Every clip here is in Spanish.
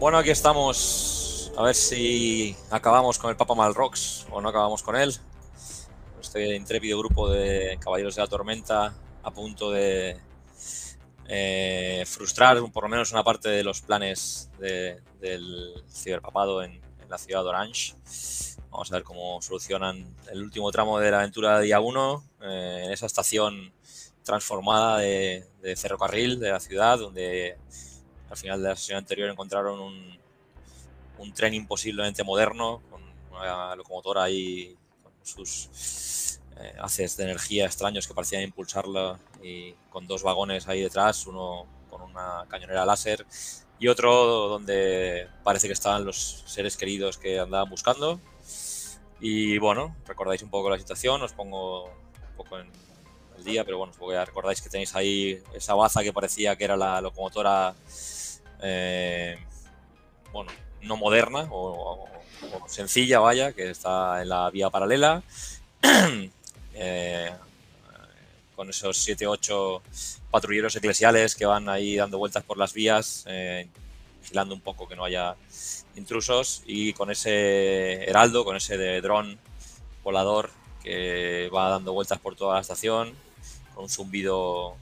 Bueno, aquí estamos. A ver si acabamos con el Papa Malrox o no acabamos con él. Este intrépido grupo de Caballeros de la Tormenta a punto de eh, frustrar por lo menos una parte de los planes del ciberpapado en, en la ciudad de Orange. Vamos a ver cómo solucionan el último tramo de la aventura de día 1 eh, en esa estación transformada de, de, ferrocarril de la ciudad, donde al final de la sesión anterior encontraron un, un tren imposiblemente moderno, con una locomotora ahí con sus eh, haces de energía extraños que parecían impulsarla y con dos vagones ahí detrás, uno con una cañonera láser y otro donde parece que estaban los seres queridos que andaban buscando. Y bueno, recordáis un poco la situación, os pongo un poco en el día, pero bueno, ya recordáis que tenéis ahí esa baza que parecía que era la locomotora eh, bueno, no moderna o, sencilla, vaya, que está en la vía paralela. eh, con esos 7-8 patrulleros eclesiales que van ahí dando vueltas por las vías, eh, vigilando un poco que no haya intrusos, y con ese heraldo, con ese dron volador que va dando vueltas por toda la estación, con un zumbido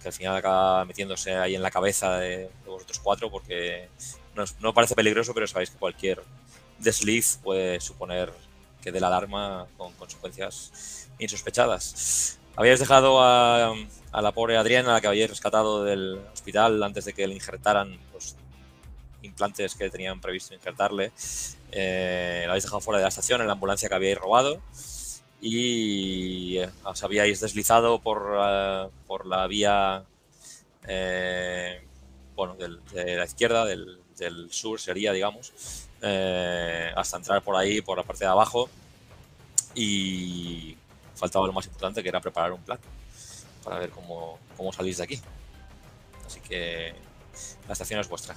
que al final acaba metiéndose ahí en la cabeza de, de vosotros cuatro, porque no, no, parece peligroso, pero sabéis que cualquier desliz puede suponer que dé la alarma con consecuencias insospechadas. Habíais dejado a, a, la pobre Adriana, la que habíais rescatado del hospital antes de que le injertaran los implantes que tenían previsto injertarle. Eh, la habéis dejado fuera de la estación en la ambulancia que habíais robado y eh, os habíais deslizado por, uh, por la vía eh, bueno, del, de la izquierda, del, sur sería, digamos, eh, hasta entrar por ahí, por la parte de abajo. Y faltaba lo más importante, que era preparar un plan para ver cómo, cómo salís de aquí. Así que la estación es vuestra.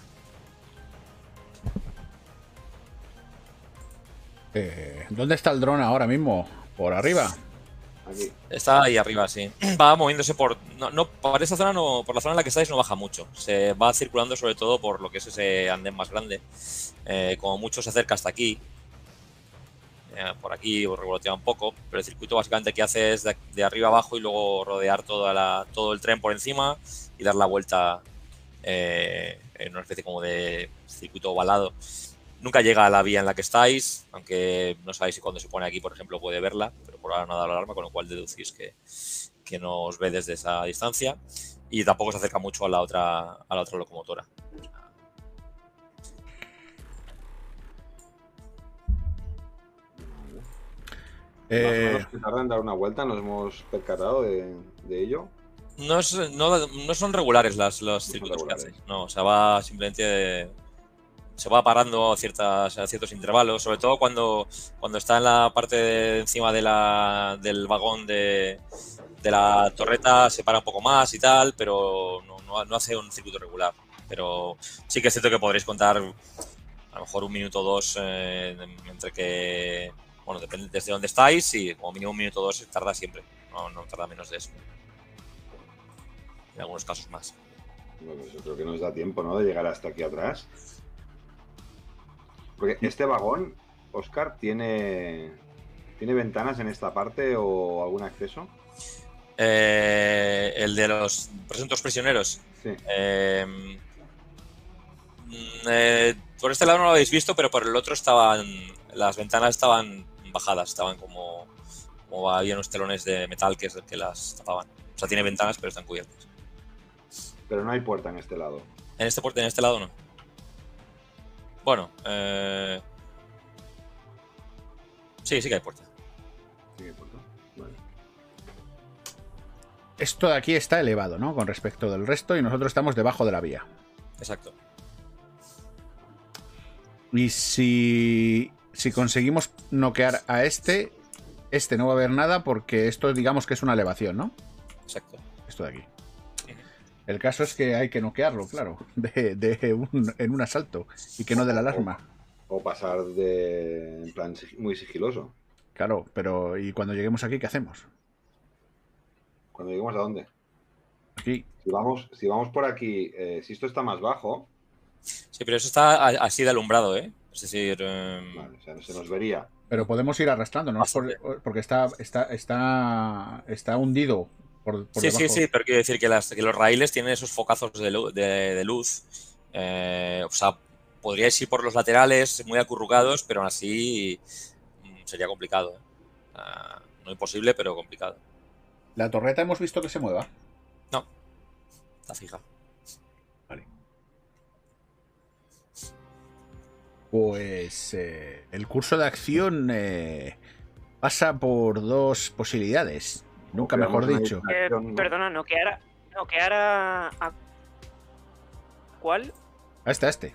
Eh, ¿Dónde está el dron ahora mismo? ¿Por arriba? Aquí. Está ahí arriba, sí. Va moviéndose por. No, no, por esa zona no. Por la zona en la que estáis no baja mucho. Se va circulando sobre todo por lo que es ese andén más grande. Eh, como mucho se acerca hasta aquí. Eh, por aquí revolotea un poco. Pero el circuito básicamente que hace es de, de arriba abajo y luego rodear toda la, todo el tren por encima y dar la vuelta eh, en una especie como de circuito ovalado. Nunca llega a la vía en la que estáis, aunque no sabéis si cuando se pone aquí, por ejemplo, puede verla, pero por ahora no da la alarma, con lo cual deducís que, que no os ve desde esa distancia y tampoco se acerca mucho a la otra, a la otra locomotora. Eh... Más o menos que tarda en dar una vuelta, nos hemos percatado de, de ello. No, es, no, no, son regulares las, los no círculos que hacéis, no, o sea, va simplemente de, se va parando a, ciertas, a ciertos intervalos, sobre todo cuando, cuando está en la parte de encima de la, del vagón de, de, la torreta, se para un poco más y tal, pero no, no, no, hace un circuito regular. Pero sí que es cierto que podréis contar a lo mejor un minuto o dos eh, entre que, bueno, depende desde dónde estáis y como mínimo un minuto o dos tarda siempre, no, no tarda menos de eso. En algunos casos más. Bueno, yo creo que nos da tiempo, ¿no? De llegar hasta aquí atrás. Porque este vagón, Oscar, ¿tiene, ¿tiene ventanas en esta parte o algún acceso? Eh, el de los presuntos prisioneros. Sí. Eh, eh, por este lado no lo habéis visto, pero por el otro estaban. Las ventanas estaban bajadas, estaban como. como había unos telones de metal que, que las tapaban. O sea, tiene ventanas, pero están cubiertas. Pero no hay puerta en este lado. En este, en este lado no. Bueno, eh... sí, sí que hay puerta. Sí que hay puerta. Vale. Esto de aquí está elevado, ¿no? Con respecto del resto y nosotros estamos debajo de la vía. Exacto. Y si, si conseguimos noquear a este, este no va a haber nada porque esto digamos que es una elevación, ¿no? Exacto. Esto de aquí. El caso es que hay que noquearlo, claro, de, de un, en un asalto y que no de la alarma. O, o, pasar de en plan muy sigiloso. Claro, pero ¿y cuando lleguemos aquí qué hacemos? ¿Cuando lleguemos a dónde? Aquí. Si vamos, si vamos por aquí, eh, si esto está más bajo, Sí, pero eso está así de alumbrado, ¿eh? Es decir, em, Vale, o sea, se nos vería. Pero podemos ir arrastrando, ¿no? Por- porque está, está, está, está hundido por, por sí, sí, debajo. sí, pero quiero decir que, las, que los raíles tienen esos focazos de, lu- de- de luz. eh, o sea, podríais ir por los laterales muy acurrucados, pero aún así mm, sería complicado. ¿eh? Ah, no imposible, pero complicado. La torreta hemos visto que se mueva. Está fija. Pues eh, el curso de acción eh, pasa por dos posibilidades. Nunca mejor dicho. Eh, distracción, ¿no? perdona, noquear a, noquear a, a- ¿Cuál? A este, a este.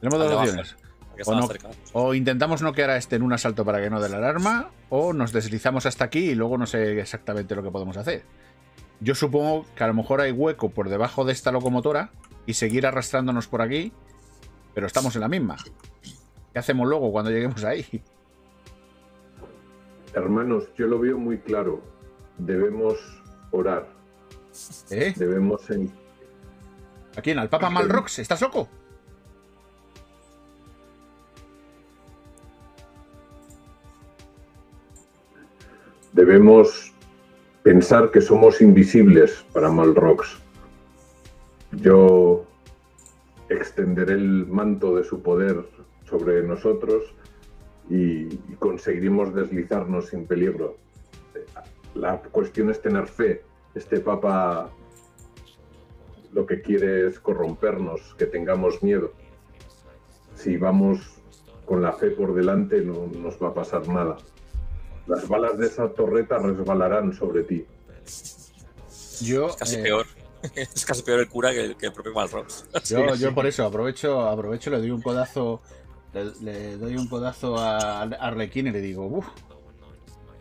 Tenemos dos opciones. O no. O intentamos noquear a este en un asalto para que no dé la alarma, o nos deslizamos hasta aquí y luego no sé exactamente lo que podemos hacer. Yo supongo que a lo mejor hay hueco por debajo de esta locomotora y seguir arrastrándonos por aquí, pero estamos en la misma. ¿Qué hacemos luego cuando lleguemos ahí? Hermanos, yo lo veo muy claro. Debemos orar. ¿Eh? Debemos en- ¿A quién? ¿Al Papa Malrox? ¿Estás loco? debemos pensar que somos invisibles para Malrox. Yo extenderé el manto de su poder sobre nosotros y, y conseguiremos deslizarnos sin peligro. La cuestión es tener fe. Este Papa lo que quiere es corrompernos, que tengamos miedo. Si vamos con la fe por delante no nos va a pasar nada. Las balas de esa torreta resbalarán sobre ti. Yo, Es casi eh, peor. Es casi peor el cura que el, que el propio Malrox. yo, Sí, yo sí. por eso aprovecho, aprovecho, le doy un codazo, le, le doy un codazo a Arlequín y le digo, uff,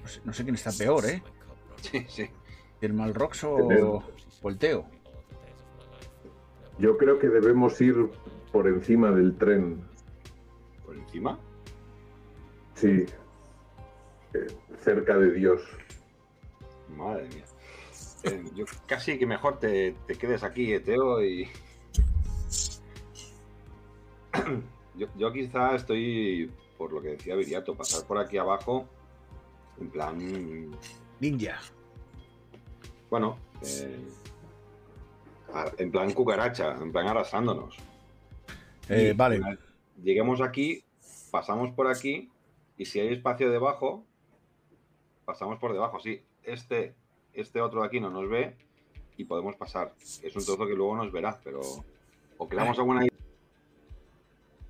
no sé, no sé quién está peor, ¿eh? Sí, sí. ¿El Malrox o, Depende. o el Teo? Yo creo que debemos ir por encima del tren. ¿Por encima? Sí. Eh, cerca de Dios. Madre mía. Eh, yo casi que mejor te, te quedes aquí, eh, Teo, y. yo, yo quizá estoy, por lo que decía Viriato, pasar por aquí abajo, en plan. Ninja. Bueno, eh, a- en plan cucaracha, en plan arrastrándonos. Eh, vale, Lleguemos aquí, pasamos por aquí, y si hay espacio debajo, pasamos por debajo. Sí, este, este otro de aquí no nos ve y podemos pasar. Es un trozo que luego nos verá, pero o creamos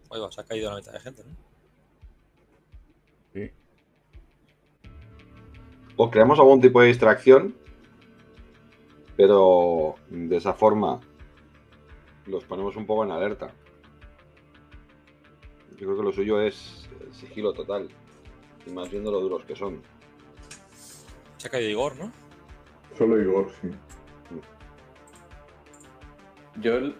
Oiga, se ha caído la mitad de gente, ¿no? sí. o creamos algún tipo de distracción, pero de esa forma los ponemos un poco en alerta. Yo creo que lo suyo es el sigilo total, y más viendo lo duros que son. Se ha caído Igor, ¿no? Solo Igor, sí. Yo,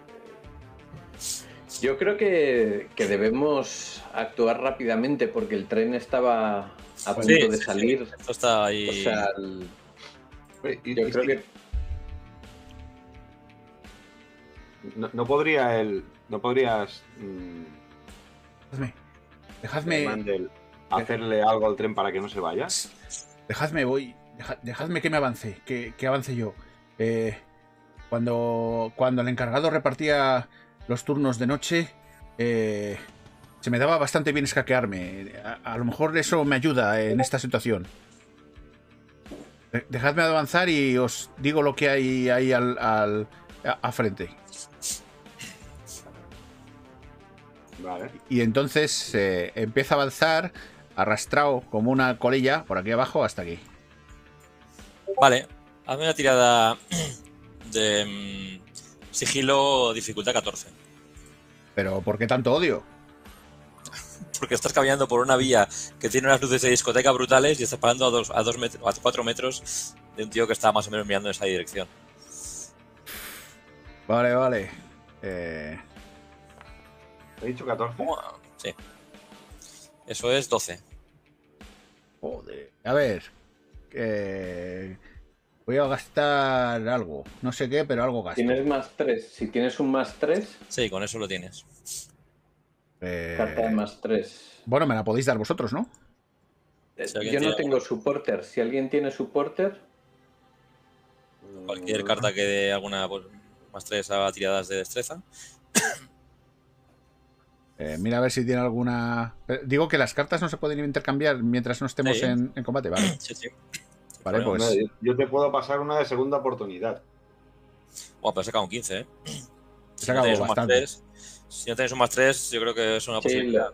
yo creo que, que debemos actuar rápidamente porque el tren estaba a punto Sí, de sí, sí. salir. Esto está ahí. O sea, el- yo creo que no, no podría el, no podrías mm, Dejadme. Dejadme. Mandel, hacerle algo al tren para que no se vaya. Dejadme, voy. deja- dejadme que me avance. Que, que avance yo. Eh, cuando, cuando el encargado repartía los turnos de noche, eh, se me daba bastante bien escaquearme. A, a lo mejor eso me ayuda en esta situación. De- Dejadme avanzar y os digo lo que hay ahí al, al- a, a frente. Vale. Y entonces eh, empieza a avanzar arrastrado como una colilla por aquí abajo hasta aquí. Vale, hazme una tirada de mm, sigilo dificultad 14. Pero ¿por qué tanto odio? Porque estás caminando por una vía que tiene unas luces de discoteca brutales y estás parando a dos, a dos metros, a cuatro metros de un tío que está más o menos mirando en esa dirección. Vale, vale. Eh, He dicho 14. Sí. Eso es 12. joder. A ver. eh, Voy a gastar algo. No sé qué, pero algo gasto. Tienes más 3. Si tienes un más 3, Sí, con eso lo tienes. Eh, carta de más 3. Bueno, me la podéis dar vosotros, ¿no? Si alguien Yo no tiene tengo supporter. Si alguien tiene supporter, Cualquier carta que dé alguna pues, más tres a tiradas de destreza. Eh, mira a ver si tiene alguna. Eh, Digo que las cartas no se pueden intercambiar mientras no estemos Sí. en, en combate, vale. Sí, sí. Vale, Bueno, pues. Yo- Yo te puedo pasar una de segunda oportunidad. Bueno, pero he sacado un 15, ¿eh? He Si sacado no tenéis un más bastante. 3, si no tenéis un más 3, yo creo que es una Sí, posibilidad.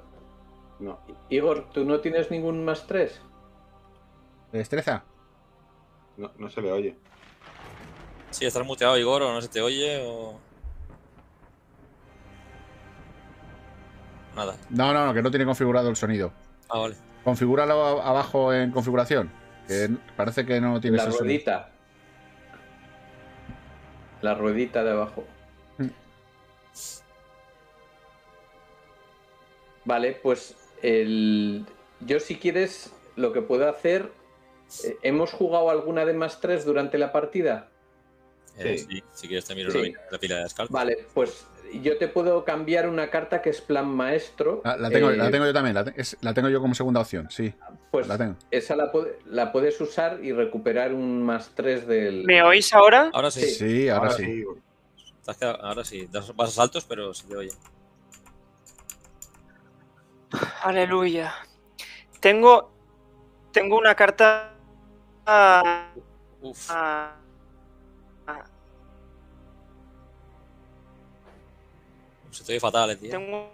No. Igor, ¿tú no tienes ningún más 3? ¿Destreza? No, no se le oye. Sí, estás muteado, Igor, o no se te oye, o. Nada. No, no, no, que no tiene configurado el sonido. Ah, vale. Configúralo abajo en configuración. Que parece que no tienes La ruedita. La ruedita de abajo. Mm. Vale, pues el... yo si quieres lo que puedo hacer... eh, ¿Hemos jugado alguna de más 3 durante la partida? Eh, Sí. sí, si quieres te miro Sí. la, la pila de descartes. Vale, pues yo te puedo cambiar una carta que es plan maestro. Ah, la, tengo, Eh, la tengo yo también. La, te- es- la tengo yo como segunda opción, sí. Pues La tengo. esa la, pu- la puedes usar y recuperar un más 3 del... ¿Me oís ahora? Ahora sí. Sí. Sí, ahora, sí. Quedado- ahora sí. Das pasos altos, pero se te oye. Aleluya. Tengo. Tengo una carta. Uf. Te oye fatal, eh, tío. tengo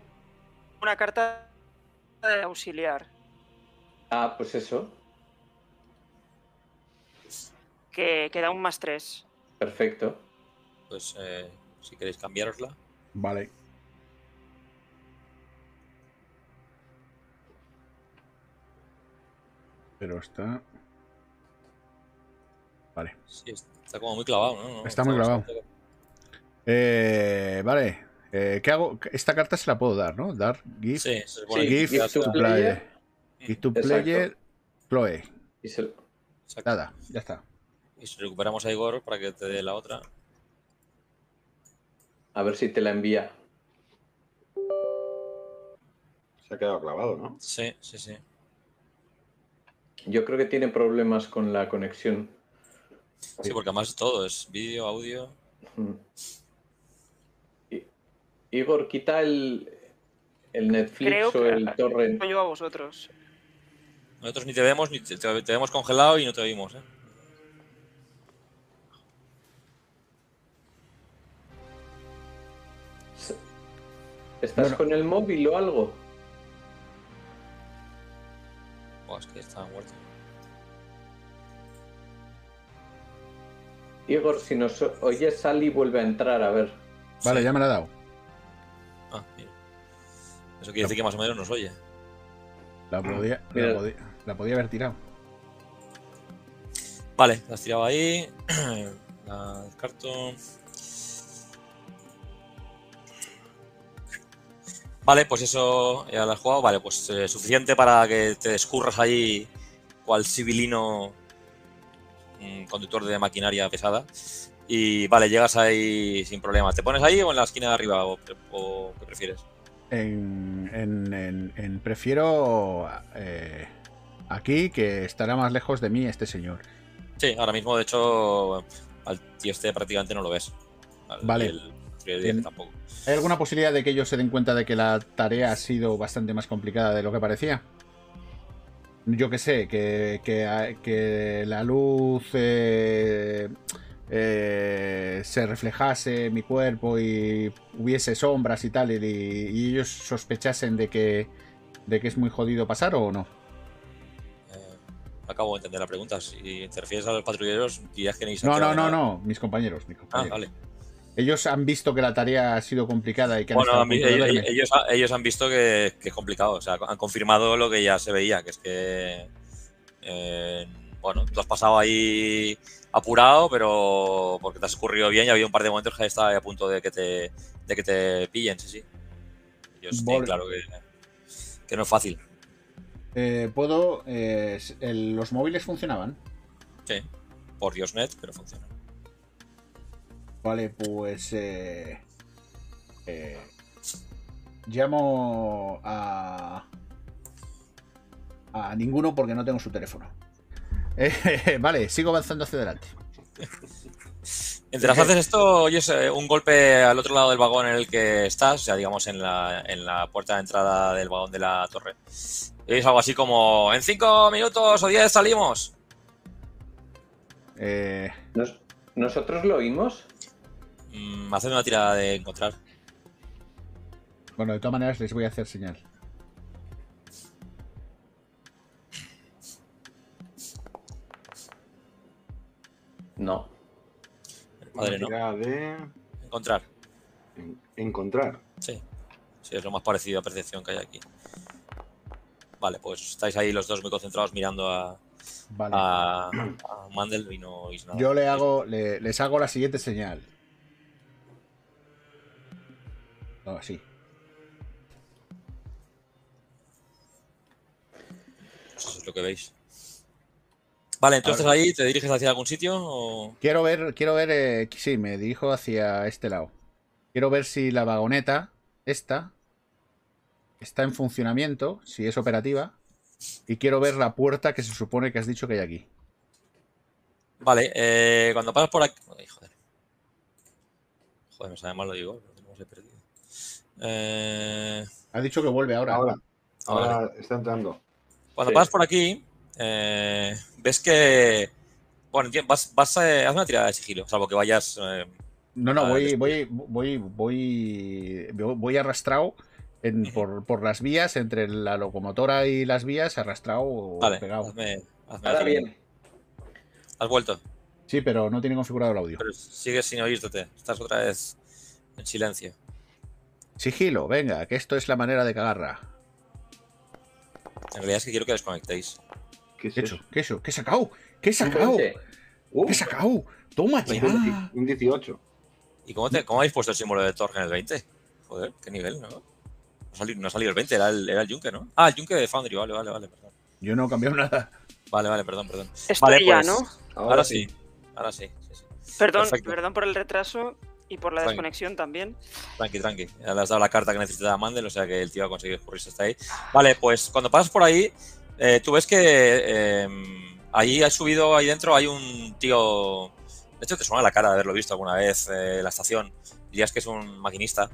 una carta de auxiliar. Ah, pues eso. Que, que da un más 3. Perfecto. Pues eh, si queréis cambiarosla. Vale. Pero está. Vale. Sí, está como muy clavado, ¿no? No, Está muy clavado. bastante- Eh, vale. Eh, ¿Qué hago? Esta carta se la puedo dar, ¿no? Dar gift. Sí, que gift gift to to player. player. Gift to Exacto. player. Chloe. Y se- Exacto. Nada, ya está. Y si recuperamos a Igor para que te dé la otra. A ver si te la envía. Se ha quedado clavado, ¿no? Sí, sí, sí. Yo creo que tiene problemas con la conexión. Sí, porque además es todo, es vídeo, audio. Mm. Igor, quita el, el Netflix Creo o el torrent. Yo a vosotros. Nosotros ni te vemos, ni te, te- te vemos congelado y no te oímos, ¿eh? ¿Estás Bueno. con el móvil o algo? Buah, es que está muerto. Igor, si nos oyes, sal y vuelve a entrar, a ver. Vale, Sí. ya me la ha dado. Ah, mira. Eso quiere decir que más o menos nos oye. La podía, la podía, la podía haber tirado. Vale, la has tirado ahí. la descarto. Vale, pues eso ya lo has jugado. Vale, pues eh, suficiente para que te escurras ahí cual civilino mm, conductor de maquinaria pesada. Y vale, llegas ahí sin problema. ¿Te pones ahí o en la esquina de arriba o, o qué prefieres? En, en- en- en prefiero eh, aquí que estará más lejos de mí este señor. Sí, ahora mismo, de hecho, al tío este prácticamente no lo ves. Al- Vale. el trío de Bien. 10 tampoco. ¿Hay alguna posibilidad de que ellos se den cuenta de que la tarea ha sido bastante más complicada de lo que parecía? Yo que sé, que, que- que la luz eh, eh, se reflejase mi cuerpo y hubiese sombras y tal, y, y ellos sospechasen de que, de que es muy jodido pasar o no. Eh, acabo de entender la pregunta. Si te refieres a los patrulleros, dirías que ni No, no, no, no, mis compañeros, mis Ah, compañeros. vale. Ellos han visto que la tarea ha sido complicada y que han Bueno, punto de ellos, ellos, ellos han visto que, que es complicado. O sea, han confirmado lo que ya se veía, que es que. eh, bueno, tú has pasado ahí apurado, pero porque te has escurrido bien y ha habido un par de momentos que estaba a punto de que te, de que te pillen, sí, sí. Tienen Vale. claro que, que no es fácil. Eh, Puedo. eh, el- los móviles funcionaban. Sí. por Diosnet, pero funciona. Vale, pues. eh, eh, llamo a. A ninguno porque no tengo su teléfono. Eh, vale, sigo avanzando hacia adelante. Mientras haces esto, oyes eh, un golpe al otro lado del vagón en el que estás, o sea, digamos en la, en la puerta de entrada del vagón de la torre. Y oyes algo así como, en cinco minutos o diez salimos. Eh, ¿Nos- ¿Nosotros lo oímos? Mm, haced una tirada de encontrar. bueno, de todas maneras les voy a hacer señal. No. Madre, no. De Encontrar. en- encontrar. Sí. Sí, es lo más parecido a percepción que hay aquí. Vale, pues estáis ahí los dos muy concentrados mirando a, Vale. a, a Mandel y no oís nada. Yo le hago, le- les hago la siguiente señal. No, así. Pues eso es lo que veis. Vale, entonces ahí te diriges hacia algún sitio o... Quiero ver, quiero ver, eh, sí, me dirijo hacia este lado. Quiero ver si la vagoneta, esta, está en funcionamiento, si es operativa. Y quiero ver la puerta que se supone que has dicho que hay aquí. Vale, eh, cuando pasas por aquí... Ay, joder. Joder, me sabe mal lo digo, lo tenemos ahí perdido. Eh, Ha dicho que vuelve ahora. Ahora, Ah, ahora está entrando. Cuando Sí. pasas por aquí, eh, ves que... Bueno, vas, vas a... Haz una tirada de sigilo, salvo que vayas... eh, No, no, voy, voy, voy, voy, voy arrastrado en- por, por las vías, entre la locomotora y las vías, arrastrado Vale, pegado. hazme, hazme Ahora bien. Has vuelto, Sí, pero no tiene configurado el audio. pero sigues sin oírte. Estás otra vez en silencio. Sigilo, venga, que esto es la manera de cagarla. En realidad es que quiero que desconectéis. ¿Qué es ¿Qué he eso? hecho? ¿Qué he sacado? ¿Qué he sacado? 20. Uh, ¿Qué he sacado? Toma un ya. un 18. ¿Y cómo, te, cómo habéis puesto el símbolo de Torg en el 20? Joder, qué nivel, ¿no? No ha salido, no ha salido el 20, era el, era el Yunque, ¿no? Ah, el Yunque de Foundry, vale, vale, vale, perdón. Yo no he cambiado nada. Vale, vale, perdón, perdón. Estoy Vale, ya, pues, ¿no? Ahora, sí. ahora sí. sí, sí. Perdón, Perfecto. perdón por el retraso y por la Tranqui. desconexión también. Tranqui, tranqui. Ya le has dado la carta que necesitaba Mandel, o sea que el tío ha conseguido escurrirse hasta ahí. Vale, pues cuando pasas por ahí, eh, tú ves que eh, ahí ha subido, ahí dentro hay un tío. De hecho, te suena la cara de haberlo visto alguna vez eh, en la estación. Dirías que es un maquinista.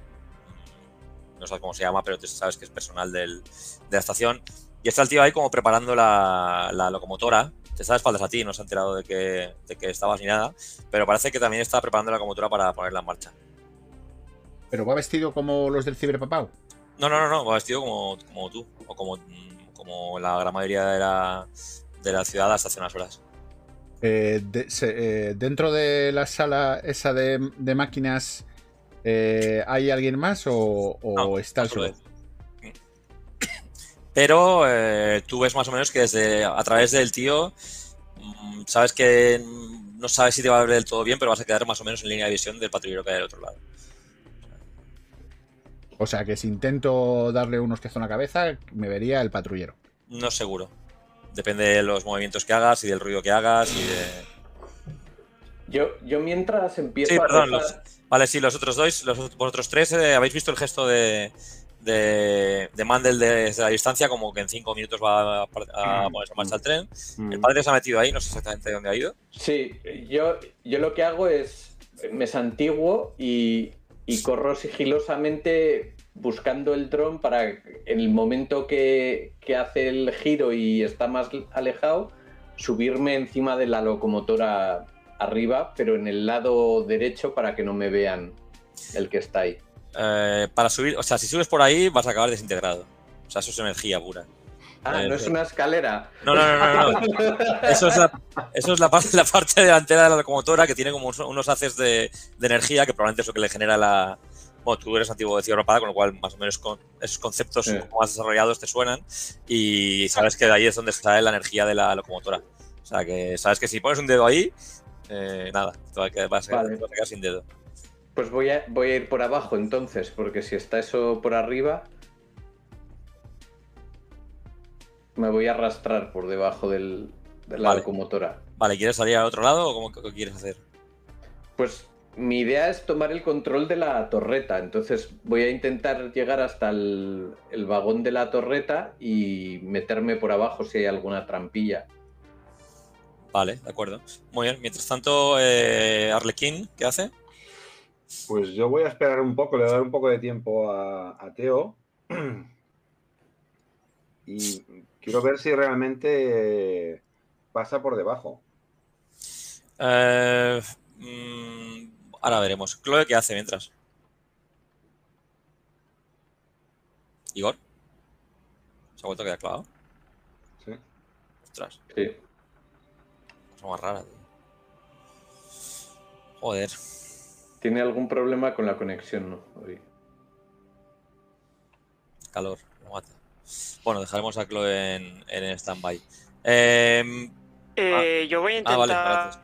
No sabes cómo se llama, pero te sabes que es personal del- de la estación. Y está el tío ahí como preparando la, la locomotora. Te está de espaldas a ti, no se ha enterado de que, de que estabas ni nada. Pero parece que también está preparando la locomotora para ponerla en marcha. Pero va vestido como los del ciberpapao. No, no, no, no, va vestido como, como tú, o como, como la gran mayoría de la, de la ciudad hasta hace unas horas. Eh, de- se- eh, dentro de la sala esa de, de máquinas, eh, ¿hay alguien más o, o No, está el solo. Pero eh, tú ves más o menos que desde a través del tío mm, sabes que no sabes si te va a ver del todo bien, pero vas a quedar más o menos en línea de visión del patrullero que hay del otro lado. O sea que si intento darle un hostiazo en la cabeza, me vería el patrullero. No seguro. Depende de los movimientos que hagas y del ruido que hagas y de... Yo, yo mientras empiezo Sí, a perdón. Los, vale, sí, los otros dos, los ot- vosotros tres, eh, habéis visto el gesto de, de, de Mandel desde la distancia, como que en cinco minutos va a, a ponerse en marcha el tren. El Mm. padre se ha metido ahí, no sé exactamente dónde ha ido. Sí, yo, yo lo que hago es me santiguo y, y corro sigilosamente buscando el dron para en el momento que, hace el giro y está más alejado, subirme encima de la locomotora arriba, pero en el lado derecho para que no me vean el que está ahí. Eh, para subir, o sea, si subes por ahí vas a acabar desintegrado. O sea, eso es energía pura. Ah, Eh, no es una escalera. No, no, no, no. no. Eso es, la, eso es la, parte, la parte delantera de la locomotora que tiene como unos- haces de, de energía que probablemente es lo que le genera la. Bueno, tú eres antiguo de Ciudad Rapada, con lo cual más o menos con esos conceptos Sí. un poco más desarrollados te suenan y sabes que de ahí es donde sale la energía de la locomotora. O sea, que sabes que si pones un dedo ahí, eh, nada, te vas a Vale. vas a quedar sin dedo. Pues voy a, voy a ir por abajo entonces, porque si está eso por arriba, me voy a arrastrar por debajo del, de la Vale. locomotora. Vale, ¿quieres salir al otro lado o cómo qué quieres hacer? Pues mi idea es tomar el control de la torreta. Entonces voy a intentar llegar hasta el, el vagón de la torreta y meterme por abajo si hay alguna trampilla. Vale, de acuerdo. Muy bien. Mientras tanto, eh, Arlequín, ¿qué hace? Pues yo voy a esperar un poco, le voy a dar un poco de tiempo a, a Teo. Y quiero ver si realmente pasa por debajo. Eh, mm, ahora veremos. Chloe, ¿qué hace mientras? Igor. ¿Se ha vuelto a quedar clavado? Sí. Ostras, Sí. cosa más rara, tío. Joder. Tiene algún problema con la conexión, ¿no? Hoy. Calor, lo mata. Bueno, dejaremos a Chloe en, en stand-by. Em, Eh, yo voy a ah, vale, intentar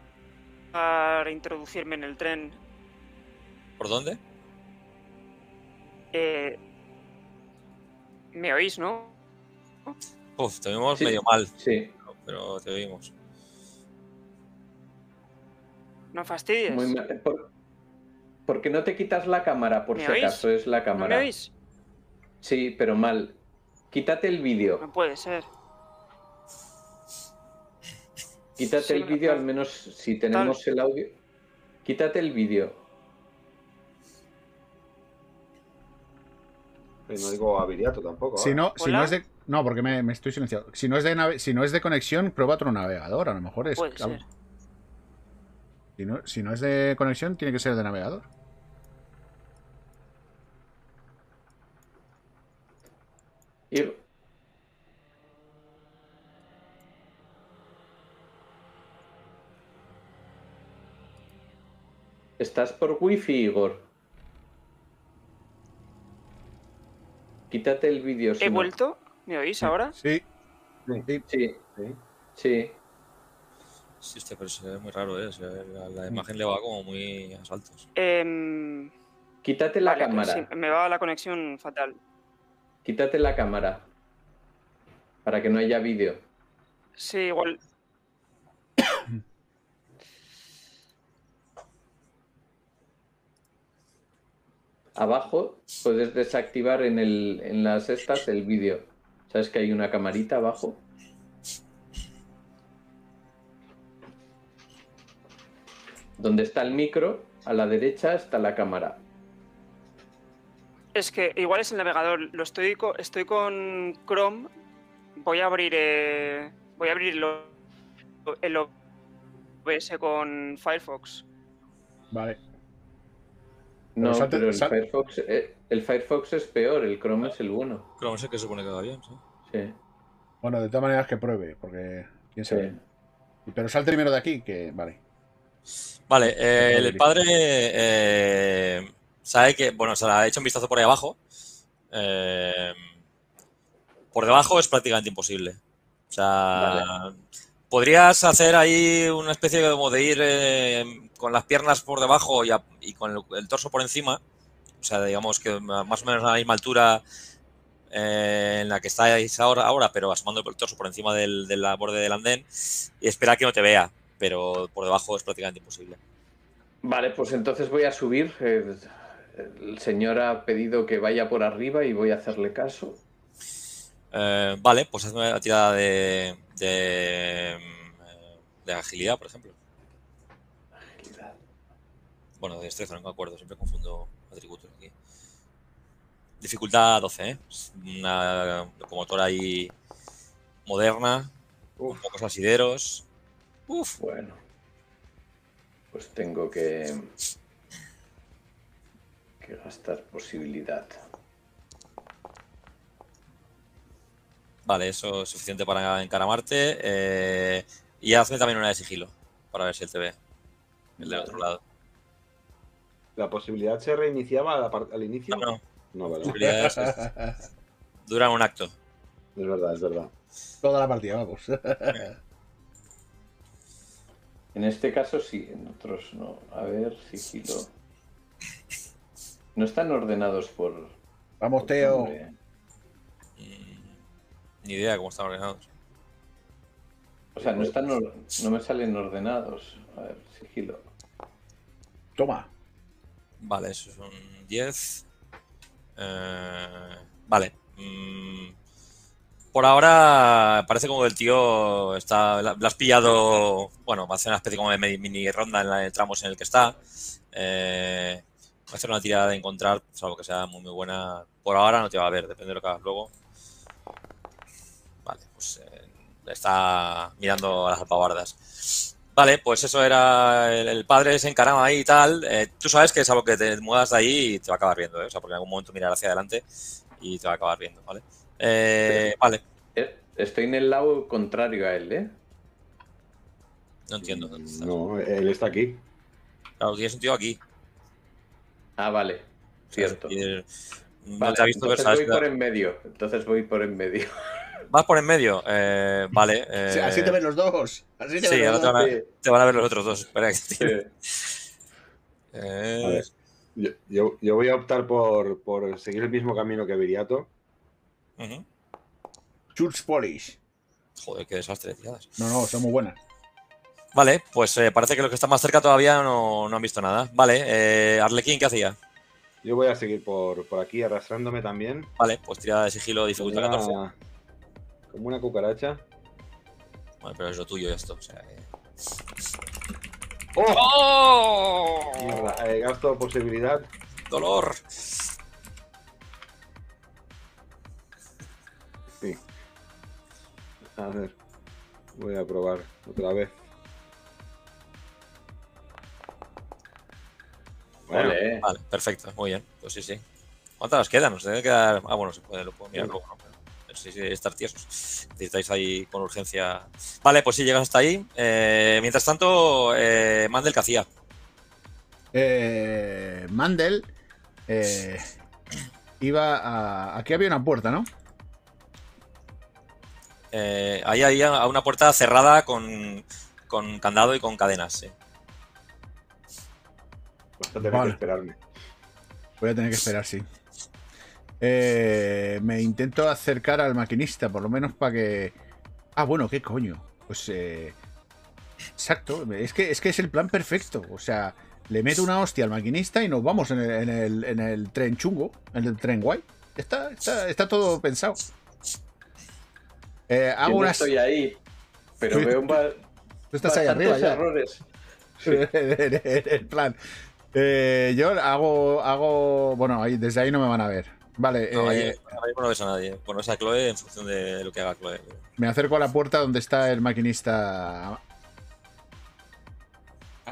gracias. introducirme en el tren. ¿Por dónde? Eh, ¿Me oís, no? Uf, te Sí. medio mal, Sí, pero te oímos. No fastidies. muy mal. ¿Por, por qué no te quitas la cámara, por ¿Me si oís? acaso es la ¿No me cámara? oís? Sí, pero mal. Quítate el vídeo. No puede ser. Quítate Sí, el vídeo, al menos si tenemos el audio. Quítate el vídeo. No digo a Viriato tampoco. Si ahora. no, si no es de. No, porque me, me estoy silenciado. Si no es de nave- si no es de conexión, prueba otro navegador. A lo mejor es. Puede algo- ser. Si no, si no es de conexión, tiene que ser de navegador. Ir. ¿Estás por wifi, Igor? Quítate el vídeo. He no. vuelto. ¿Me oís ahora? Sí. Sí, Sí. sí. Sí, hostia, pero se ve muy raro, ¿eh? O sea, la, la imagen le va como muy a saltos. Em, Quítate la vale, cámara. sí, me va la conexión fatal. Quítate la cámara. Para que no haya vídeo. Sí, igual. Abajo puedes desactivar en, el, en las estas el vídeo. ¿Sabes que hay una camarita abajo? Donde está el micro, a la derecha está la cámara. Es que igual es el navegador. Lo estoy, co- estoy con Chrome. Voy a abrir. eh, voy a abrir lo- el OBS con Firefox. Vale. No, pero el Firefox, eh, el Firefox es peor, el Chrome es el bueno. Creo que sé que se supone que va bien, ¿sí? Sí, Bueno, de todas maneras que pruebe, porque. Quién sí. sabe. Pero salte primero de aquí, que. Vale. Vale, eh, el padre eh, sabe que, bueno, se la ha hecho un vistazo por ahí abajo. Eh, por debajo es prácticamente imposible. O sea, podrías hacer ahí una especie de, como de ir eh, con las piernas por debajo y, a- y con el, el torso por encima. O sea, digamos que más o menos a la misma altura eh, en la que estáis ahora, ahora pero asomando el torso por encima del, del borde del andén y esperar que no te vea. Pero por debajo es prácticamente imposible. Vale, pues entonces voy a subir. eh, El señor ha pedido que vaya por arriba y voy a hacerle caso. Eh, vale, pues hazme una tirada de, de, mm, de agilidad, por ejemplo. Agilidad. Bueno, de destreza, no me acuerdo, siempre confundo atributos aquí. Dificultad 12, ¿eh? Una locomotora ahí moderna, con pocos asideros. Uf, Bueno. Pues tengo que. Que gastar posibilidad. vale, eso es suficiente para encaramarte. eh, y hazme también una de sigilo, para ver si él te ve. El del otro lado. ¿La posibilidad se reiniciaba a la par- al inicio? No, no, No, ¿verdad? posibilidades es- duran un acto. Es verdad, es verdad. Toda la partida, vamos. En este caso sí, en otros no. A ver, sigilo. No están ordenados por. Vamos, por Teo. Mm, Ni idea de cómo están ordenados. O sea, no, están, or- no me salen ordenados. A ver, sigilo. Toma. Vale, eso es un 10. Eh, vale. mm, por ahora parece como que el tío está. Lo has pillado. Bueno, va a hacer una especie como de mini, mini ronda en la de tramos en el que está. Eh, hacer una tirada de encontrar, salvo que sea muy, muy buena. Por ahora no te va a ver, depende de lo que hagas luego. Vale, pues eh, está mirando a las alpabardas. Vale, pues eso era el, el padre se encarama ahí y tal. Eh, tú sabes que es algo que te muevas de ahí y te va a acabar viendo, ¿eh? O sea, porque en algún momento mirar hacia adelante y te va a acabar viendo, ¿vale? Eh, vale, Estoy en el lado contrario a él, ¿eh? no entiendo. dónde estás. No, él está aquí. Claro, tienes un tío aquí. Ah, vale. Cierto. Y, no Vale, te ha visto entonces voy por en medio. Entonces voy por en medio. Vas por en medio. Eh, vale. Sí, eh, así te ven los dos. Así te sí, ven te van, a, Sí. te van a ver los otros dos. Espera que Sí. Eh, A ver, yo, yo- yo voy a optar por, por seguir el mismo camino que Viriato. ujú. Church Polish. Joder, qué desastre de tiradas. No, no, son muy buenas. Vale, pues eh, parece que los que están más cerca todavía no, no han visto nada. Vale, eh, Arlequín, ¿qué hacía? Yo voy a seguir por, por aquí arrastrándome también. Vale, pues tirada de sigilo dificultad 14. una, como una cucaracha. Bueno, pero es lo tuyo esto. O sea, que- ¡Oh! ¡Oh! Mierda, eh, gasto posibilidad. ¡Dolor! Sí. A ver. Voy a probar otra vez. Bueno, Vale, eh. Vale, perfecto, muy bien. Pues sí, sí. ¿Cuántas nos quedan? Nos debe quedar. Ah, bueno, se puede, lo puedo mirar luego, ¿no? Sí, sí, estar tiesos. Necesitáis ahí con urgencia. Vale, pues sí, llegas hasta ahí. Eh, mientras tanto, eh, Mandel, ¿qué hacía? Eh, Mandel eh, iba a. Aquí había una puerta, ¿no? Eh, ahí había una puerta cerrada con, con candado y con cadenas, sí. Vas a tener Vale. que esperarme. Voy a tener que esperar, sí. Eh, me intento acercar al maquinista, por lo menos para que. Ah, bueno, ¿qué coño? Pues eh, Exacto, es que, es que es el plan perfecto. O sea, le meto una hostia al maquinista y nos vamos en el, en el, en el tren chungo, en el tren guay. Está, está, está todo pensado. Eh, Yo hago no unas. estoy ahí, pero Sí. veo ba- Tú estás ahí arriba ya. errores. el plan. Eh, yo hago, hago. Bueno, ahí, desde ahí no me van a ver. Vale, No, ahí, eh, ahora mismo no ves a nadie. Pones a Chloe en función de lo que haga Chloe. me acerco a la puerta donde está el maquinista.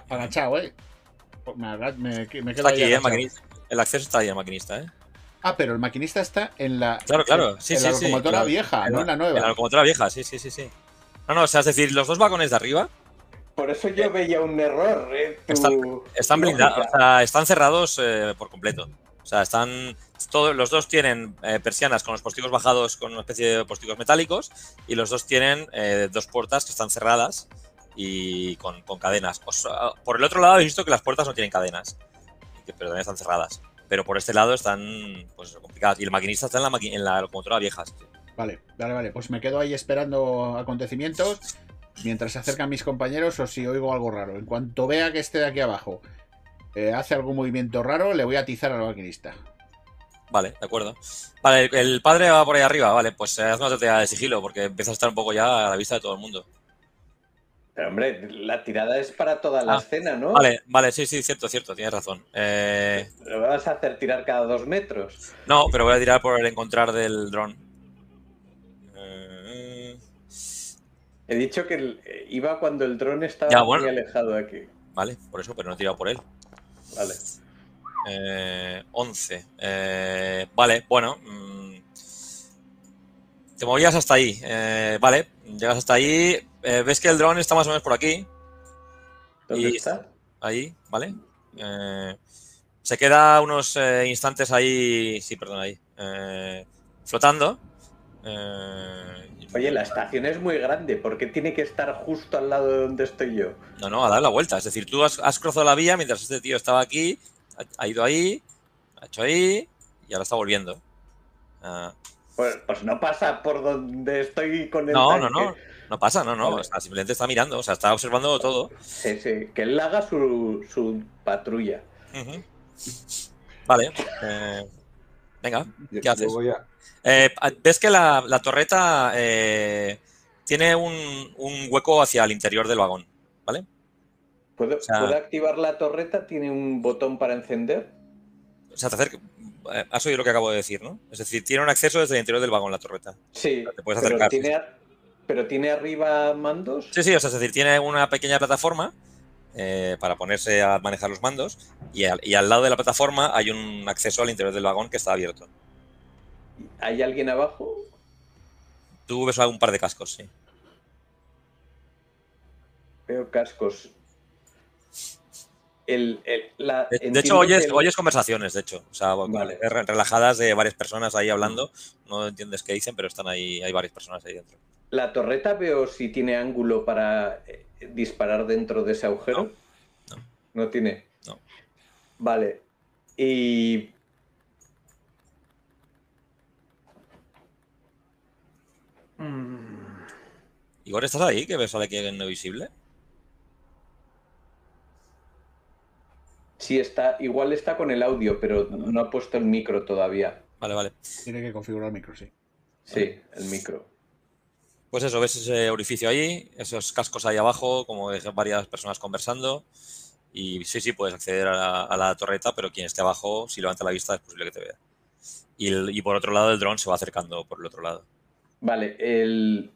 Agachado, eh. Me, aga- me- me quedo Está ahí aquí, eh, el agachado. maquinista. El acceso está ahí, el maquinista, ¿eh? Ah, pero el maquinista está en la. Claro, claro. Sí, en sí, la sí. locomotora En la- vieja, no en la En la nueva. locomotora vieja, sí, sí, sí, sí. No, no, o sea, es decir, los dos vagones de arriba Por eso yo veía un error. ¿eh? Tu Están- están blindados, o sea, están cerrados eh, por completo. O sea, están todos los dos tienen eh, persianas con los postigos bajados con una especie de postigos metálicos y los dos tienen eh, dos puertas que están cerradas y con, con cadenas. O sea, por el otro lado he visto que las puertas no tienen cadenas, pero también están cerradas. Pero por este lado están pues complicadas. Y el maquinista está en la, maqui- en la locomotora vieja. sí. Vale, vale, vale. Pues me quedo ahí esperando acontecimientos mientras se acercan mis compañeros o si oigo algo raro. En cuanto vea que este de aquí abajo eh, hace algún movimiento raro, le voy a atizar al maquinista. Vale, de acuerdo. Vale, el, el padre va por ahí arriba. Vale, pues eh, haz una tirada de sigilo porque empieza a estar un poco ya a la vista de todo el mundo. Pero hombre, la tirada es para toda la Ah, escena, ¿no? Vale, vale, sí, sí, cierto, cierto, tienes razón. Eh, ¿Lo vas a hacer tirar cada dos metros? no, pero voy a tirar por el encontrar del dron. He dicho que el- eh, iba cuando el dron estaba Ya, bueno. muy alejado de aquí. vale, por eso, pero no he tirado por él. Vale. Eh, 11. Eh, vale, bueno. mm, te movías hasta ahí. Eh, vale, llegas hasta ahí. ves que el dron está más o menos por aquí. ¿Dónde Y- está? Ahí, ¿vale? Se queda unos instantes ahí. Sí, perdón, ahí. flotando. Eh, Oye, la estación es muy grande. ¿Por qué tiene que estar justo al lado de donde estoy yo? No, no, a dar la vuelta. Es decir, tú has, has cruzado la vía mientras este tío estaba aquí, ha, ha ido ahí, ha hecho ahí y ahora está volviendo. Ah, Pues, pues no pasa por donde estoy con el no, no, tanque. no. No pasa, no, no. Vale. está- simplemente está mirando, o sea, está observando todo. Sí, sí, que él haga su, su patrulla. Vale. eh, venga, Yo- ¿qué yo haces? voy a- Eh, Ves que la, la torreta eh, tiene un, un hueco hacia el interior del vagón, ¿vale? ¿Puedo, O sea- ¿puedo activar la torreta? ¿Tiene un botón para encender? O sea, te acerca- eh, Has oído lo que acabo de decir, ¿no? Es decir, tiene un acceso desde el interior del vagón la torreta. Sí, Te puedes pero acercar, tiene, a- pero tiene arriba mandos. Sí, sí, o sea, es decir, tiene una pequeña plataforma eh, para ponerse a manejar los mandos y al, y al lado de la plataforma hay un acceso al interior del vagón que está abierto. ¿Hay alguien abajo? Tú ves un par de cascos, sí. Veo cascos. El, el- la- De, hecho, oyes, que el- oyes conversaciones, de hecho. O sea, Vale. relajadas de varias personas ahí hablando. No entiendes qué dicen, pero están ahí, hay varias personas ahí dentro. La torreta veo si tiene ángulo para eh, disparar dentro de ese agujero. No, no. No tiene. No. Vale. Y. Mm, Igor, ¿estás ahí? Que ves sale aquí en no visible. Sí, está. Igual está con el audio, pero no ha puesto el micro todavía. Vale, vale. Tiene que configurar el micro, sí. Sí, el micro. Pues eso, ves ese orificio ahí, esos cascos ahí abajo, como varias personas conversando. Y sí, sí, puedes acceder a la, a la torreta, pero quien esté abajo, si levanta la vista, es posible que te vea. Y, el- y por otro lado, el dron se va acercando por el otro lado. Vale, el...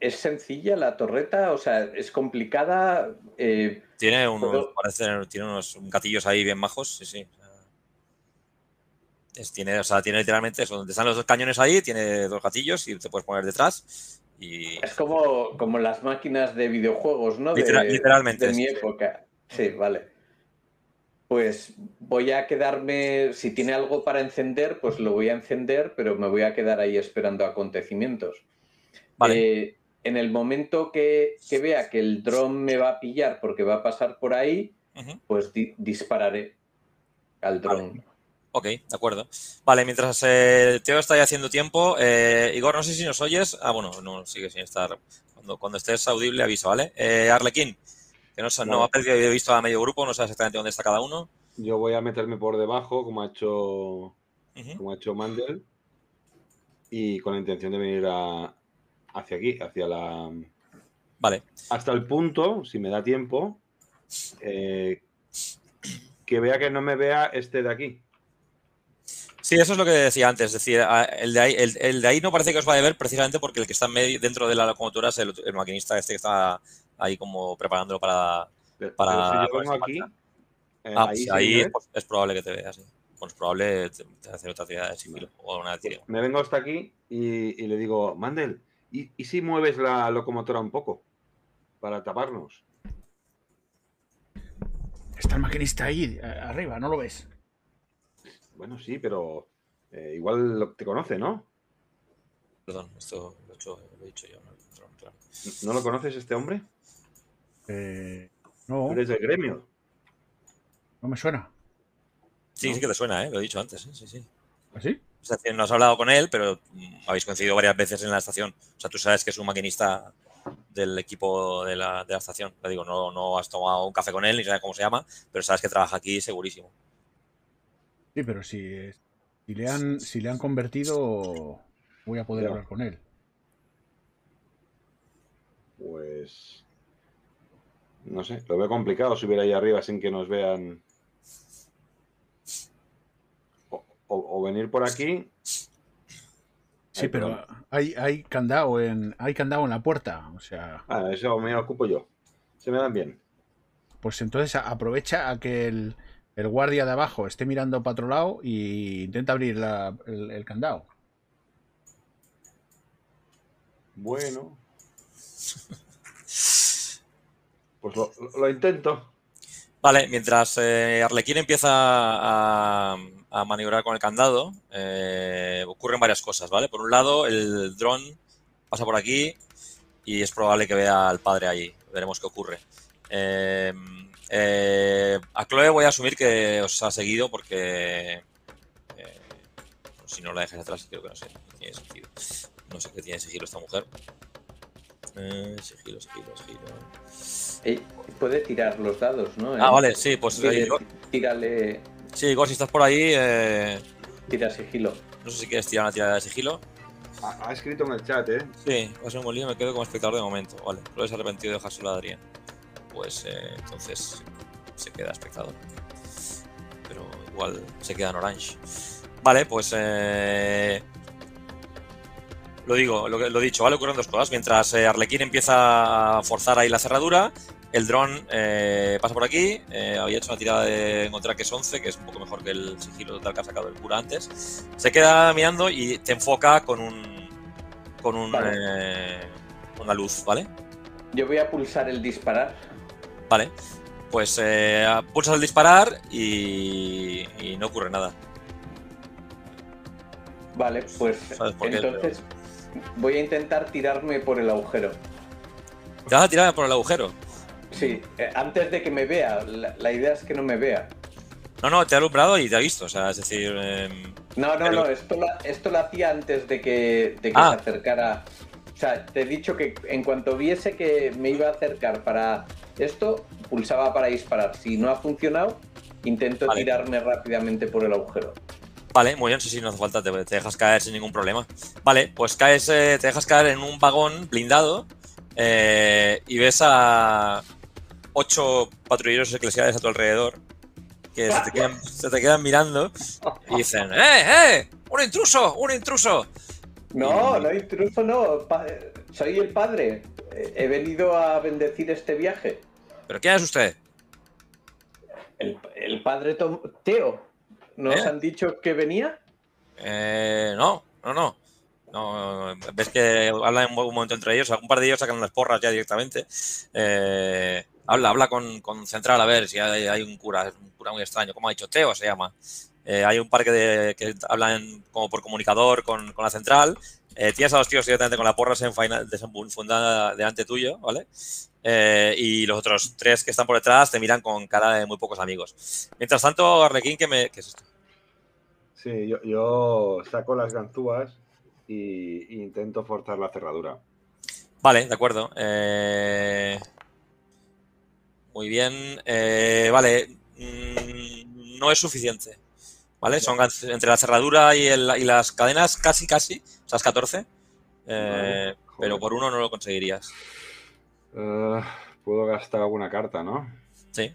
¿Es sencilla la torreta? O sea, ¿es complicada? Eh, Tiene unos, parece tiene unos gatillos ahí bien majos, sí, sí. o sea, es- tiene, o sea, tiene literalmente eso, donde están los dos cañones ahí, tiene dos gatillos y te puedes poner detrás. Y es como, como las máquinas de videojuegos, ¿no? De- literalmente, De mi época. Sí, vale. Pues voy a quedarme, si tiene algo para encender, pues lo voy a encender, pero me voy a quedar ahí esperando acontecimientos. Vale. Eh, en el momento que, que vea que el dron me va a pillar porque va a pasar por ahí, pues di- dispararé al dron. Ok, de acuerdo. Vale, mientras eh, Teo está ahí haciendo tiempo, eh, Igor, no sé si nos oyes. Ah, bueno, no, sigue sin estar. Cuando, cuando estés audible, avisa, ¿vale? Eh, Arlequín, que no, no ha perdido, he visto a medio grupo, no sé exactamente dónde está cada uno. Yo voy a meterme por debajo, como ha hecho, como ha hecho Mandel, y con la intención de venir a- hacia aquí, hacia la. Vale, Hasta el punto, si me da tiempo, eh, que vea que no me vea este de aquí. sí, eso es lo que decía antes. Es decir, el de ahí, el, el de ahí no parece que os vaya a ver precisamente porque el que está medio, dentro de la locomotora es el, el maquinista este que está ahí como preparándolo para... Pero Para si yo aquí, eh, Ah, ahí, pues sí ahí me es, ve. pues, es probable que te veas, sí. Bueno, es probable te, hacer otra actividad de sigilo o una de tiro. me vengo hasta aquí y, y le digo, Mandel, ¿y, y si mueves la locomotora un poco? Para taparnos. Está el maquinista ahí, a- arriba, ¿no lo ves? Bueno, sí, pero eh, igual lo- te conoce, ¿no? Perdón, esto lo he, hecho- lo he dicho yo. ¿no? Claro. ¿No lo conoces este hombre? Eh, no, Eres del gremio. no me suena. Sí, ¿no? sí que te suena, ¿eh? Lo he dicho antes, ¿eh? Sí, sí. ¿Así? Es decir, no has hablado con él, pero mm, habéis coincidido varias veces en la estación. O sea, tú sabes que es un maquinista del equipo de la, de la estación. Te digo, no, no has tomado un café con él, ni sabes cómo se llama, pero sabes que trabaja aquí segurísimo. Sí, pero si, si, le, han, si le han convertido, voy a poder Ya. hablar con él. Pues. No sé, lo veo complicado subir ahí arriba sin que nos vean. O, o- o venir por aquí. Sí, pero hay, hay candado en hay candado en la puerta, o sea, Ah, eso me ocupo yo. Se me dan bien. pues entonces aprovecha a que el, el guardia de abajo esté mirando para otro lado y intenta abrir la- el, el candado. Bueno. Pues lo, intento. Vale, mientras eh, Arlequín empieza a, maniobrar con el candado, eh, ocurren varias cosas, ¿vale? Por un lado, el dron pasa por aquí y es probable que vea al padre allí. Veremos qué ocurre. Eh, a Chloe voy a asumir que os ha seguido porque si no la dejáis atrás creo que no sé. No sé qué tiene sigilo esta mujer. Eh, sigilo, sigilo, sigilo. Eh, puede tirar los dados, ¿no? Ah, vale, sí, pues Igor- tírale. sí, Igor, si estás por ahí, eh, Tira sigilo. no sé si quieres tirar una tirada de sigilo. Ha, ha escrito en el chat, ¿eh? Sí, va a ser un buen lío, me quedo como espectador de momento. Vale, lo has arrepentido de dejárselo a Adrián. Pues eh, entonces se queda espectador. Pero igual se queda en orange. Vale, pues eh, lo digo, lo, lo dicho, vale, ocurren dos cosas. Mientras eh, Arlequín empieza a forzar ahí la cerradura, el dron eh, pasa por aquí. eh, había hecho una tirada de encontrar que es 11, que es un poco mejor que el sigilo total que ha sacado el cura antes. Se queda mirando y te enfoca con un. con un. Vale. eh, una luz, ¿vale? Yo voy a pulsar el disparar. Vale. Pues eh, pulsas el disparar y, y no ocurre nada. Vale, pues entonces voy a intentar tirarme por el agujero. Te vas a tirar por el agujero. Sí, eh, antes de que me vea. La, la idea es que no me vea. No, no, te ha alumbrado y te ha visto. O sea, es decir. em, No, no, Pero- no, esto, la- esto lo hacía antes de que, de que Ah. se acercara. O sea, te he dicho que en cuanto viese que me iba a acercar para esto, pulsaba para disparar. Si no ha funcionado, intento Vale. tirarme rápidamente por el agujero. Vale, muy bien, sí, sí, no hace falta, te, te dejas caer sin ningún problema. Vale, pues caes, eh, te dejas caer en un vagón blindado eh, y ves a ocho patrulleros eclesiales a tu alrededor que se te quedan, se te quedan mirando y dicen, ¡eh, eh! ¡Un intruso! ¡Un intruso! No, no, intruso no. pa- soy el padre. He venido a bendecir este viaje. ¿Pero quién es usted? El, el padre Tom- Teo. ¿Nos ¿Eh? han dicho que venía? Eh, no, no, no. No, ves que hablan en un momento entre ellos, un par de ellos sacan las porras ya directamente. Eh, habla, habla con, con Central a ver si hay, hay un cura, un cura muy extraño, como ha dicho Teo se llama. Eh, hay un par que, de- que hablan como por comunicador con, con la Central. Eh, tienes a los tíos directamente con la porra desenfundada delante tuyo, ¿vale? Eh, y los otros tres que están por detrás te miran con cara de muy pocos amigos. Mientras tanto, Arlequín, ¿qué, me, qué es esto? Sí, yo, yo saco las ganzúas y, y intento forzar la cerradura. Vale, de acuerdo. Eh, Muy bien. Eh, vale. mm, No es suficiente. ¿Vale? Son entre la cerradura y, el- y las cadenas casi, casi. O sea, es 14. Eh, Vale, pero por uno no lo conseguirías. Puedo gastar alguna carta, ¿no? Sí.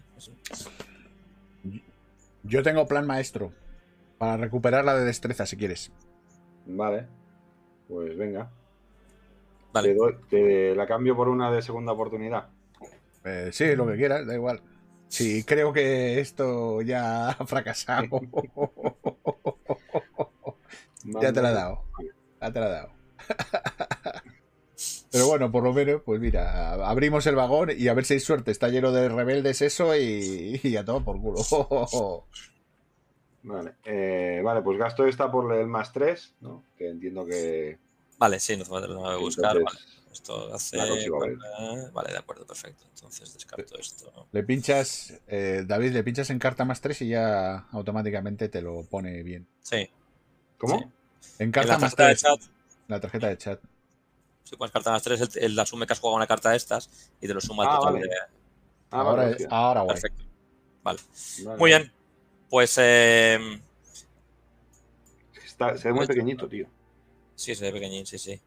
Yo tengo plan maestro. Para recuperar la de destreza, si quieres. Vale. Pues venga. Te, Vale. doy- te la cambio por una de segunda oportunidad. Eh, sí, lo que quieras, da igual. Sí, creo que esto ya ha fracasado. ya te la he dado. Ya te la he dado. Pero bueno, por lo menos, pues mira, abrimos el vagón y a ver si hay suerte. Está lleno de rebeldes eso y, y a todo por culo. Vale. Eh, vale, pues gasto esta por el más 3, ¿no? Que entiendo que. Vale, sí, no falta nada de buscar. entonces, Vale. Esto hace. la consigo Vale, de acuerdo, perfecto. Entonces descarto esto. Le pinchas, eh, David, le pinchas en carta más 3 y ya automáticamente te lo pone bien. Sí. ¿Cómo? Sí. En carta más tarjeta de 3, chat, la tarjeta de chat. si pones carta más 3, él, él asume que has jugado una carta de estas y te lo suma al Ah, total vale. de. Ah, ahora, vale, ahora guay. Perfecto. Vale. Vale, Muy vale. bien. Pues eh, Está- se ve muy pequeñito, tío. sí, se ve pequeñín, sí, sí.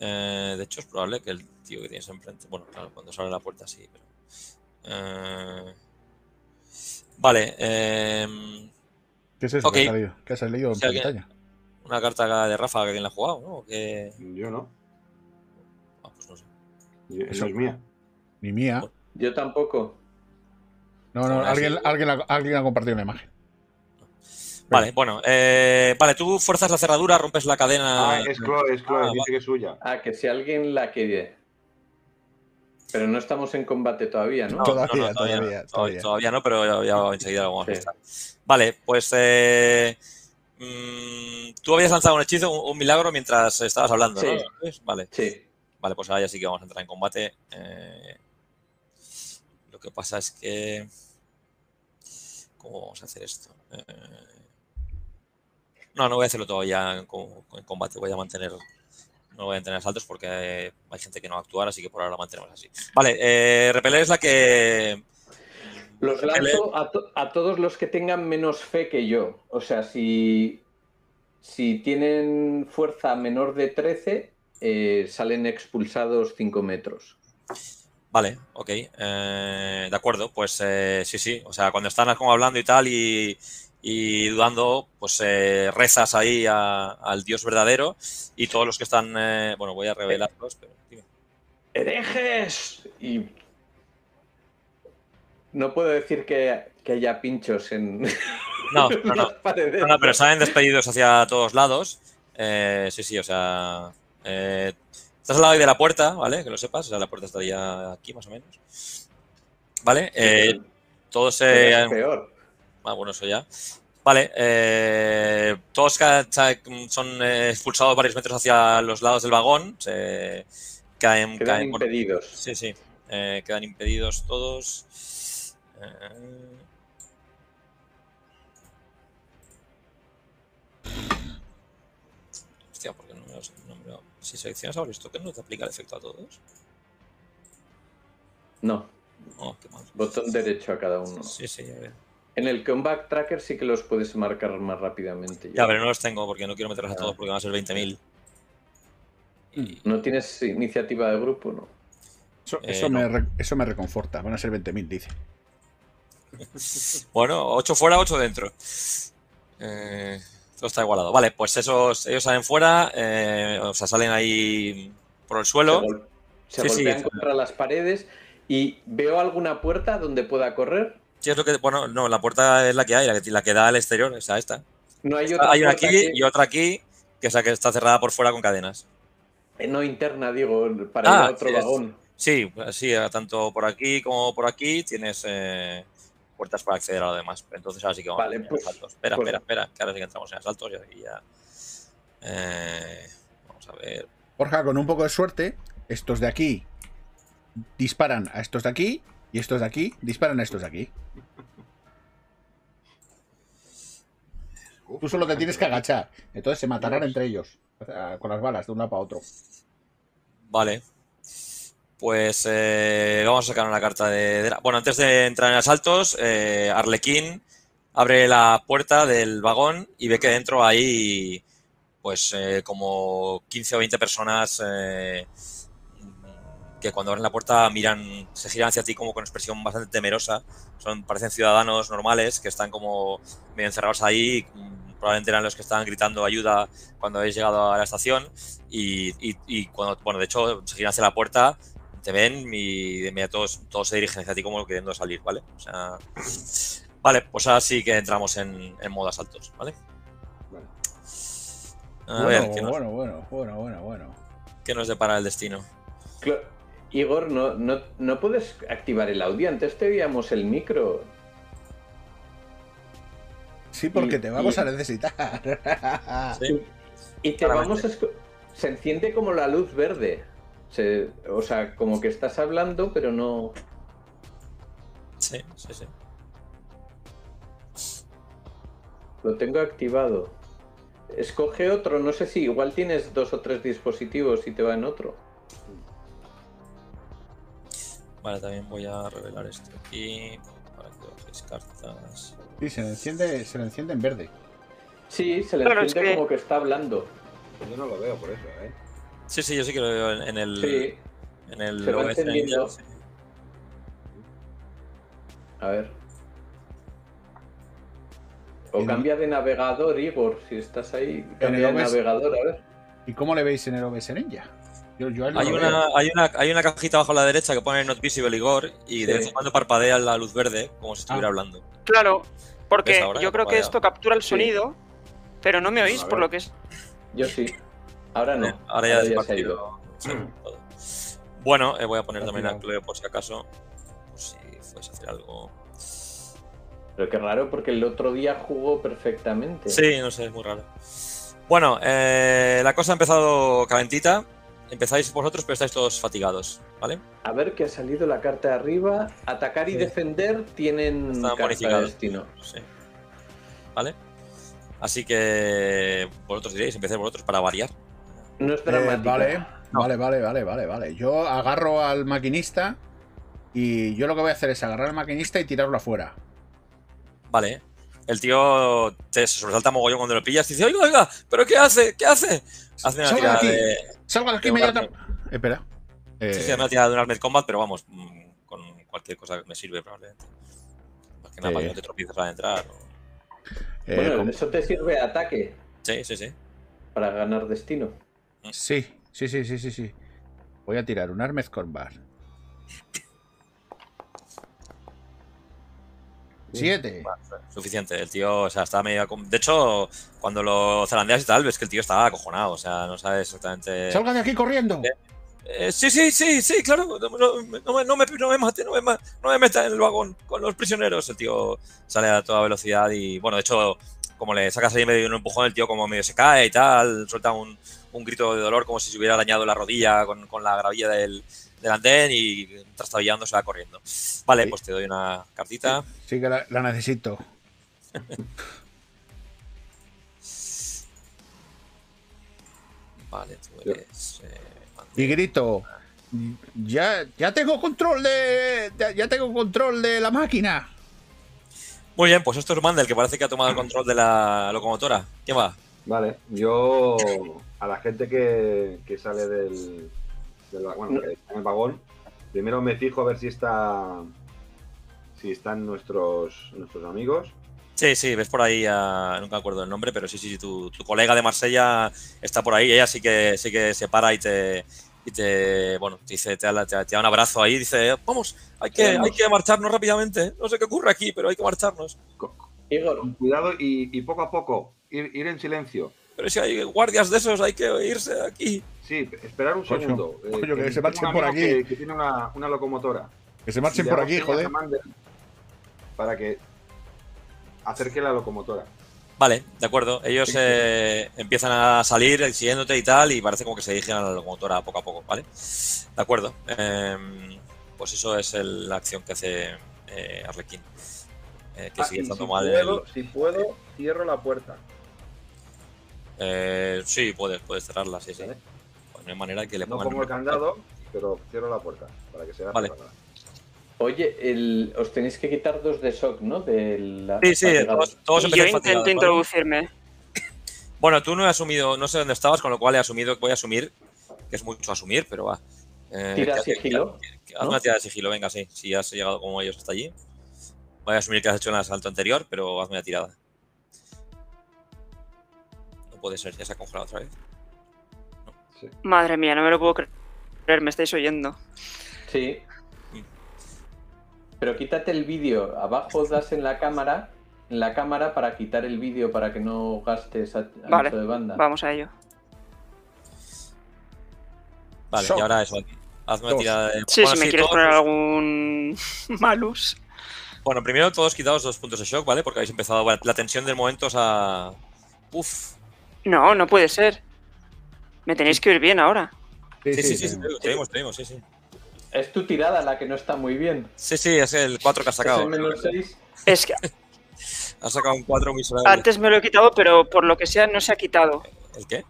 Eh, de hecho, es probable que el tío que tienes enfrente. Bueno, claro, cuando sale la puerta sí, pero. eh, vale. em, ¿Qué es eso Ok. que ha salido? ¿Qué ha salido en Si alguien- pantalla? una carta de Rafa que alguien la ha jugado, ¿no? ¿O? Yo no. Ah, pues no sé. Yo- Eso- no es mía. Ni mía. Yo tampoco. No, no, alguien, alguien, ha- alguien ha compartido una imagen. Vale, bueno. eh, vale, tú fuerzas la cerradura, rompes la cadena. Ah, es Chloe, es Chloe, Ah, dice que es suya. Ah, que si alguien la quiere. Pero no estamos en combate todavía, ¿no? No, Todavía, no, no, todavía, no, todavía. todavía no, pero ya, ya enseguida lo vamos a estar. Vale, pues eh, mm, tú habías lanzado un hechizo, un, un milagro mientras estabas hablando, ¿no? Sí. ¿Ves? Vale, Sí. vale, pues ahora ya sí que vamos a entrar en combate. Eh, lo que pasa es que... ¿Cómo vamos a hacer esto? Eh, no, no voy a hacerlo todavía en, co- en combate, voy a mantener No voy a tener asaltos porque hay gente que no va a actuar, así que por ahora lo mantenemos así. Vale, eh, repeler es la que. Los lanzo a, to- a todos los que tengan menos fe que yo. O sea, si, si tienen fuerza menor de 13, eh, salen expulsados 5 metros. Vale, ok. eh, de acuerdo, pues eh, sí, sí. O sea, cuando están como hablando y tal y, y dudando, pues eh, rezas ahí a- al Dios verdadero y todos los que están. eh, bueno, voy a revelarlos, pero. dime. ¡Herejes! Y. No puedo decir que, que haya pinchos en No, no, no. No, no, pero salen despedidos hacia todos lados. Eh, sí, sí, o sea. Eh, estás al lado de la puerta, ¿vale? Que lo sepas. O sea, la puerta estaría aquí más o menos. ¿Vale? Eh, todos se. es peor. Ah, bueno, eso ya. Vale, eh, todos son eh, expulsados varios metros hacia los lados del vagón. Se caen, Quedan caen impedidos. Sí, sí. eh, quedan impedidos todos. Eh, Hostia, ¿por qué no me lo no me lo- Si seleccionas ahora esto, ¿qué no te aplica el efecto a todos? No, Oh, qué mal. botón derecho a cada uno. Sí, sí, ya veo. En el Combat Tracker sí que los puedes marcar más rápidamente. Ya, pero no los tengo porque no quiero meterlos a todos porque van a ser 20.000. Y- ¿No tienes iniciativa de grupo? No. Eso, Eh, eso no. me, re- eso me reconforta. Van a ser 20.000, dice. Bueno, 8 fuera, 8 dentro. Eh, está igualado. Vale, pues esos, ellos salen fuera, eh, o sea, salen ahí por el suelo. Se, se Sí, sí, golpean sí. contra las paredes y veo alguna puerta donde pueda correr. ¿Qué es lo que.? Bueno, no, la puerta es la que hay, la que, la que da al exterior, o sea, esta. No hay otra Hay una aquí que- y otra aquí, que la que está cerrada por fuera con cadenas. eh, no interna, digo, para Ah, otro sí, es- vagón. Sí, sí, tanto por aquí como por aquí tienes eh, puertas para acceder a lo demás. Entonces ahora sí que vamos Vale, a pues- asaltos. Espera, pues- espera, espera, que ahora sí que entramos en asaltos y aquí ya. Eh, vamos a ver. Borja, con un poco de suerte, estos de aquí disparan a estos de aquí y estos de aquí disparan a estos de aquí. Tú solo te tienes que agachar. Entonces se matarán entre ellos. Con las balas, de un lado para otro. Vale. Pues eh, vamos a sacar una carta de, Bueno, antes de entrar en asaltos, eh, Arlequín abre la puerta del vagón y ve que dentro hay pues eh, como 15 o 20 personas eh, que cuando abren la puerta miran, se giran hacia ti como con expresión bastante temerosa. Son, parecen ciudadanos normales que están como medio encerrados ahí. Probablemente eran los que estaban gritando ayuda cuando habéis llegado a la estación. Y, y- y cuando, bueno, de hecho, se giran hacia la puerta, te ven y de inmediato todos, todos se dirigen hacia ti como queriendo salir, ¿vale? O sea. Vale, pues ahora sí que entramos en, en modo asaltos, ¿vale? Vale. A ver, ¿qué bueno, nos, bueno, bueno, bueno, bueno, bueno. qué nos depara el destino? Igor, no, no, no puedes activar el audio. Antes te oíamos el micro. Sí, porque Y- te vamos y- a necesitar. Sí. Y te Claramente. vamos a Se enciende como la luz verde. Se- O sea, como que estás hablando, pero no. Sí, sí, sí. Lo tengo activado. Escoge otro, no sé si igual tienes dos o tres dispositivos y te va en otro. Vale, también voy a revelar esto aquí para que veáis cartas. Sí, se le enciende, se le enciende en verde. Sí, se le enciende que- como que está hablando. Yo no lo veo por eso, ¿eh? Sí, sí, yo sí que lo veo en, el. Sí, En el Se va encendiendo. Sí. a ver. O cambia de navegador, Igor, si estás ahí. Cambia de navegador, a ver. ¿Y cómo le veis en el OBS Ninja? Yo, yo Hay una, hay, una, hay una cajita abajo a la derecha que pone Not Visible Igor y de vez en cuando parpadea la luz verde como si estuviera Ah. hablando. Claro, porque yo creo que esto captura el Sí. sonido, pero no me oís por lo que es. Yo sí. Ahora no. Eh, ahora ya, se ha ido. Todo. Bueno, eh, voy a poner también a. Cleo por si acaso. Por si fuese a hacer algo. Pero qué raro, porque el otro día jugó perfectamente. Sí, no sé, es muy raro. Bueno, eh, la cosa ha empezado calentita. Empezáis vosotros, pero estáis todos fatigados, ¿vale? A ver que ha salido la carta de arriba. Atacar y Sí. defender tienen Están carta de destino. Sí. ¿Vale? Así que vosotros diréis, empecéis vosotros para variar. No es Eh, dramática. vale, vale, vale, vale, vale, vale. Yo agarro al maquinista y yo lo que voy a hacer es agarrar al maquinista y tirarlo afuera. Vale. El tío te sobresalta mogollón cuando lo pillas y dice, oiga, oiga, ¿pero qué hace? ¿Qué hace? Hace una tirada aquí. de. Salga de aquí inmediatamente. Espera. Eh, Sí, sí, una tirada de un Armed Combat, pero vamos, mm, con cualquier cosa que me sirve probablemente. Más que nada para que Eh. no te tropieces al entrar. o- eh, Bueno, eso te sirve de ataque Sí, sí, sí. para ganar destino. Sí, sí, sí, sí, sí, sí. Voy a tirar un Armed Combat. Siete. Suficiente. El tío, o sea, está medio. De hecho, cuando lo zarandeas y tal, ves que el tío está acojonado. O sea, no sabe exactamente. Salga de aquí corriendo. Eh, sí, sí, sí, sí, claro. No, no- no me, no, me, no me mate, no me, no me meta en el vagón con los prisioneros. El tío sale a toda velocidad y, bueno, de hecho, como le sacas ahí medio un empujón, el tío como medio se cae y tal, suelta un, un grito de dolor como si se hubiera dañado la rodilla con, con la gravilla del, del andén y trastabillando se va corriendo. Vale, Sí. pues te doy una cartita. Sí que la, la necesito. Vale, tú eres. eh, Y grito. Ya, ya tengo control de. Ya, ya tengo control de la máquina. Muy bien, pues esto es Mandel, que parece que ha tomado el control de la locomotora. ¿Quién va? Vale, yo a la gente que, que sale del, del bueno, que está en el vagón, primero me fijo a ver si está si están nuestros nuestros amigos. Sí, sí, ves por ahí, a- nunca me acuerdo el nombre, pero sí, sí, sí, tu, tu colega de Marsella está por ahí, ella sí que sí que se para y te, y te bueno, te dice, te da, la- te da- te da un abrazo ahí, dice, vamos, hay que, hay que marcharnos rápidamente, no sé qué ocurre aquí, pero hay que marcharnos. Con cuidado y, y poco a poco ir, ir en silencio. Pero si hay guardias de esos, hay que irse de aquí. Sí, esperar un Coño, segundo. eh, coño, que se marchen por aquí. Que, que tiene una, una locomotora. Que se marchen por aquí, joder. Para que acerque la locomotora. Vale, de acuerdo. Ellos eh, empiezan a salir siguiéndote y tal, y parece como que se dirigen a la locomotora poco a poco, ¿vale? De acuerdo. Em, pues eso es el- la acción que hace eh, Arlequín. Eh, que Ah, sigue estando si mal. puedo, el- si puedo, cierro la puerta. Eh, sí, puedes, puedes cerrarla, sí, sí. Vale. Pues no hay manera que le No pongan. pongo el candado, pero cierro la puerta para que sea Vale. cerrada. oye, el, os tenéis que quitar dos de shock, ¿no? De la Sí, sí, fatiga. todos, todos Y yo intento fatigados, ¿vale? introducirme. Bueno, tú no he asumido, no sé dónde estabas, con lo cual he asumido, voy a asumir, que es mucho asumir, pero va. Eh, Tira que- que- sigilo, que- que- haz ¿no? una tirada de sigilo, venga, sí. Si has llegado como ellos hasta allí. Voy a asumir que has hecho el asalto anterior, pero hazme una tirada. Puede ser, ya se ha congelado otra vez. Madre mía, no me lo puedo creer, me estáis oyendo. Sí. Pero quítate el vídeo. Abajo das en la cámara, en la cámara para quitar el vídeo para que no gastes a- ancho Vale, de banda. Vamos a ello. Vale, Shock. y ahora eso. Hazme una tirada de. Sí, bueno, si me sí, quieres todos- poner algún malus. Bueno, primero todos quitados dos puntos de shock, ¿vale? Porque habéis empezado. bueno, la tensión del momento os ha. Uf. No, no puede ser. Me tenéis que oír bien ahora. Sí, sí, sí, sí, te oímos, te oímos, sí, sí. Es tu tirada la que no está muy bien. Sí, sí, es el 4 que has Es sacado. el menos 6. Es que Has sacado un 4 muy miserable. antes me lo he quitado, pero por lo que sea no se ha quitado. ¿El qué?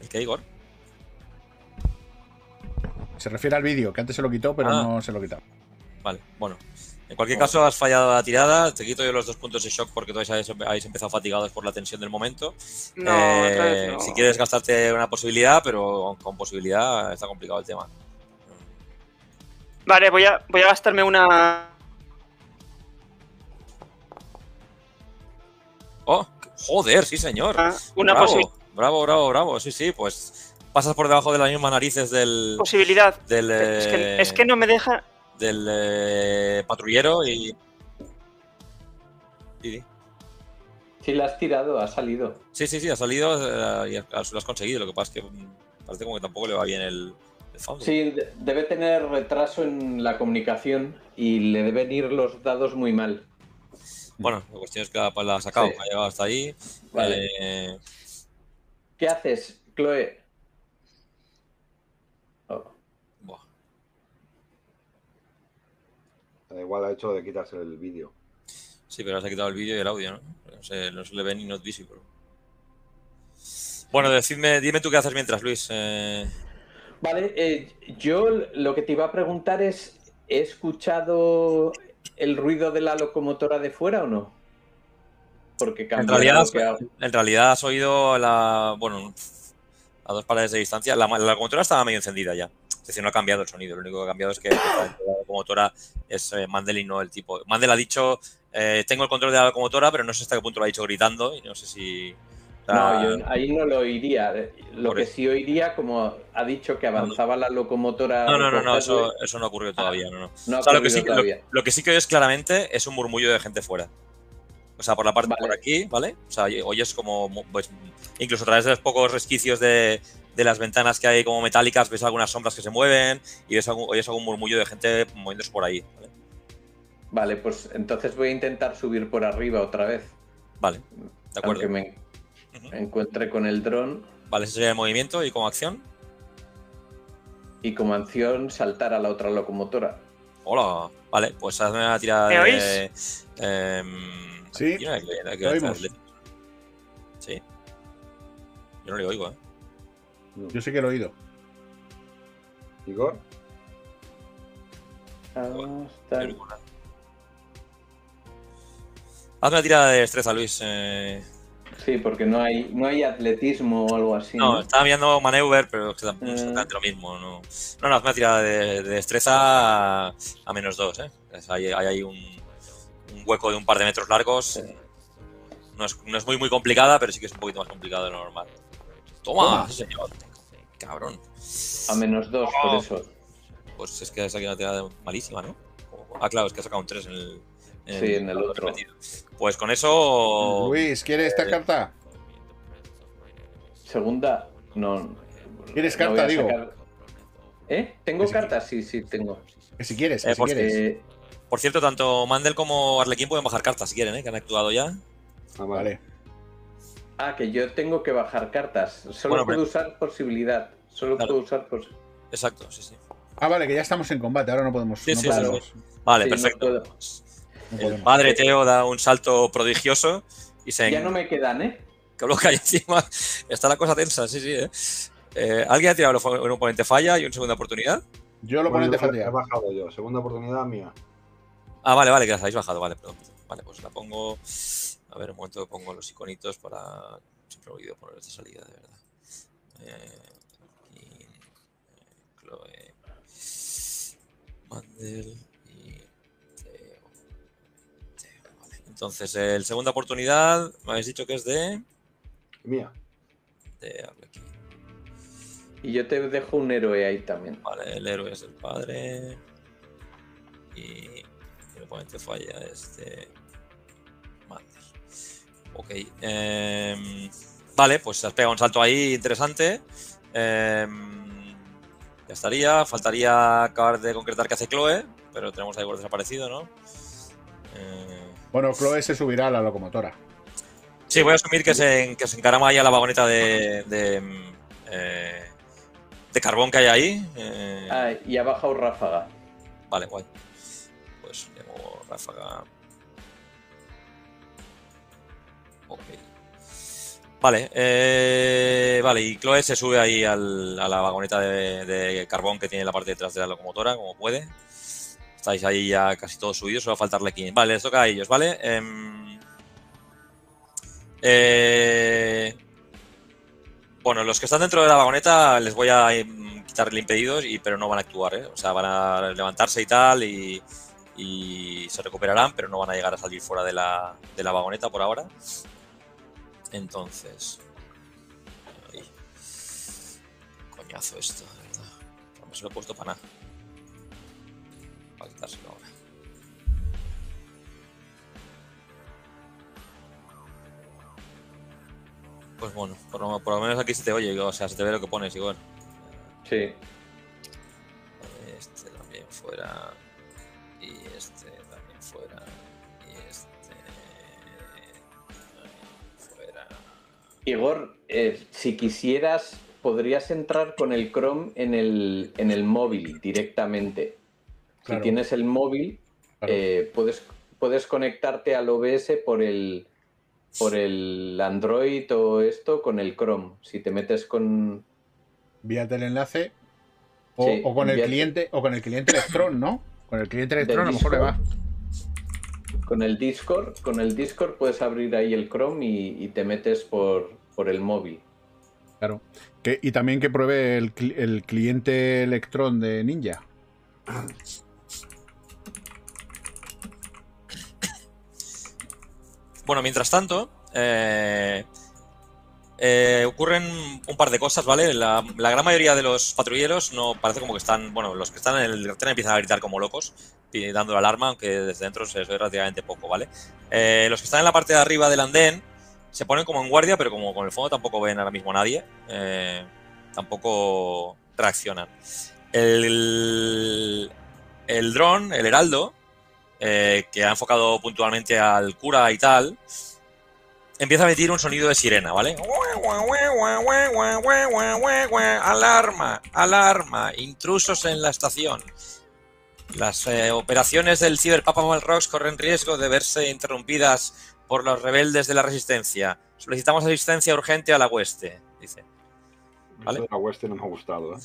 ¿El qué, Igor? Se refiere al vídeo, que antes se lo quitó, pero Ah. no se lo quitó. Vale, bueno. En cualquier caso, has fallado la tirada. Te quito yo los dos puntos de shock porque todos habéis, empezado fatigados por la tensión del momento. No, Eh, no. Si quieres gastarte una posibilidad, pero con posibilidad está complicado el tema. Vale, voy a, voy a gastarme una. ¡Oh! ¡Joder! Sí, señor. Una bravo, posi- bravo, bravo, bravo. Sí, sí, pues pasas por debajo de las mismas narices del, posibilidad. del, Es que, eh, es que no me deja. Del eh, patrullero y... y- Si la has tirado, ha salido. Sí, sí, sí, ha salido eh, y lo has conseguido. Lo que pasa es que parece como que tampoco le va bien el. Sí, de- debe tener retraso en la comunicación y le deben ir los dados muy mal. Bueno, la cuestión es que la, la ha sacado, Sí. ha llegado hasta ahí. Vale. Eh, ¿Qué haces, Chloe? Oh, buah. Da igual ha hecho de quitarse el vídeo. Sí, pero se ha quitado el vídeo y el audio, ¿no? No se, no se le ve ni not visible. Bueno, decidme, dime tú qué haces mientras, Luis. Eh, Vale, eh, yo lo que te iba a preguntar es, ¿he escuchado el ruido de la locomotora de fuera o no? Porque en, realidad, lo que hago. en realidad has oído la. Bueno, a dos paredes de distancia. La, la locomotora estaba medio encendida ya. Es decir, no ha cambiado el sonido. Lo único que ha cambiado es que locomotora es eh, Mandel y no el tipo. Mandel ha dicho: eh, Tengo el control de la locomotora, pero no sé hasta qué punto lo ha dicho gritando. Y no sé si. No, yo ahí no lo oiría. Lo Por que eso. sí oiría, como ha dicho que avanzaba la locomotora. no, no, no, no, eso, eso no ha ocurrido todavía. No, no. no ha O sea, lo que, sí, que- lo, lo sí que oyes claramente es un murmullo de gente fuera. O sea, por la parte Vale. por aquí, ¿vale? O sea, oyes como, pues, incluso a través de los pocos resquicios de, de las ventanas que hay como metálicas, ves algunas sombras que se mueven y ves algún, oyes algún murmullo de gente moviéndose por ahí. Vale, Vale, pues entonces voy a intentar subir por arriba otra vez. Vale, de acuerdo. Aunque me encuentre con el dron Vale, ese sería el movimiento y como acción. y como acción saltar a la otra locomotora. Hola. Vale, pues hazme una tirada ¿Me de. oís? Sí. em, aquí no oímos. atletismo. Sí. Yo no le oigo, ¿eh? Yo sí que lo he oído. Igor, Hasta- Hazme una tirada de destreza, Luis. eh, Sí, porque no hay, no hay atletismo o algo así. No, ¿no? estaba mirando maneuver, pero es que tampoco es Eh. exactamente lo mismo. No, no, no hazme una tirada de, de destreza a, a menos dos, ¿eh? Es- Hay, hay ahí un, un hueco de un par de metros largos. Sí. No es, no es muy, muy complicada, pero sí que es un poquito más complicado de lo normal. Toma, señor. Cabrón. A menos dos, por Oh. eso. Pues es que has sacado una tirada malísima, ¿no? Ah, claro, es que has sacado un 3 en el. Sí, en el otro. repetido. Pues con eso. Luis, ¿quieres esta eh, carta? Segunda, no. ¿Quieres carta, digo? sacar- ¿Eh? ¿Tengo Que si cartas? Sí, sí, tengo. Que si quieres, que Eh, si por- quieres. Eh, Por cierto, tanto Mandel como Arlequín pueden bajar cartas si quieren, ¿eh? Que han actuado ya. ah, vale. Ah, que yo tengo que bajar cartas. Solo Bueno, puedo usar posibilidad. Solo Claro. puedo usar pos- Exacto, sí, sí. Ah, vale, que ya estamos en combate, ahora no podemos. Sí, no sí, podemos, sí, Vale, no perfecto. no el padre Teo da un salto prodigioso y se Ya no me quedan, ¿eh? coloca ahí encima. Está la cosa tensa, sí, sí. ¿eh? Eh, ¿Alguien ha tirado un oponente falla y una segunda oportunidad? Yo lo Bueno, ponente he- falla. bajado yo. Segunda oportunidad mía. Ah, vale, vale, que las habéis bajado, vale, perdón. Vale, pues la pongo. A ver, un momento que pongo los iconitos para. Siempre he olvidado poner esta salida, de verdad. Eh, y, eh, Chloe. Mandel y Teo. Teo, vale. Entonces, el segunda oportunidad, me habéis dicho que es de. Mía. de Arlequín. Y yo te dejo un héroe ahí también. Vale, el héroe es el padre. Y el oponente falla es de Mandel. Ok. em, vale, pues has pegado un salto ahí interesante. Em, ya estaría. Faltaría acabar de concretar qué hace Chloe, pero tenemos ahí por desaparecido, ¿no? Eh, Bueno, Chloe se subirá a la locomotora. Sí, voy a asumir que se, que se encarama ahí a la vagoneta de, de, eh, de carbón que hay ahí. eh, Ah, y ha bajado ráfaga. Vale, guay. Pues tengo ráfaga. Ok. Vale, eh, vale, y Chloe se sube ahí al- a la vagoneta de, carbón que tiene la parte de detrás de la locomotora, como puede. Estáis ahí ya casi todos subidos, solo a faltarle aquí. Vale, les toca a ellos, ¿vale? Em, eh, bueno, los que están dentro de la vagoneta les voy a em, quitarle impedidos, y, pero no van a actuar, ¿eh? O sea, van a levantarse y tal y, y se recuperarán, pero no van a llegar a salir fuera de la, de la vagoneta por ahora. Entonces... Ahí. Coñazo esto, de verdad. No se lo he puesto para nada. Para quitárselo ahora. Pues bueno, por lo, por lo menos aquí se te oye, o sea, se te ve lo que pones igual. Sí. Este también fuera. Y este Igor, eh, si quisieras, podrías entrar con el Chrome en el, en el móvil directamente. Claro. Si tienes el móvil, Claro. eh, puedes, puedes conectarte al OBS por el, por el Android o esto con el Chrome. Si te metes con. Víate el enlace. O, Sí, o con el cliente, o con el cliente Electron, ¿no? Con el cliente Del Electron a lo mejor le va. Con el Discord, con el Discord puedes abrir ahí el Chrome y, y te metes por, por el móvil. Claro. Que- y también que pruebe el, el cliente Electron de Ninja. Bueno, mientras tanto, eh, eh, ocurren un par de cosas, ¿vale? La, gran mayoría de los patrulleros no parece como que están, bueno, los que están en el tren empiezan a gritar como locos, dando la alarma, aunque desde dentro se ve relativamente poco, ¿vale? Eh, los que están en la parte de arriba del andén se ponen como en guardia, pero como con el fondo tampoco ven ahora mismo a nadie, eh, tampoco reaccionan. El, el dron, el heraldo, que ha enfocado puntualmente al cura y tal, empieza a emitir un sonido de sirena, ¿vale? Alarma, alarma, intrusos en la estación. Las eh, operaciones del Ciberpapa Malrox corren riesgo de verse interrumpidas por los rebeldes de la resistencia. Solicitamos asistencia urgente a la hueste, dice. Vale. Eso de la Western no me ha gustado, ¿eh?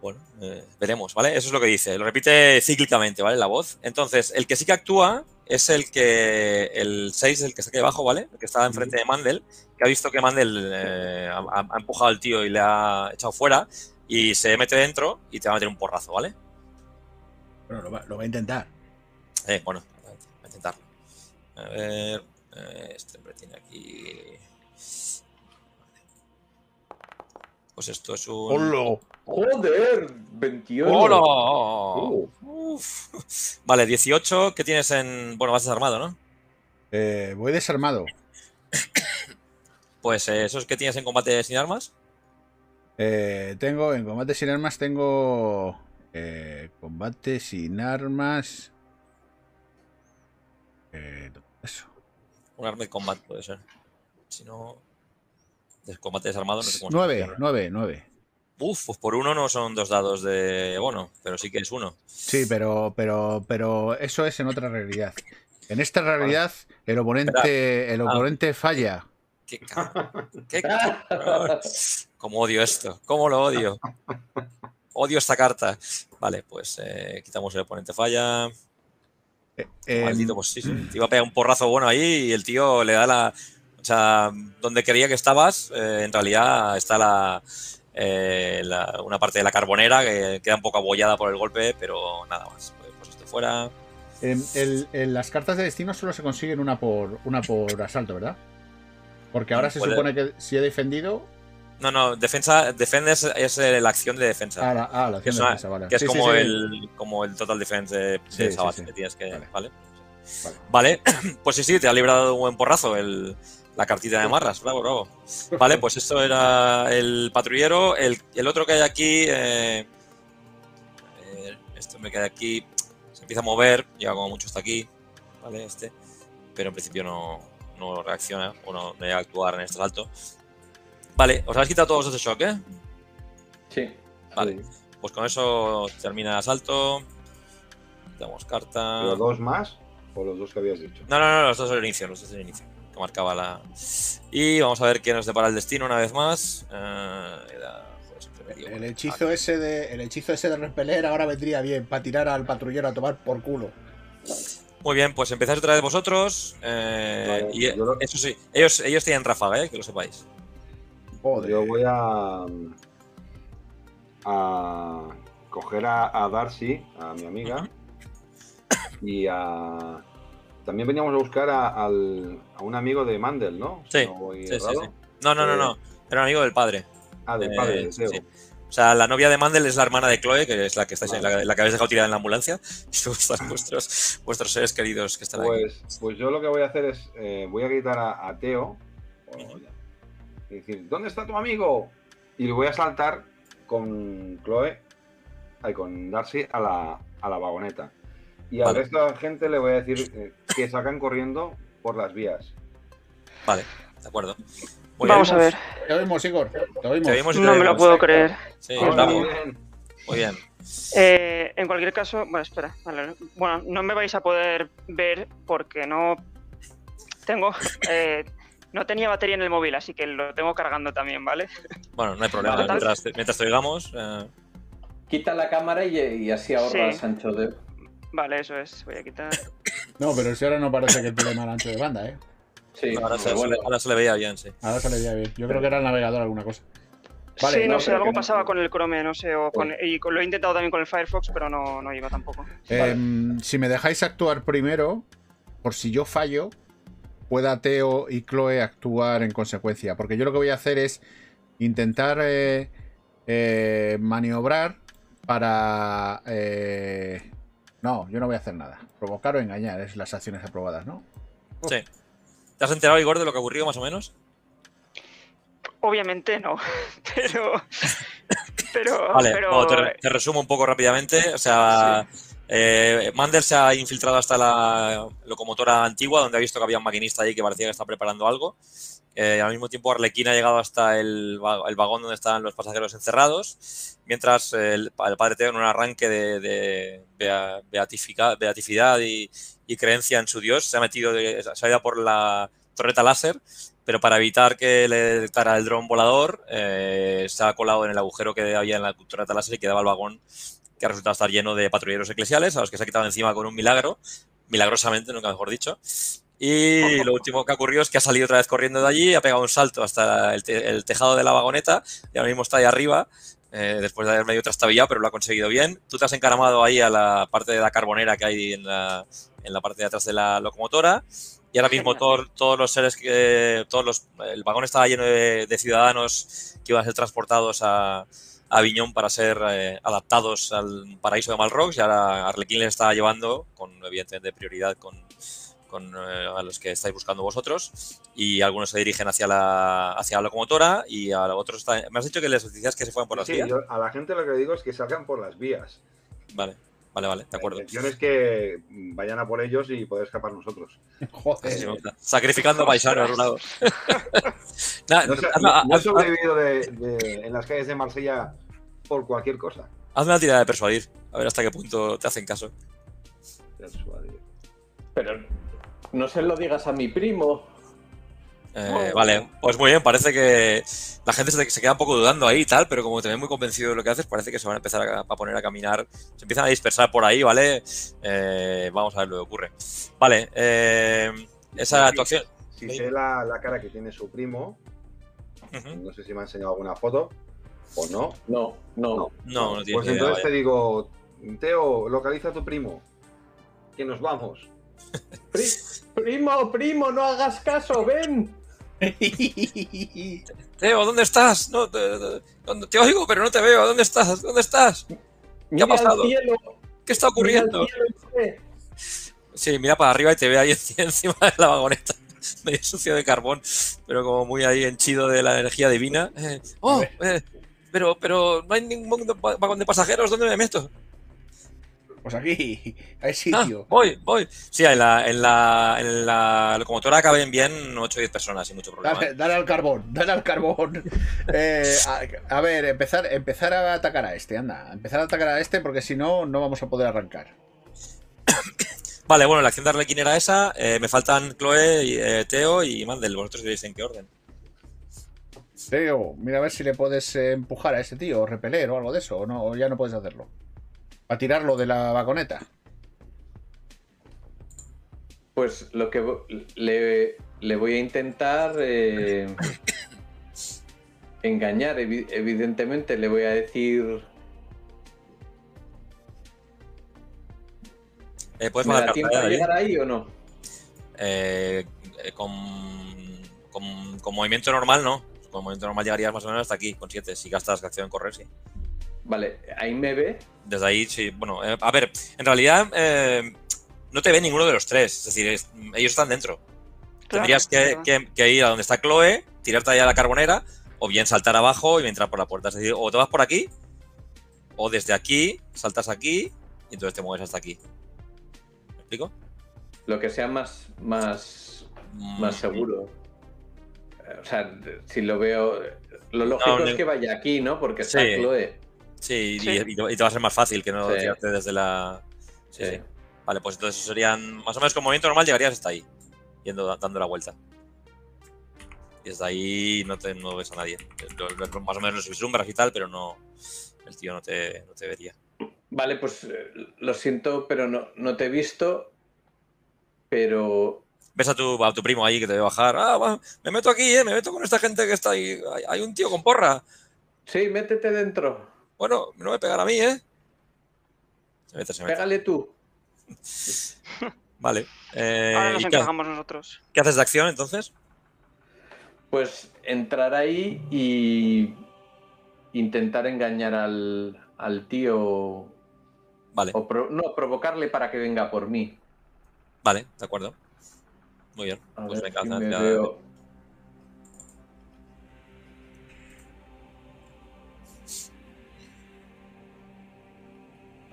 Bueno, eh, veremos, ¿vale? Eso es lo que dice. Lo repite cíclicamente, ¿vale? La voz. Entonces, el que sí que actúa es el que. El 6, el que está aquí abajo, ¿vale? El que está enfrente de Mandel, que ha visto que Mandel eh, ha, ha empujado al tío y le ha echado fuera, y se mete dentro y te va a meter un porrazo, ¿vale? Bueno, lo va, lo va a intentar. Eh, bueno, voy a intentarlo. A ver. eh, este hombre tiene aquí. Pues esto es un. ¡Holo! ¡Joder! 21. ¡Hola! Uf. Vale, 18. ¿Qué tienes en. Bueno, vas desarmado, ¿no? Eh, voy desarmado. Pues eh, esos que tienes en combate sin armas. Eh, tengo en combate sin armas, tengo eh, combate sin armas. Eh, eso. Un arma de combate puede ser. Si no. De combate desarmado, no sé cómo Nueve, nueve, nueve. Uf, pues por uno no son dos dados de bono, pero sí que es uno. Sí, pero, pero, pero eso es en otra realidad. En esta realidad, el oponente, el Ah. oponente falla. Qué cabrón. Qué cabrón. Cómo odio esto. Cómo lo odio. Odio esta carta. Vale, pues eh, quitamos el oponente falla. Eh, em, Maldito, pues sí, sí. Te iba a pegar un porrazo bueno ahí y el tío le da la. O sea, donde creía que estabas, eh, en realidad está la, eh, la- una parte de la carbonera que queda un poco abollada por el golpe, pero nada más. Pues, pues esto fuera. el- el- las cartas de destino solo se consiguen una por, una por asalto, ¿verdad? Porque ahora se Puede- supone que si he defendido. No, no, defensa, defendes es eh, la acción de defensa. Ah, la, ah, la acción es de una- defensa, vale. que es Sí, como, sí. El, como el total defense de, Sabbath sí. que tienes que. Vale. Vale. Vale. Vale, pues sí, sí, te ha librado un buen porrazo el, la cartita de marras. Bravo, bravo. Vale, pues esto era el patrullero. El, el otro que hay aquí. eh, eh, este me queda aquí. Se empieza a mover, llega como mucho hasta aquí. Vale, este. Pero en principio no, no reacciona o no, no llega a actuar en este salto. Vale, os habéis quitado todos los de shock, ¿eh? Sí. Vale. Pues con eso termina el asalto. Damos carta. ¿Pero dos más o los dos que habías dicho? No, no, no, los dos del inicio, los dos del inicio. Que marcaba la. Y vamos a ver qué nos depara el destino una vez más. Eh, era- joder, El el hechizo ese de. El hechizo ese de repeler ahora vendría bien para tirar al patrullero a tomar por culo. Muy bien, pues empezáis otra vez vosotros. eh, Vale, y lo- eso sí, ellos, ellos tienen ráfaga, eh, que lo sepáis. Joder. Yo voy a. a coger a, a Darcy, a mi amiga, y a. También veníamos a buscar a, al- a un amigo de Mandel, ¿no? Sí, no voy sí, sí, errado. sí. No, no, no, no. Era un amigo del padre. Ah, del Eh, padre de sí. O sea, la novia de Mandel es la hermana de Chloe, que es la que estáis Vale. la, la que habéis dejado tirada en la ambulancia. Y están vuestros, vuestros seres queridos que están ahí. Pues, pues yo lo que voy a hacer es. eh, voy a gritar a, a Teo. y decir, ¿dónde está tu amigo? Y le voy a saltar con Chloe. Ay, con Darcy a la, a la vagoneta. Y al Vale. resto de la gente le voy a decir eh, que sacan corriendo por las vías. Vale, de acuerdo. Muy Vamos bien. a ver. Te oímos, Igor. Te oímos. Te oímos y te No me lo puedo creer. Sí, mío. Bien. Muy bien. Eh, en cualquier caso, bueno, espera. vale, Bueno, no me vais a poder ver porque no. tengo. eh, no tenía batería en el móvil, así que lo tengo cargando también, ¿vale? Bueno, no hay problema. Vale. Mientras, mientras te oigamos, eh, Quita la cámara y, y así ahorras Sí. ancho de. Vale, eso es. Voy a quitar. No, pero si ahora no parece que el problema era ancho de banda, ¿eh? Sí, ahora, se, pero bueno, ahora se le veía bien, sí. Ahora se le veía bien. Yo creo que era el navegador alguna cosa. Vale, sí, no, no, sé, algo no- pasaba con el Chrome, no sé, o con, y con- lo he intentado también con el Firefox, pero no, no iba tampoco. Em, si me dejáis actuar primero, por si yo fallo, pueda Teo y Chloe actuar en consecuencia. Porque yo lo que voy a hacer es intentar eh, eh, maniobrar para... eh, No, yo no voy a hacer nada. Provocar o engañar es las acciones aprobadas, ¿no? Sí. ¿Te has enterado, Igor, de lo que ha ocurrido más o menos? Obviamente no, pero. Pero. Vale, pero bueno, te, re- te resumo un poco rápidamente. O sea, eh, Mandel se ha infiltrado hasta la locomotora antigua, donde ha visto que había un maquinista ahí que parecía que está preparando algo. Eh, al mismo tiempo, Arlequín ha llegado hasta el, va- el vagón donde estaban los pasajeros encerrados, mientras el, el padre Teo, en un arranque de, de bea- beatifica- beaticidad y, creencia en su Dios, se ha metido, se ha ido por la torreta láser, pero para evitar que le detectara el dron volador, eh, se ha colado en el agujero que había en la torreta láser y quedaba el vagón que ha resultado estar lleno de patrulleros eclesiales, a los que se ha quitado encima con un milagro, milagrosamente, nunca mejor dicho. Y lo último que ha ocurrido es que ha salido otra vez corriendo de allí, ha pegado un salto hasta el, te- el tejado de la vagoneta y ahora mismo está ahí arriba, eh, después de haber medio trastabillado, pero lo ha conseguido bien. Tú te has encaramado ahí a la parte de la carbonera que hay en la, en la parte de atrás de la locomotora y ahora mismo todo- todos los seres que todos los el vagón estaba lleno de, de ciudadanos que iban a ser transportados a Aviñón para ser eh, adaptados al paraíso de Malrox y ahora Arlequín les está llevando con evidentemente prioridad con, con eh, a los que estáis buscando vosotros y algunos se dirigen hacia la hacia la locomotora y a otros está- me has dicho que les decías que se fueran por las Sí, vías yo a la gente lo que le digo es que salgan por las vías. vale vale vale de acuerdo La intención es que vayan a por ellos y poder escapar nosotros. Joder. Sacrificando paisanos a un lado Nada, No, sé- no- no he sobrevivido de- de- en las calles de Marsella por cualquier cosa. hazme una tirada de persuadir a ver hasta qué punto te hacen caso Persuadir. pero no se lo digas a mi primo. Eh. Vale, pues muy bien, parece que la gente se, se queda un poco dudando ahí y tal, pero como te ven muy convencido de lo que haces, parece que se van a empezar a, a poner a caminar, se empiezan a dispersar por ahí, ¿vale? Eh, vamos a ver lo que ocurre. Vale, eh, esa Sí. tu acción. Si Sí. sé la, la cara que tiene su primo, no sé si me ha enseñado alguna foto o no. No, no. No, no tiene Pues idea, entonces te digo, Teo, localiza a tu primo. Que nos vamos. Pri- primo, primo, no hagas caso, ven. Teo, ¿dónde estás? No, te, te- ¿dónde- te oigo, pero no te veo. ¿Dónde estás? ¿Dónde estás? Mira al pasado? ¿Qué está ocurriendo? Sí, mira para arriba y te ve ahí encima de la vagoneta, medio sucio de carbón, pero como muy ahí henchido de la energía divina. Eh, oh, eh, pero, pero no hay ningún vagón de pasajeros, ¿dónde me meto? Pues aquí, hay Ah, sitio. voy, voy. Sí, en la, en la, en la locomotora caben bien 8 o 10 personas sin mucho problema. Dale, dale al carbón, dale al carbón. Eh, a, a ver, empezar, empezar a atacar a este, anda. Empezar a atacar a este porque si no, no vamos a poder arrancar. Vale, bueno, la acción de Arlequín era esa. eh, me faltan Chloe, y, eh, Teo y Mandel. ¿Vosotros diréis en qué orden? Teo, mira a ver si le puedes eh, empujar a ese tío, o repeler o algo de eso, o no, o ya no puedes hacerlo. A tirarlo de la vagoneta. Pues lo que le, le voy a intentar eh, engañar, evi- evidentemente. Le voy a decir. Eh, ¿Puedes ¿Me da tiempo ahí? llegar ahí o no? Eh, eh, con, con, con movimiento normal, no. Con movimiento normal llegarías más o menos hasta aquí, con 7. Si gastas acción en correr, sí. Vale, ahí me ve. Desde ahí, sí. Bueno, eh, a ver, en realidad eh, no te ve ninguno de los tres. Es decir, es- ellos están dentro. Claro, Tendrías que, claro. que- que ir a donde está Chloe, tirarte allá a la carbonera, o bien saltar abajo y entrar por la puerta. Es decir, o te vas por aquí, o desde aquí, saltas aquí, y entonces te mueves hasta aquí. ¿Me explico? Lo que sea más, más, más Mm, seguro. Eh, O sea, si lo veo. Lo lógico No, es no- que vaya aquí, ¿no? Porque está Sí. Chloe. Sí, y- Sí. Y, te y te va a ser más fácil que no Sí. tirarte desde la. Sí, Sí. sí. Vale, pues entonces serían. Más o menos con movimiento normal llegarías hasta ahí. yendo dando la vuelta. Y desde ahí no, te, no ves a nadie. Más o menos los vislumbras y tal, pero no. El tío no te, no te vería. Vale, pues eh, lo siento, pero no, no te he visto. Pero Ves a tu, a tu primo ahí que te ve bajar. Ah, va, me meto aquí, eh, me meto con esta gente que está ahí. Hay, hay un tío con porra. sí, métete dentro. Bueno, no me pegará a mí, ¿eh? Se mete, se mete. Pégale tú. Vale. Eh, Ahora nos ¿y qué, encargamos nosotros. qué haces de acción entonces? Pues entrar ahí y intentar engañar al, al tío. Vale, O pro- no, provocarle para que venga por mí. vale, de acuerdo. Muy bien. A Pues ver venga, si haz- me veo.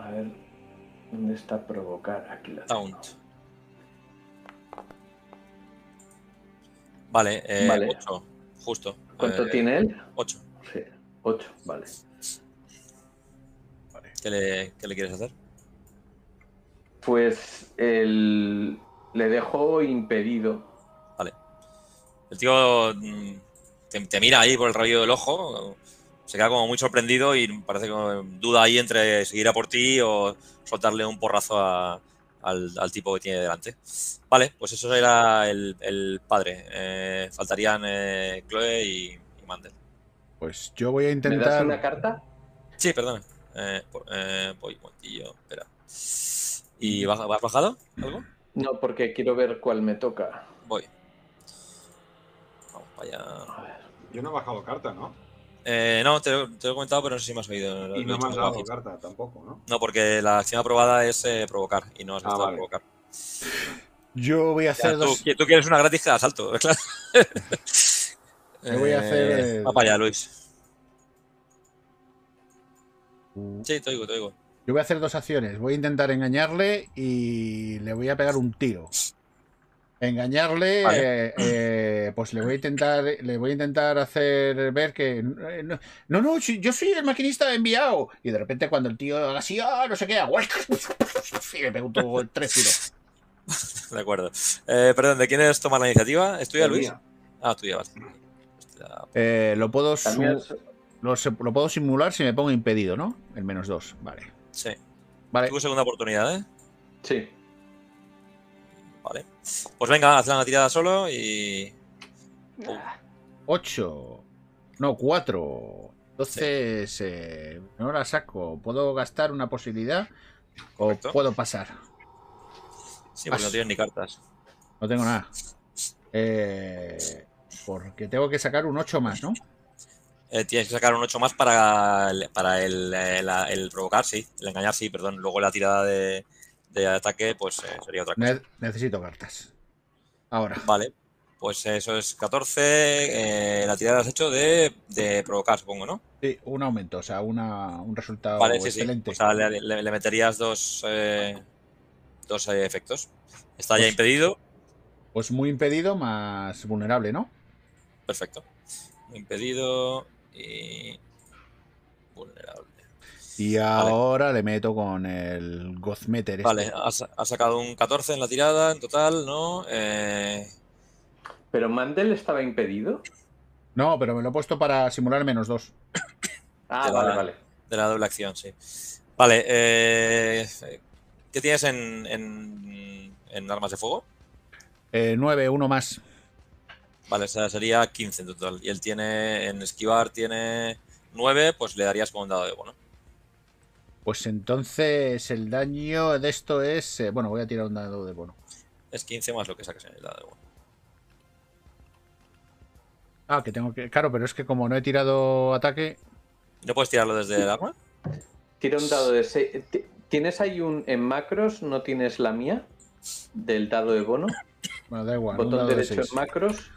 A ver, ¿dónde está provocar? Aquí la. Taunt. Vale, eh, Vale. 8, justo. ¿Cuánto Eh, tiene él? 8. Sí, 8, vale. ¿Qué le, qué le quieres hacer? Pues el... le dejo impedido. El tío mm, te, te mira ahí por el rayo del ojo, se queda como muy sorprendido y parece que duda ahí entre seguir a por ti o soltarle un porrazo a- al, al tipo que tiene delante. Vale, pues eso era el, el padre. Eh, faltarían eh, Chloe y, y Mandel. Pues yo voy a ¿Me das intentar. una carta? Sí, perdona. Eh, por- eh, voy un momentillo, espera. ¿Y has bajado algo? No, porque quiero ver cuál me toca. Voy. Vamos para allá. A ver. Yo no he bajado carta, ¿no? Eh, no, te, lo- te lo he comentado, pero no sé si me has oído. lo- Y no me has dado bajito. carta tampoco, ¿no? No, porque la acción aprobada es eh, provocar y no has Ah, vale. provocar. Yo voy a O sea, hacer tú, dos. tú quieres una gratis que da salto, claro. Yo voy a hacer, Eh, eh, Va para allá, Luis. Sí, te oigo, te oigo. Yo voy a hacer dos acciones. Voy a intentar engañarle y le voy a pegar un tiro. Engañarle, Vale. eh, eh, pues le voy a intentar, le voy a intentar hacer ver que eh, no, no, yo soy el maquinista enviado. Y de repente cuando el tío haga así, ah, no sé qué, hago, y le pego todo- tres tiros. De acuerdo. Eh, perdón, ¿de quién es tomar la iniciativa? ¿Es tuya, Luis? Ah, tuya, vale. Hostia, Eh, lo puedo es- lo puedo simular si me pongo impedido, ¿no? El menos dos, vale. Sí. Vale, Tuve segunda oportunidad, ¿eh? Sí. Vale. Pues venga, haz una tirada solo y. Uh. ocho, no, cuatro. Entonces, eh, no la saco. ¿Puedo gastar una posibilidad o puedo pasar? Sí, porque no tienes ni cartas. No tengo nada. Eh, porque tengo que sacar un 8 más, ¿no? Eh, tienes que sacar un 8 más para el, para el, eh, el provocar, sí. El engañar, sí, perdón. Luego la tirada de, de ataque, pues eh, sería otra cosa. Ne- necesito cartas. Ahora. Vale. Pues eso es 14. eh, la tirada has hecho de, de provocar, supongo, ¿no? Sí, un aumento, o sea, una, un resultado Vale, sí, sí. excelente. O sea, le, le- le meterías dos, eh, dos efectos. Está ya Pues- impedido. Pues muy impedido más vulnerable, ¿no? Perfecto. Impedido y vulnerable. Y ahora le meto con el Gozmeter. este. Vale, has sacado un 14 en la tirada en total, ¿no? Eh, ¿Pero Mandel estaba impedido? No, pero me lo he puesto para simular menos dos. Ah, Te vale, la- vale. de la doble acción, sí. Vale, eh, ¿qué tienes en, en, en armas de fuego? Eh, 9, uno más. Vale, o sea, sería 15 en total. Y él tiene, en esquivar tiene 9, pues le darías como un dado de bono. Pues entonces el daño de esto es. eh, bueno, voy a tirar un dado de bono. Es 15 más lo que saques en el dado de bono. Ah, que tengo que. Claro, pero es que como no he tirado ataque. ¿No puedes tirarlo desde el arma? Tira un dado de 6. ¿Tienes ahí un en macros? ¿No tienes la mía? Del dado de bono. Bueno, da igual. un Botón de derecho en macros.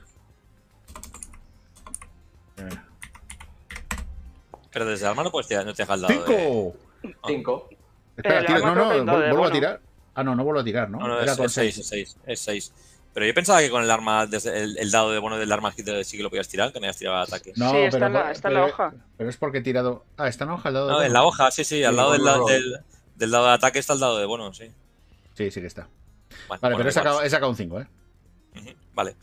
Pero desde el arma no puedes tirar, no te deja el dado de... ¡Cinco! 5. Espera, tira- no, no, vuelvo a tirar. Ah, no, no vuelvo a tirar, ¿no? No, no, Era es, con es 6, 6. es 6, es 6. Pero yo pensaba que con el arma, el, el dado de bono del arma sí que sí que lo podías tirar, que no hayas tirado ataque. No, Sí, está pero, en la- está en la hoja. Pero es porque he tirado. Ah, está en la hoja el dado de No, bono? en la hoja, sí, sí, al Sí, lado del, del, del dado de ataque está el dado de bono, sí. Sí, sí que está. Bueno, Vale, bueno, pero he sacado, he sacado un 5, ¿eh? Vale.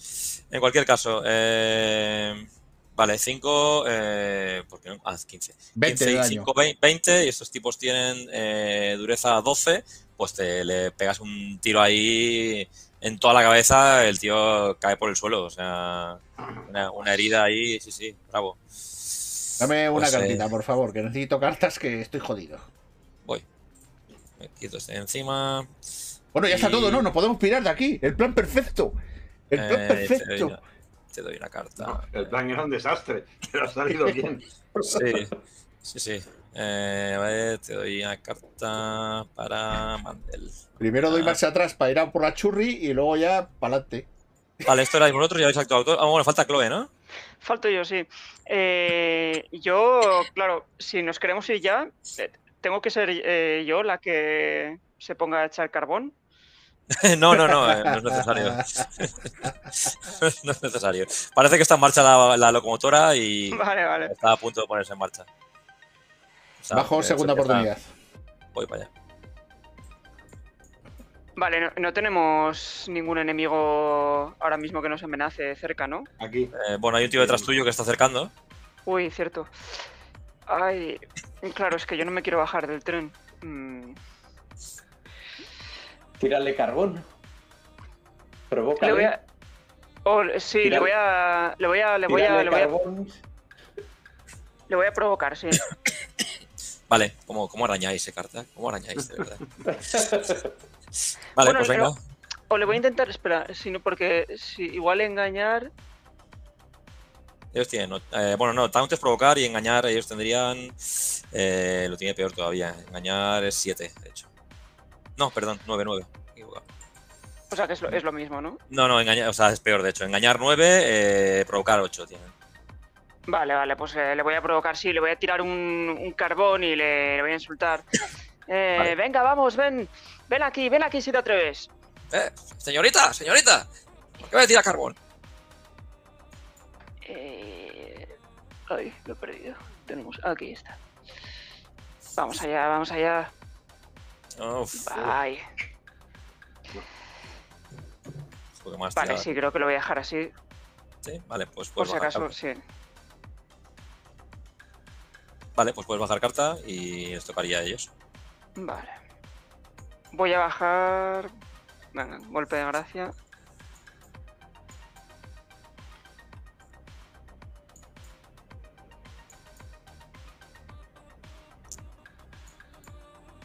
En cualquier caso, eh, vale, 5, eh, ¿por qué no? Ah, 15. 20 de 15 y daño. 5, 20, y estos tipos tienen eh, dureza 12, pues te le pegas un tiro ahí en toda la cabeza, el tío cae por el suelo, o sea, una, una herida ahí, sí, sí, bravo. Dame una Pues, eh, cartita, por favor, que necesito cartas que estoy jodido. Voy. Me quito este encima. Bueno, ya está todo, ¿no? Nos podemos pirar de aquí. El plan perfecto. El plan Eh, perfecto. Te doy una carta. No, el plan era un desastre, pero ha salido bien. Sí, sí, sí. Eh, a ver, te doy una carta para Mandel. Primero doy Ah. marcha atrás para ir a por la churri y luego ya para adelante. Vale, esto erais vosotros, ya habéis actuado. todos. Ah, bueno, falta Chloe, ¿no? Falto yo, sí. Eh, yo, claro, si nos queremos ir ya, eh, tengo que ser eh, yo la que se ponga a echar carbón. no, no, no, eh, no es necesario. no es necesario. Parece que está en marcha la, la locomotora y Vale, vale. está a punto de ponerse en marcha. O sea, Bajo que segunda está. oportunidad. Voy para allá. Vale, no, no tenemos ningún enemigo ahora mismo que nos amenace cerca, ¿no? Aquí. Eh, bueno, hay un tío detrás tuyo que está acercando. Uy, cierto. Ay, claro, es que yo no me quiero bajar del tren. Mm, Tírale carbón. Provoca. Le voy a... oh, sí, le voy a... Le voy a... Le voy a... Le voy a, carbón. le voy a provocar, sí. Vale, ¿cómo, cómo arañáis, eh, carta? ¿Cómo arañáis, de verdad? Vale, Bueno, pues venga. no. O le voy a intentar... Espera, sino porque si igual engañar... Ellos tienen. no- eh, bueno, no, Taunt es provocar y engañar. Ellos tendrían. eh, lo tiene peor todavía. Engañar es 7, de hecho. No, perdón, 9, 9. O sea, que es lo, es lo mismo, ¿no? No, no, engañar, o sea, es peor, de hecho. Engañar 9, eh, provocar 8 tienen. Vale, vale, pues eh, le voy a provocar, sí, le voy a tirar un, un carbón y le, le voy a insultar. Eh, Vale. Venga, vamos, ven, ven aquí, ven aquí si te atreves. ¡Eh! ¡Señorita! ¡Señorita! ¿Por qué me tira carbón? Eh... Ay, lo he perdido. Tenemos, aquí está. Vamos allá, vamos allá. Bye. más Vale, sí, creo que lo voy a dejar así, Sí, Vale, pues por si acaso, carta. sí. Vale, pues puedes bajar carta y les tocaría a ellos. Vale. Voy a bajar... Venga, golpe de gracia.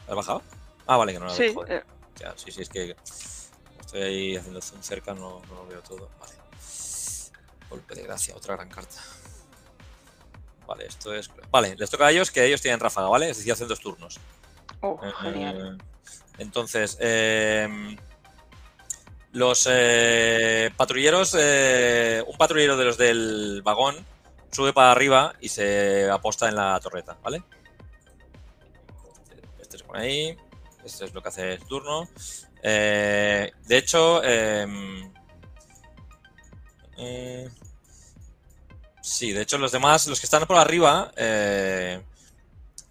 ¿Has bajado? Ah, vale, que no lo Sí, joder. eh, Ya, sí, sí, es que estoy ahí haciendo zoom cerca, no, no lo veo todo. Vale. Golpe de gracia, otra gran carta. Vale, esto es. Vale, les toca a ellos que ellos tienen ráfaga, ¿vale? Es decir, hacen dos turnos. oh, genial. Eh, entonces, eh, los eh, patrulleros, eh, un patrullero de los del vagón sube para arriba y se aposta en la torreta, ¿vale? Este se pone ahí, este es lo que hace el turno. Eh, de hecho, eh, eh, sí, de hecho los demás, los que están por arriba, eh,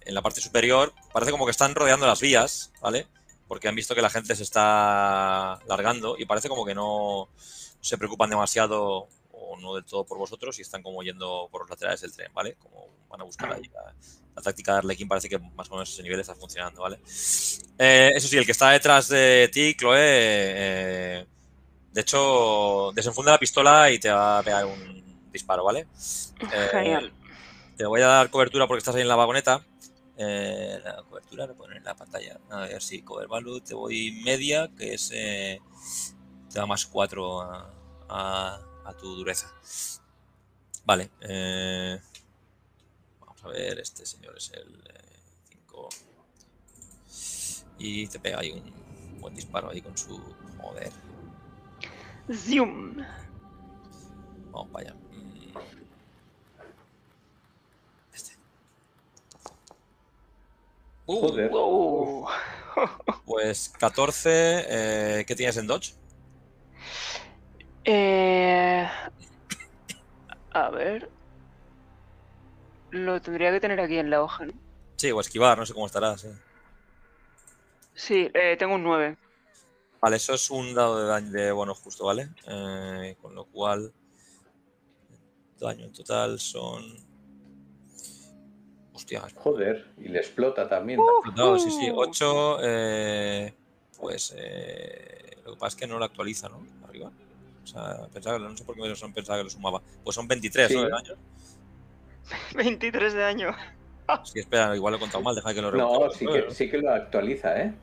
en la parte superior, parece como que están rodeando las vías, ¿vale? Porque han visto que la gente se está largando y parece como que no se preocupan demasiado o no del todo por vosotros y están como yendo por los laterales del tren, ¿vale? Como van a buscar ahí la, la táctica de Arlequín parece que más o menos ese nivel está funcionando, ¿vale? Eh, eso sí, el que está detrás de ti, Chloe, eh, de hecho, desenfunda la pistola y te va a pegar un disparo, ¿vale? Eh, Genial. Te voy a dar cobertura porque estás ahí en la vagoneta. Eh, la cobertura lo poner en la pantalla. A ver si cover value te voy media, que es. eh, te da más 4 a, a- a tu dureza. Vale. eh, a ver, este señor es el 5. y te pega ahí un buen disparo ahí con su. Joder. Zoom. Vamos para allá. Mm. Este. Uh, Joder. Wow. Pues 14. eh, ¿Qué tienes en Dodge? Eh, a ver. Lo tendría que tener aquí en la hoja, ¿no? Sí, o esquivar, no sé cómo estarás. sí. Sí, eh, tengo un 9. Vale, eso es un dado de daño de bono justo, ¿vale? Eh, con lo cual, daño en total son. Hostia, Joder, y le explota también. no, sí, sí, 8. pues eh, lo que pasa es que no lo actualiza, ¿no? Arriba. O sea, pensaba, no sé por qué me son- pensaba que lo sumaba. Pues son 23, ¿no? De daño. 23 de daño. Sí, espera, igual lo he contado mal, deja que lo rebusque. No, sí que, sí que lo actualiza, ¿eh?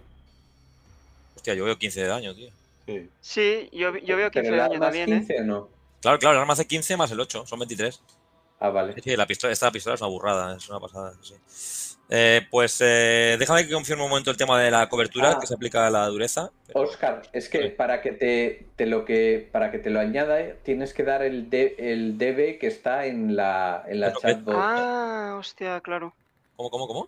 Hostia, yo veo 15 de daño, tío. Sí. Sí, yo, yo veo 15 ¿Pero de daño también, ¿eh? 15 o no? Claro, claro, el arma hace 15 más el 8, son 23. Ah, vale. Sí, la pistola, esta pistola es una burrada, es una pasada. sí. Eh, pues eh, déjame que confirme un momento el tema de la cobertura Ah. que se aplica a la dureza. pero- Oscar, es que Sí. para que te, te lo que para que te lo añada eh, tienes que dar el, D- el DB que está en la en la chatbox. Ah, hostia, claro. ¿Cómo, cómo, cómo?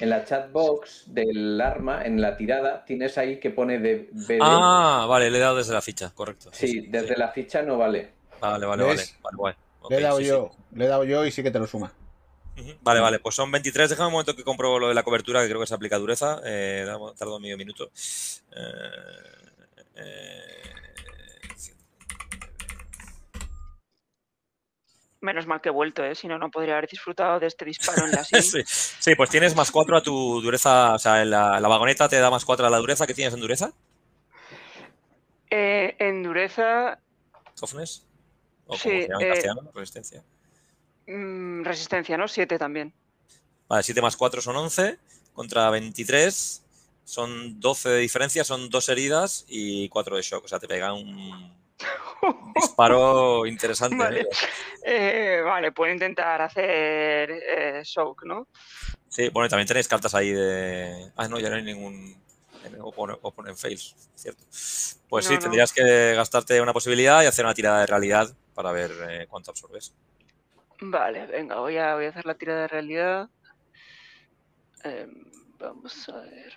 En la chatbox del arma, en la tirada, tienes ahí que pone de BD. Ah, vale, le he dado desde la ficha, correcto. sí, desde la ficha no vale. Vale, vale, vale. ¿Ves? vale, Le he dado sí, sí. yo, le he dado yo y sí que te lo suma. Vale, vale, pues son 23. Déjame un momento que compruebo lo de la cobertura, que creo que se aplica a dureza. Eh, tardo medio minuto. Eh, eh, Menos mal que he vuelto, ¿eh? Si no, no podría haber disfrutado de este disparo en la sí, sí, pues tienes más 4 a tu dureza. O sea, en la, la vagoneta te da más 4 a la dureza. ¿Qué tienes en dureza? Eh, en dureza, ¿Sofnes? O como Sí, se llama en eh, castellano, resistencia. mm, resistencia, ¿no? 7 también. Vale, 7 más 4 son 11. Contra 23 son 12 de diferencia, son 2 heridas y 4 de shock. O sea, te pega un disparo interesante. ¿eh? Vale. Eh, vale, puedo intentar hacer eh, soak, ¿no? Sí, bueno, y también tenéis cartas ahí de. Ah, no, ya no hay ningún. Opponent, opponent fails, cierto. Pues No, sí, no. tendrías que gastarte una posibilidad y hacer una tirada de realidad para ver eh, cuánto absorbes. Vale, venga, voy a, voy a hacer la tirada de realidad. Em, vamos a ver.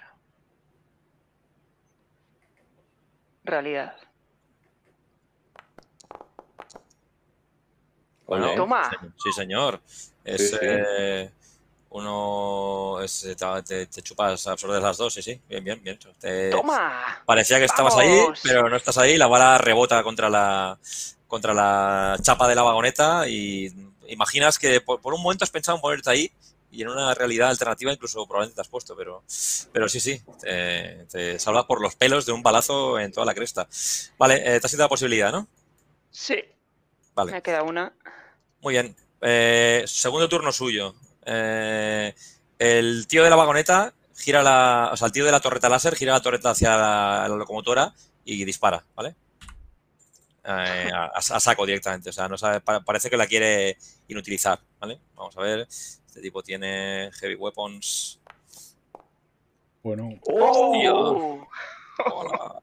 Realidad. Bueno, Toma. sí, Sí, señor. Es Sí, sí. eh, uno. Es, te, chupas, absorbes las dos, sí, sí. Bien, bien, bien. Te- ¡Toma! Parecía que estabas ahí, pero no estás ahí. La bala rebota contra la, contra la chapa de la vagoneta y imaginas que por, por un momento has pensado en ponerte ahí y en una realidad alternativa incluso probablemente te has puesto, pero, pero sí, sí, te, te salva por los pelos de un balazo en toda la cresta. Vale, eh, te has quitado la posibilidad, ¿no? Sí, Vale. me queda una. Muy bien. Eh, segundo turno suyo. Eh, el tío de la vagoneta gira la. O sea, el tío de la torreta láser gira la torreta hacia la, la locomotora y dispara, ¿vale? Eh, a, a saco directamente. O sea, no sabe, pa- parece que la quiere inutilizar, ¿vale? Vamos a ver. Este tipo tiene heavy weapons. Bueno, ¡Oh! Hola.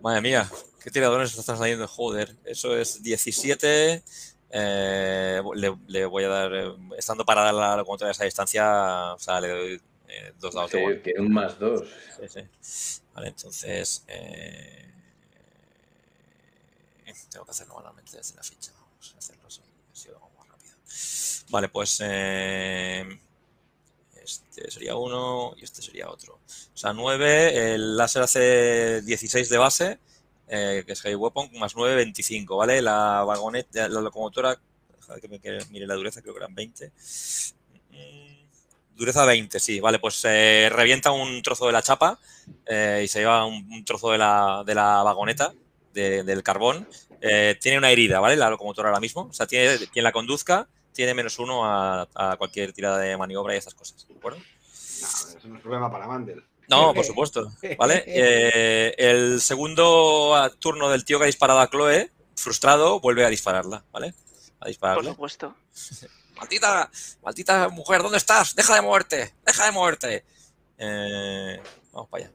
Madre mía, qué tiradores están saliendo. Joder, eso es 17. Eh, le, le voy a dar, eh, estando parada la locomotora a esa distancia, o sea, le doy eh, dos dados Sí, tiene un más dos. Sí, sí. Vale, entonces. eh, tengo que hacerlo manualmente desde la ficha. Vamos a hacerlo así, así lo hago más rápido. Vale, pues. este sería uno y este sería otro. O sea, 9, el láser hace 16 de base, eh, que es Heavy Weapon, más 9, 25, ¿vale? La vagoneta, la locomotora, déjame que me que mire la dureza, creo que eran 20. Mm, Dureza 20, sí, vale, pues eh, revienta un trozo de la chapa eh, y se lleva un, trozo de la, de la vagoneta, de- del carbón. Eh, tiene una herida, ¿vale? La locomotora ahora mismo. O sea, tiene, quien la conduzca tiene menos uno a, a cualquier tirada de maniobra y esas cosas, ¿de acuerdo? No, eso no es problema para Mandel. No, por supuesto, ¿vale? Eh, el segundo ah, turno del tío que ha disparado a Chloe, frustrado, vuelve a dispararla, ¿vale? A Por dispararle. supuesto. ¡Maldita, maldita mujer, ¿dónde estás? ¡Deja de moverte! ¡Deja de moverte! Eh, vamos para allá.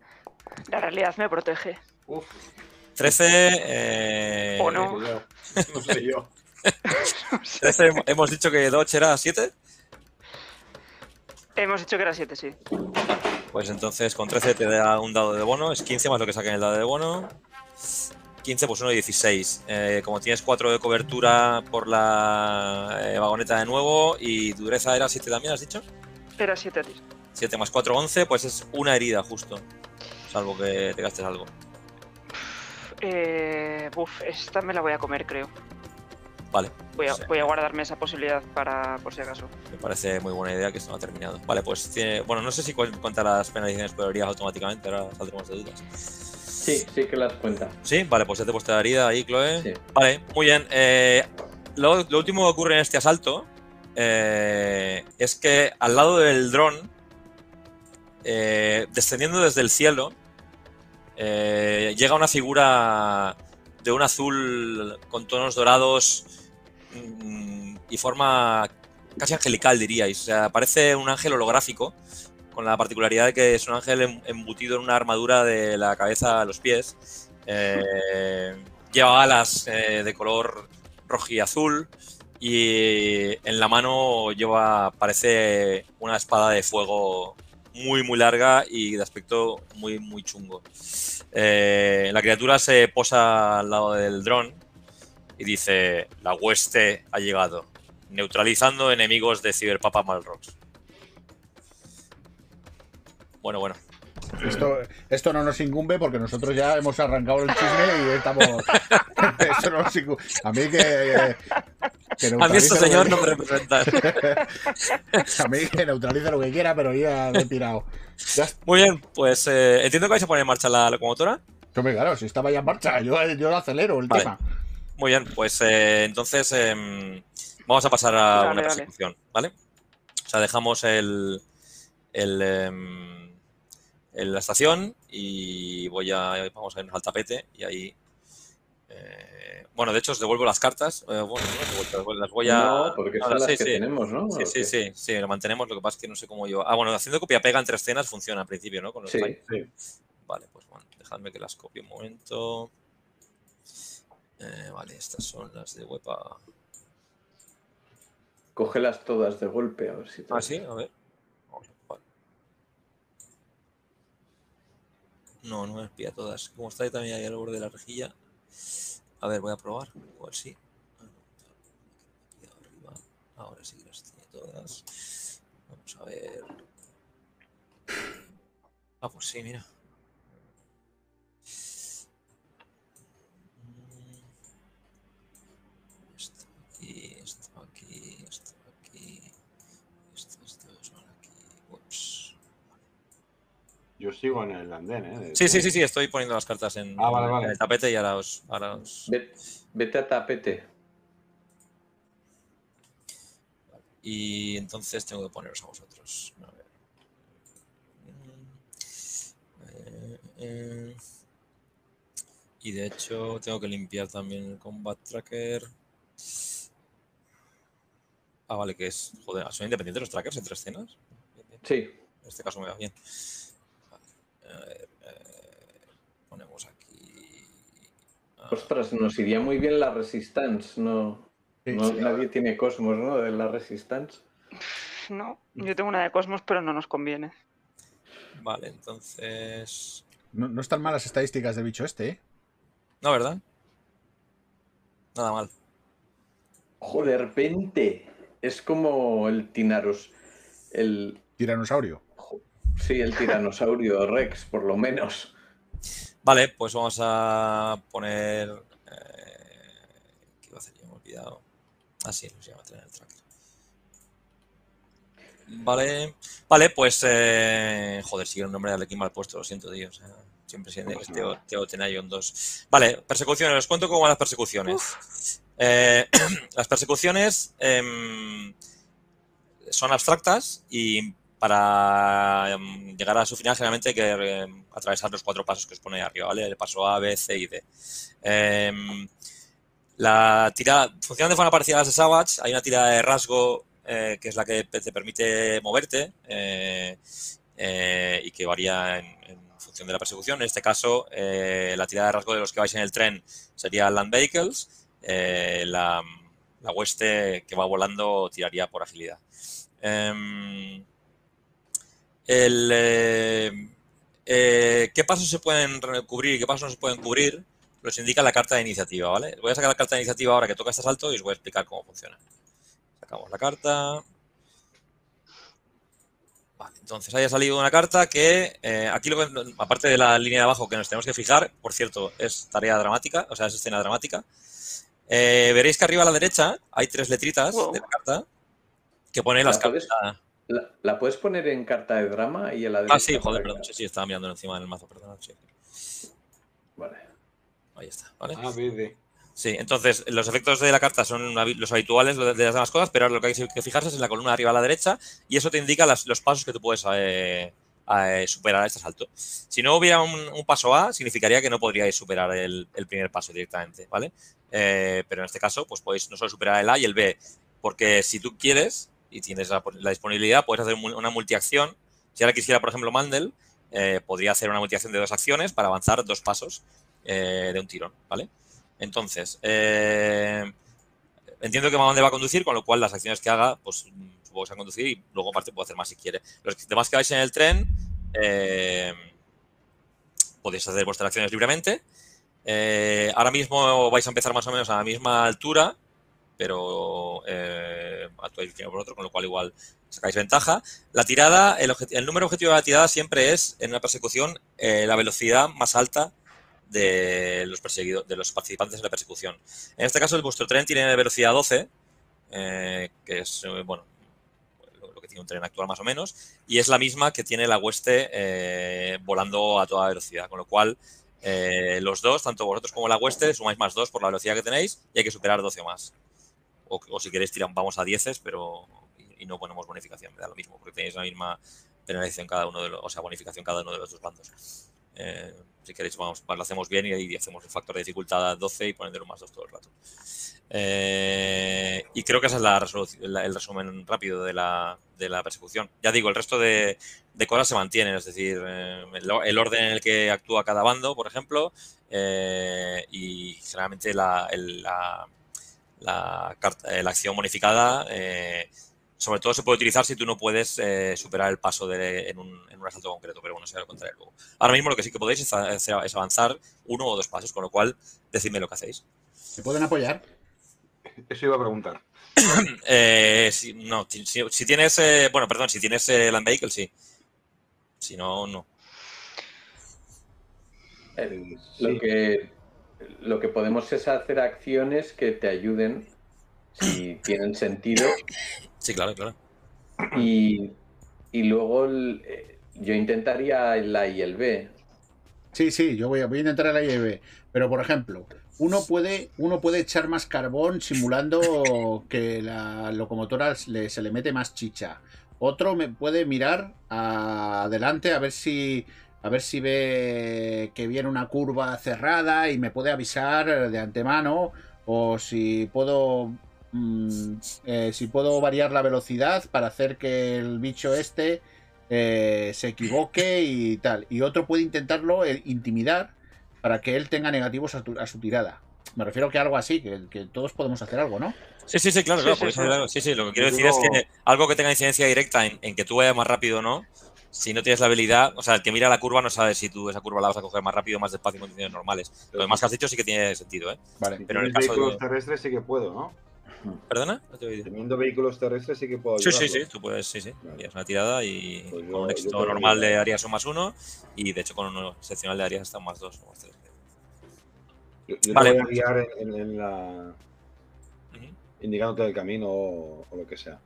La realidad me protege. Uf, 13. eh, ¿O no? no sé yo. No sé yo. 13, hemos dicho que Dodge era 7. Hemos dicho que era 7, sí. Pues entonces con 13 te da un dado de bono, es 15 más lo que saquen el dado de bono. 15 pues 1 16. Eh, como tienes 4 de cobertura por la eh, vagoneta de nuevo y dureza era 7 también, ¿has dicho? Era 7, tío. 7 más 4, 11, pues es una herida justo. salvo que te gastes algo. Eh, uf, esta me la voy a comer, creo. Vale, Voy a, Sí. voy a guardarme esa posibilidad para por si acaso. me parece muy buena idea que esto no ha terminado. Vale, pues tiene, bueno, no sé si cu- cuenta las penalizaciones por heridas automáticamente, ahora saldremos de dudas. Sí, sí que las cuenta. Sí, vale, pues ya te he puesto la herida ahí, Chloe. Sí. Vale, muy bien. Eh, lo, lo último que ocurre en este asalto eh, es que al lado del dron, eh, descendiendo desde el cielo, eh, llega una figura de un azul con tonos dorados y forma casi angelical, diríais. O sea, parece un ángel holográfico, con la particularidad de que es un ángel em- embutido en una armadura de la cabeza a los pies. Eh, lleva alas eh, de color rojo y azul y en la mano lleva, parece una espada de fuego muy, muy larga y de aspecto muy, muy chungo. Eh, la criatura se posa al lado del dron y dice, la hueste ha llegado, neutralizando enemigos de Ciberpapa Malrox. Bueno, bueno. Esto, esto no nos incumbe porque nosotros ya hemos arrancado el chisme y estamos. Eso no nos incumbe. A mí que. que A mí este lo señor no me representa. A mí que neutralice lo que quiera, pero ya me he. Ya está. Muy bien, pues eh, entiendo que vais a poner en marcha la locomotora. Hombre, claro, si estaba ya en marcha, yo, yo acelero el Vale. tema. Muy bien, pues eh, entonces em, vamos a pasar a Dale, una dale. persecución, ¿vale? O sea, dejamos el, el, em, el- la estación y voy a vamos a irnos al tapete y ahí eh, bueno, de hecho os devuelvo las cartas. eh, bueno, no las voy a No, porque son ahora, las sí, que sí. tenemos, ¿no? Sí, ¿O sí, sí, sí, lo mantenemos. Lo que pasa es que no sé cómo yo. Ah, bueno, haciendo copia-pega entre escenas funciona al principio, ¿no? Con los Sí. Sí. Vale, pues bueno, dejadme que las copie un momento. Eh, vale, estas son las de Wepa. Cógelas todas de golpe, a ver si te- Ah, sí, a ver. No, no me espía todas. Como está ahí también ahí al borde de la rejilla. A ver, voy a probar. Igual sí. Ah, no, aquí arriba. Ahora sí que las tiene todas. Vamos a ver. Ah, pues sí, mira. Yo sigo en el andén, ¿eh? Sí, sí, sí, sí, estoy poniendo las cartas en, Ah, vale, en el tapete y ahora os. Ahora os- Ve- Vete a tapete. Y entonces tengo que poneros a vosotros. A ver. Eh, eh. Y de hecho tengo que limpiar también el Combat Tracker. Ah, vale, que es. Joder, ¿son independientes los trackers entre escenas? Sí. En este caso me va bien. A ver, eh, ponemos aquí. ah, Ostras, nos iría muy bien la Resistance. No, Sí, no- sí. nadie tiene Cosmos, ¿no? De la Resistance. No, yo tengo una de Cosmos, pero no nos conviene. Vale, entonces. No, no están malas estadísticas del bicho este, ¿eh? No, ¿verdad? Nada mal. Joder, 20. Es como el Tinaros. El. Tiranosaurio. Sí, el tiranosaurio Rex, por lo menos. Vale, pues vamos a poner. Eh, ¿Qué iba a hacer? Ya me he olvidado. Ah, sí, lo se llama tener el tracker. Vale, vale, pues. Eh, joder, sigue el nombre de Arlequín mal puesto, lo siento, tío. o sea, siempre siendo No Teo. Teo Tenayon 2. Vale, persecuciones, os cuento cómo van las persecuciones. Eh, las persecuciones em, son abstractas y para em, llegar a su final generalmente hay que em, atravesar los cuatro pasos que os pone arriba, ¿vale? El paso A, B, C y D. Em, la tirada funciona de forma parecida a las de Savage. Hay una tirada de rasgo eh, que es la que te permite moverte eh, eh, y que varía en, en función de la persecución. En este caso, la tirada de rasgo de los que vais en el tren sería Land Vehicles. eh, la, la hueste que va volando tiraría por agilidad. El, eh, eh, ¿Qué pasos se pueden cubrir y qué pasos no se pueden cubrir? Los indica la carta de iniciativa, ¿vale? Voy a sacar la carta de iniciativa ahora que toca este salto y os voy a explicar cómo funciona. Sacamos la carta. Vale, entonces ahí ha salido una carta que eh, aquí, lo que- aparte de la línea de abajo que nos tenemos que fijar, por cierto, es tarea dramática, o sea, es escena dramática. eh, veréis que arriba a la derecha hay tres letritas Wow. de la carta que pone las ¿La puedes- cartas. ¿La, la puedes poner en carta de drama y a la Ah, derecha? sí, joder, perdón. Sí, sí, estaba mirando encima del mazo, perdón. Sí. Vale. Ahí está, ¿vale? A, B, D. Sí, entonces los efectos de la carta son los habituales de de las demás cosas, pero ahora lo que hay que fijarse es en la columna de arriba a la derecha y eso te indica las- los pasos que tú puedes eh, eh, superar a este salto. Si no hubiera un, un paso A, significaría que no podríais superar el, el primer paso directamente, ¿vale? Eh, pero en este caso, pues podéis no solo superar el A y el B, porque si tú quieres y tienes la, disponibilidad, puedes hacer una multiacción. Si ahora quisiera, por ejemplo, Mandel, eh, podría hacer una multiacción de dos acciones para avanzar dos pasos eh, de un tirón, ¿vale? Entonces, eh, entiendo que Mandel va a conducir, con lo cual las acciones que haga, pues supongo que se van a conducir y luego aparte puede hacer más si quiere. Los demás que vais en el tren, eh, podéis hacer vuestras acciones libremente. Ahora mismo vais a empezar más o menos a la misma altura, pero eh, actuáis uno por otro, con lo cual igual sacáis ventaja. La tirada, el, número objetivo de la tirada siempre es, en una persecución, eh, la velocidad más alta de los, perseguidos, de los participantes en la persecución. En este caso, vuestro tren tiene velocidad 12, eh, que es, eh, bueno, lo que tiene un tren actual más o menos, y es la misma que tiene la hueste volando a toda velocidad, con lo cual los dos, tanto vosotros como la hueste, sumáis más 2 por la velocidad que tenéis y hay que superar 12 o más. O, si queréis, tiran, vamos a 10, pero y, no ponemos bonificación, me da lo mismo, porque tenéis la misma penalización cada uno de los, o sea, bonificación cada uno de los dos bandos. Eh, si queréis, vamos, lo hacemos bien y, y hacemos el factor de dificultad a 12 y poniendo un más 2 todo el rato. Eh, y creo que ese es la la- el resumen rápido de la, persecución. Ya digo, el resto de, cosas se mantienen, es decir, eh, el, orden en el que actúa cada bando, por ejemplo, y generalmente la, la carta- eh, la acción bonificada, eh, sobre todo se puede utilizar si tú no puedes eh, superar el paso de, en, un, en un asalto concreto, pero bueno, se lo contaré luego. Ahora mismo lo que sí que podéis es, es avanzar uno o dos pasos, con lo cual decidme lo que hacéis. ¿Se pueden apoyar? Eso iba a preguntar. Eh, si, no, si, si- si tienes, eh, bueno, perdón, si tienes eh, Land Vehicle, sí. Si no, no. Eh, Sí. Lo, que, lo que podemos es hacer acciones que te ayuden si tienen sentido Sí, claro, claro. y, y luego el- eh, yo intentaría el A y el B. Sí, sí, yo voy a, voy a intentar la IEB. Pero, por ejemplo, uno puede, uno puede echar más carbón simulando que la locomotora le- se le mete más chicha. Otro me puede mirar a- adelante a ver si a ver si ve que viene una curva cerrada y me puede avisar de antemano o si puedo mm, eh, si puedo variar la velocidad para hacer que el bicho este eh, se equivoque y tal. Y otro puede intentarlo eh, intimidar para que él tenga negativos a, tu- a su tirada. Me refiero que algo así, que, que todos podemos hacer algo, ¿no? Sí, sí, sí, claro, Sí, claro. sí, sí. hacer algo. sí, sí, lo que quiero decir es que algo que tenga incidencia directa en, en que tú vayas más rápido o no, si no tienes la habilidad, o sea, el que mira la curva no sabe si tú esa curva la vas a coger más rápido o más despacio en condiciones normales. Lo demás que has dicho sí que tiene sentido, ¿eh? Vale. Si Pero en el caso vehículos de- terrestres sí que puedo, ¿no? ¿Perdona? No te. Teniendo vehículos terrestres sí que puedo Sí, sí, sí, tú puedes, sí, sí. Vale. Harías una tirada y Pues yo- con un éxito normal de harías un más uno y de hecho con uno excepcional de harías hasta un más dos o más tres. Yo, yo Vale. te voy a guiar en, en- en la... Indicándote el camino o, o lo que sea.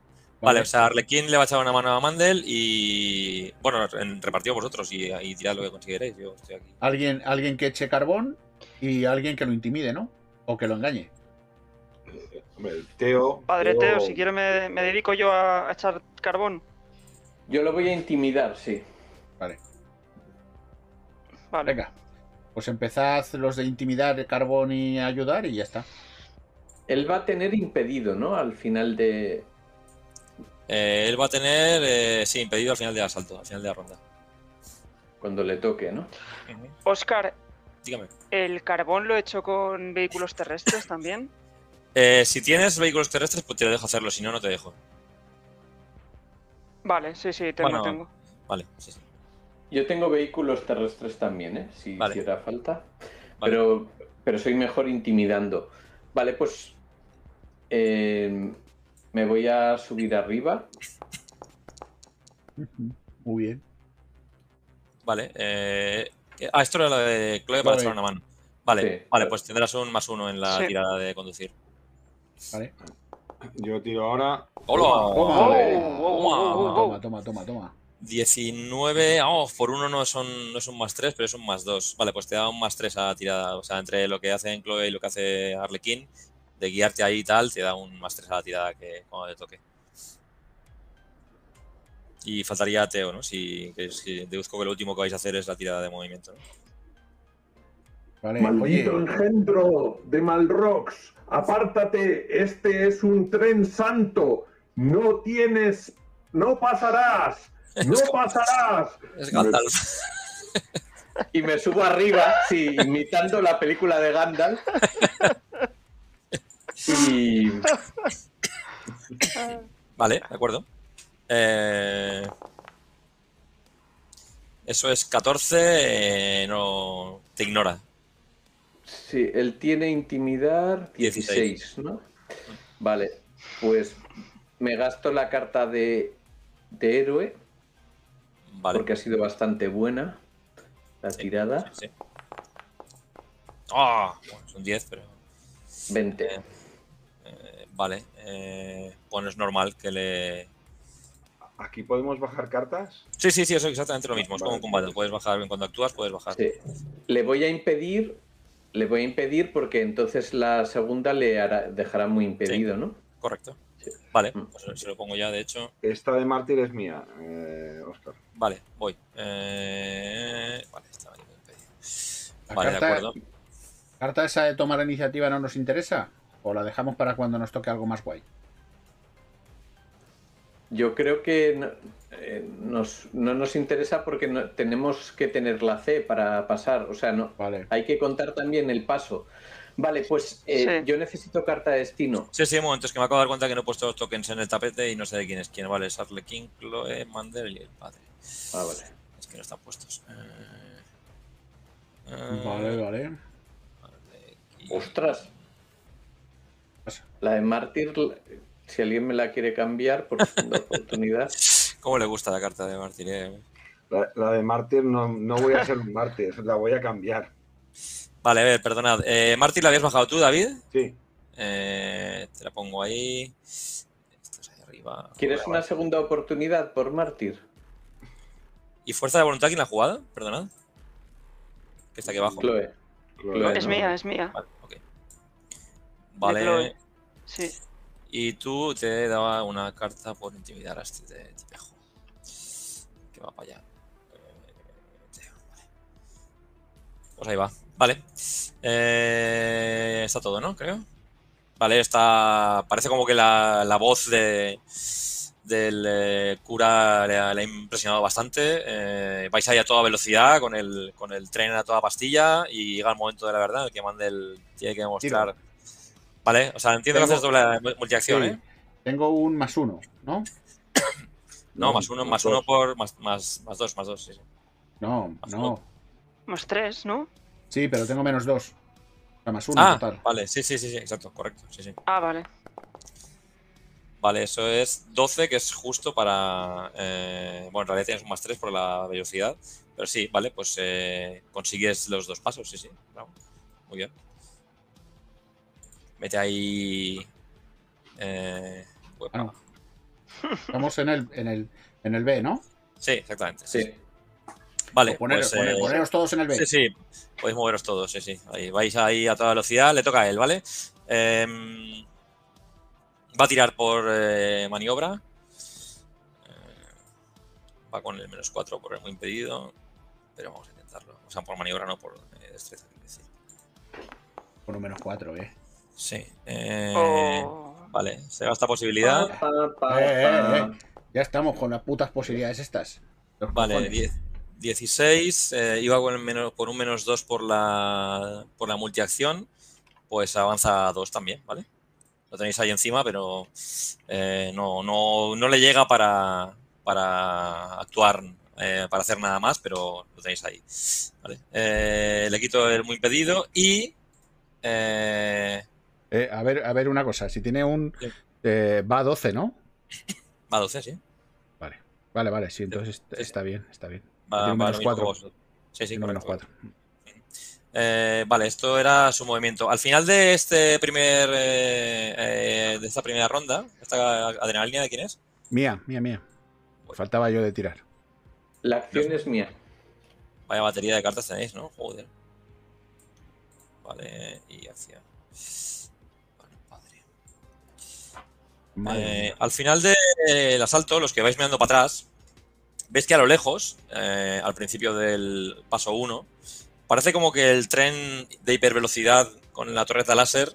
Vale, o sea, Arlequín le va a echar una mano a Mandel y. Bueno, en, repartido vosotros y, y tirad lo que consideréis. Yo estoy aquí. Alguien, alguien que eche carbón y alguien que lo intimide, ¿no? O que lo engañe. Hombre, el Teo... Padre Teo, si quiere me, me dedico yo a, a echar carbón. Yo lo voy a intimidar, sí. Vale. Vale. Venga. Pues empezad los de intimidar, carbón y ayudar y ya está. Él va a tener impedido, ¿no? Al final de. Eh, él va a tener. eh, sí, impedido al final del asalto, al final de la ronda. Cuando le toque, ¿no? Oscar, Dígame. ¿el carbón lo he hecho con vehículos terrestres también? Eh, si tienes vehículos terrestres, pues te lo dejo hacerlo. Si no, no te dejo. Vale, sí, sí, tengo, Bueno, tengo. Vale, sí, sí. Yo tengo vehículos terrestres también, ¿eh? Si Vale. hiciera falta. Vale. Pero, pero soy mejor intimidando. Vale, pues. eh, me voy a subir arriba. Muy bien. Vale. eh, ah, esto era lo de Chloe para echar una mano. Vale, Sí, vale, pues tendrás un más uno en la Sí. tirada de conducir. Vale. Yo tiro ahora. ¡Hola! Toma. Toma, toma, toma, toma, toma. 19, oh, por uno no, son, no es un más 3, pero es un más 2. Vale, pues te da un más 3 a la tirada. O sea, entre lo que hace Chloe y lo que hace Arlequín, de guiarte ahí y tal, te da un más 3 a la tirada que cuando te toque. Y faltaría a Teo, ¿no? Si, que, si deduzco que lo último que vais a hacer es la tirada de movimiento. ¿no? Vale, Maldito oye, engendro de Malrox, apártate, este es un tren santo, no tienes, no pasarás, no pasarás. Es Gandalf. Y me subo arriba, sí, imitando la película de Gandalf. Y Vale, de acuerdo. Eh, Eso es 14, eh, no te ignora. sí, él tiene intimidar 16, ¿no? Vale, pues me gasto la carta de, de héroe, Vale. porque ha sido bastante buena la Sí, tirada. sí, sí. Ah, bueno, es un 10, pero. 20. eh, eh, vale. Eh, bueno, es normal que le. ¿Aquí podemos bajar cartas? Sí, sí, sí, eso es exactamente lo mismo. Es como un combate. Puedes bajar cuando actúas, puedes bajar. Sí. Le voy a impedir, le voy a impedir porque entonces la segunda le hará, dejará muy impedido, ¿no? Correcto. Sí. Vale, Mm. pues se lo pongo ya, de hecho. Esta de mártir es mía, eh, Oscar. Vale, voy. Eh, Vale, está ahí impedido. la Vale, de carta, acuerdo. carta esa de tomar la iniciativa no nos interesa. ¿O la dejamos para cuando nos toque algo más guay? Yo creo que no, eh, nos, no nos interesa porque no- tenemos que tener la C para pasar. O sea, no, Vale. hay que contar también el paso. Vale, pues eh, Sí. yo necesito carta de destino. Sí, sí, un momento, es que me acabo de dar cuenta que no he puesto los tokens en el tapete y no sé de quién es quién. Vale, es Arlequín, Chloe, Mander y el padre. Ah, vale. Es que no están puestos. Eh, eh, Vale, vale. Arlequín. Ostras. La de Mártir, la- si alguien me la quiere cambiar por segunda oportunidad. ¿Cómo le gusta la carta de Martín? eh? La, la de mártir no, no voy a ser un mártir, la voy a cambiar. Vale, a ver, perdonad. Eh, Martín, ¿la habías bajado tú, David? Sí, Eh, te la pongo ahí. Esto es ahí arriba. ¿Quieres una segunda oportunidad por Mártir? ¿Y fuerza de voluntad quién la ha jugado? Perdonad. Que está aquí abajo. Chloe. Chloe, Es ¿no? mía, es mía. Vale, Vale. Sí. Y tú te daba una carta por intimidar a este tipejo. Que va para allá. Eh. Pues ahí va. Vale. Eh, está todo, ¿no? Creo. Vale, está. Parece como que la, la voz de, del eh, cura le ha, le ha impresionado bastante. Eh, vais ahí a toda velocidad con el, con el tren a toda pastilla y llega el momento de la verdad en el que Mandel tiene que demostrar. Vale, o sea, entiendo que haces doble multiacción, Sí. ¿eh? Tengo un más uno, ¿no? No, más uno, más uno por. Más, más, más dos, más dos, sí, sí. No, Más no. uno. Más tres, ¿no? Sí, pero tengo menos dos. O sea, más uno Ah, total. vale, sí, sí, sí, sí, exacto, correcto, sí, sí. Ah, vale. Vale, eso es 12, que es justo para. eh, bueno, en realidad tienes un más 3 por la velocidad. Pero sí, vale, pues eh, consigues los dos pasos, sí, sí. Bravo. Muy bien. Mete ahí. Eh, web- Ah, no. Estamos en el, en el, en el B, ¿no? Sí, exactamente. Sí. Sí. Vale, poner- pues, poner- eh, poneros todos en el B. Sí, sí, podéis moveros todos, sí, sí. Ahí, vais ahí a toda velocidad, le toca a él, ¿vale? Em, va a tirar por eh, maniobra. Eh, va con el menos 4 por el muy impedido. Pero vamos a intentarlo. O sea, por maniobra, no por eh, destreza. Con un menos cuatro, ¿eh? Sí. eh, Oh. Vale, se gasta posibilidad. Pa, pa, pa, Eh, eh, pa. eh. Ya estamos con las putas posibilidades estas. Los Vale, cojones. 10, 16. eh, iba con, menos, un menos 2 por la, por la multiacción. Pues avanza a 2 también, ¿vale? Lo tenéis ahí encima, pero eh, no, no, no le llega para, para actuar, eh, para hacer nada más, pero lo tenéis ahí. ¿vale? Eh, le quito el muy impedido y. eh, a, ver, a ver una cosa. Si tiene un. Sí. eh, va a 12, ¿no? va a 12, sí. Vale. Vale, vale, sí, entonces sí. está bien, está bien. Va, Tiene menos lo mismo que cuatro. vosotros. Sí, sí, Tiene menos correcto. cuatro. Eh, vale, esto era su movimiento. Al final de este primer eh, eh, de esta primera ronda, esta adrenalina de quién es? Mía, mía, mía. Faltaba yo de tirar. La acción es mía. Vaya batería de cartas tenéis, ¿no? Joder. Vale, y hacia. Eh, al final del asalto, los que vais mirando para atrás, veis que a lo lejos, eh, al principio del paso 1, parece como que el tren de hipervelocidad con la torreta láser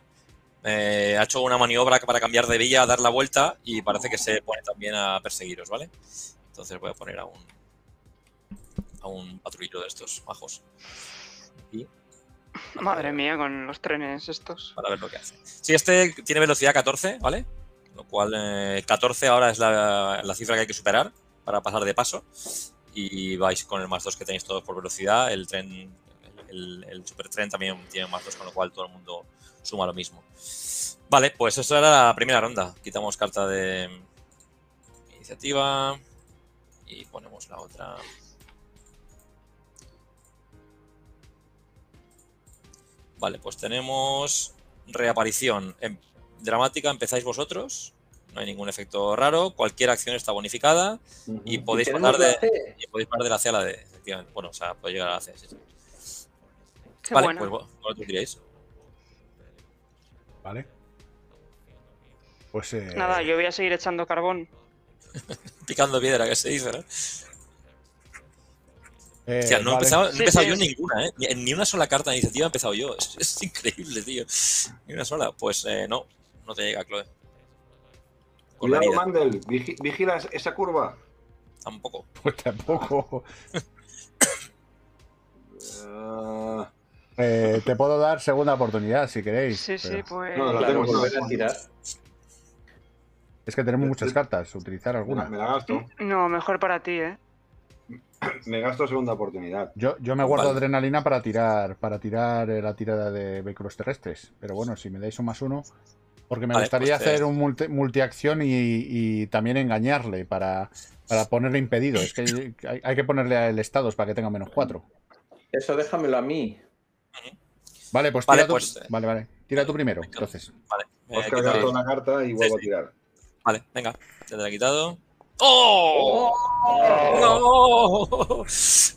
eh, ha hecho una maniobra para cambiar de vía, dar la vuelta y parece que se pone también a perseguiros, ¿vale? Entonces voy a poner a un a un patrullero de estos majos aquí Madre mía, con los trenes estos. para ver lo que hace. Sí, este tiene velocidad 14, ¿vale? Lo cual eh, 14 ahora es la, la cifra que hay que superar para pasar de paso. Y vais con el más 2 que tenéis todos por velocidad. El tren, el, el supertren también tiene más 2, con lo cual todo el mundo suma lo mismo. Vale, pues eso era la primera ronda. Quitamos carta de iniciativa y ponemos la otra. Vale, pues tenemos reaparición. Em- dramática empezáis vosotros. No hay ningún efecto raro. Cualquier acción está bonificada. Y podéis pasar de- la C. Y podéis pasar de la C a la D, efectivamente. Bueno, o sea, podéis llegar a la C. sí, sí. Qué Vale, bueno. pues vo- vosotros diréis. Vale. Pues eh, Nada, yo voy a seguir echando carbón. Picando piedra, que se dice, ¿no? eh, Hostia, no he vale. empezado, no he Sí, empezado sí. yo en ninguna, ¿eh? Ni una sola carta de iniciativa he empezado yo. Es, es increíble, tío. Ni una sola. Pues eh, no, no te llega, Chloe. Con Cuidado, herida, Mandel. vigi- vigila es- esa curva. tampoco. Pues tampoco. Ah, Eh, te puedo dar segunda oportunidad si queréis. Sí, sí, pues. No, la Claro, tengo, a tirar. Es que tenemos muchas cartas. Utilizar alguna. me la gasto. No, mejor para ti, ¿eh? Me gasto segunda oportunidad. Yo, yo me guardo Vale. adrenalina para tirar para tirar eh, la tirada de vehículos terrestres. Pero bueno, si me dais un más uno. Porque me Vale, gustaría pues, eh, hacer un multi, multiacción y, y también engañarle para, para ponerle impedido. Es que hay, hay que ponerle el estados para que tenga menos cuatro. Eso déjamelo a mí. Vale, pues Vale, tira tú. pues, eh, vale, vale. Tira tú primero. Entonces. Vale. eh, Oscar gasto una carta y vuelvo sí. a tirar. Vale, venga. Ya te la he quitado. ¡Oh! ¡No!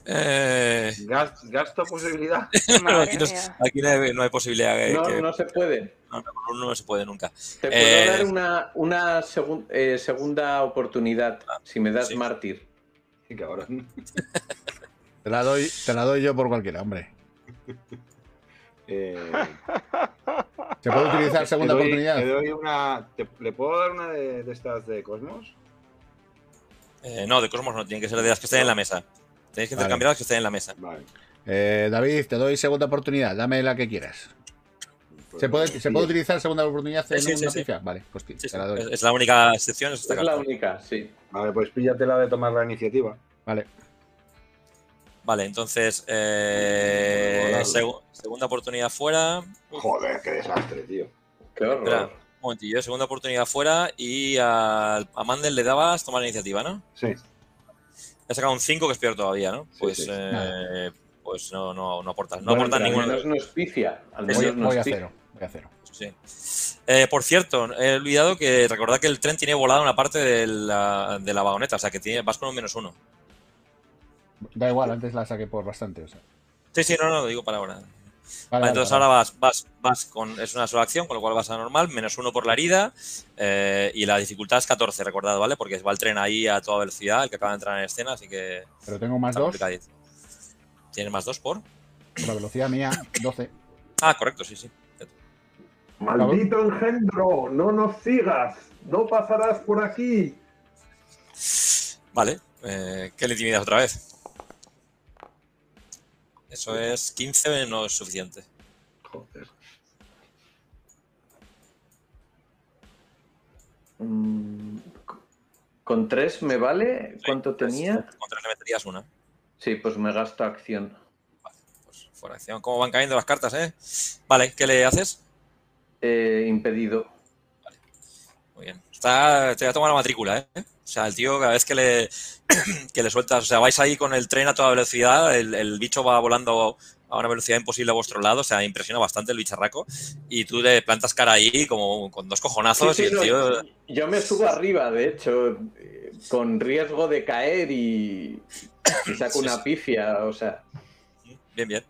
Eh, Gas- gasto posibilidad. Aquí no, mía. aquí no hay, no hay posibilidad que, No, que- no se puede. no, no, se puede nunca. Te puedo Eh, dar una, una segun- eh, segunda oportunidad si me das sí. mártir. Sí, cabrón. Te la doy, te la doy yo por cualquiera, hombre. Eh, ¿Se puede utilizar te segunda doy- oportunidad? te doy una. te- ¿Le puedo dar una de, de estas de Cosmos? Eh, no, de Cosmos no, tienen que ser de las que estén en la mesa. Tenéis que Vale. intercambiar las que estén en la mesa. Vale. Eh, David, te doy segunda oportunidad. Dame la que quieras. Pues ¿Se puede, sí. ¿se puede utilizar segunda oportunidad en Sí, sí, una sí, sí. pifia? Vale, pues te Sí, sí, la doy. Es, es la única excepción, es esta Es la única, sí. Vale, pues píllatela de tomar la iniciativa. Vale. Vale, entonces, eh, segunda oportunidad fuera. Joder, qué desastre, tío. Qué horror. Espera, momentillo, segunda oportunidad fuera y a, a Mandel le dabas tomar la iniciativa, ¿no? Sí. He sacado un 5 que es peor todavía, ¿no? Sí, Pues, sí. eh, pues no, no, no aportas. No Bueno, aportas pero al ninguno. menos no es pifia. Al Voy, menos no voy es a cero. Voy a cero. Sí. Eh, por cierto, he olvidado que recordad que el tren tiene volada una parte de la, de la vagoneta, o sea que tiene, vas con un menos uno. Da igual, antes la saqué por bastante. o sea. Sí, sí, no, no, lo digo para ahora. Vale, entonces vale, ahora vas, vas, vas con. Es una sola acción, con lo cual vas a normal, menos uno por la herida. eh, y la dificultad es 14, recordad, ¿vale? Porque va el tren ahí a toda velocidad, el que acaba de entrar en escena, así que. Pero tengo más dos. ¿Tienes más dos por? Por la velocidad mía, 12. Ah, correcto, sí, sí. Maldito engendro, no nos sigas, no pasarás por aquí. Vale, eh, ¿qué le intimidas otra vez? Eso es 15, no es suficiente. Joder. Mm, ¿Con tres me vale? ¿Cuánto Pues, tenía? Contra le meterías una. Sí, pues me gasto acción. Pues fuera acción. ¿Cómo van cayendo las cartas, eh? Vale, ¿qué le haces? Eh, impedido. Muy bien. Está, te voy a tomar la matrícula, ¿eh? O sea, el tío, cada vez que le, que le sueltas, o sea, vais ahí con el tren a toda velocidad, el, el bicho va volando a una velocidad imposible a vuestro lado, o sea, impresiona bastante el bicharraco, y tú le plantas cara ahí como con dos cojonazos Sí, sí, y el no, tío... Yo me subo arriba, de hecho, eh, con riesgo de caer y, y saco Sí, una sí. pifia, o sea. Bien, bien.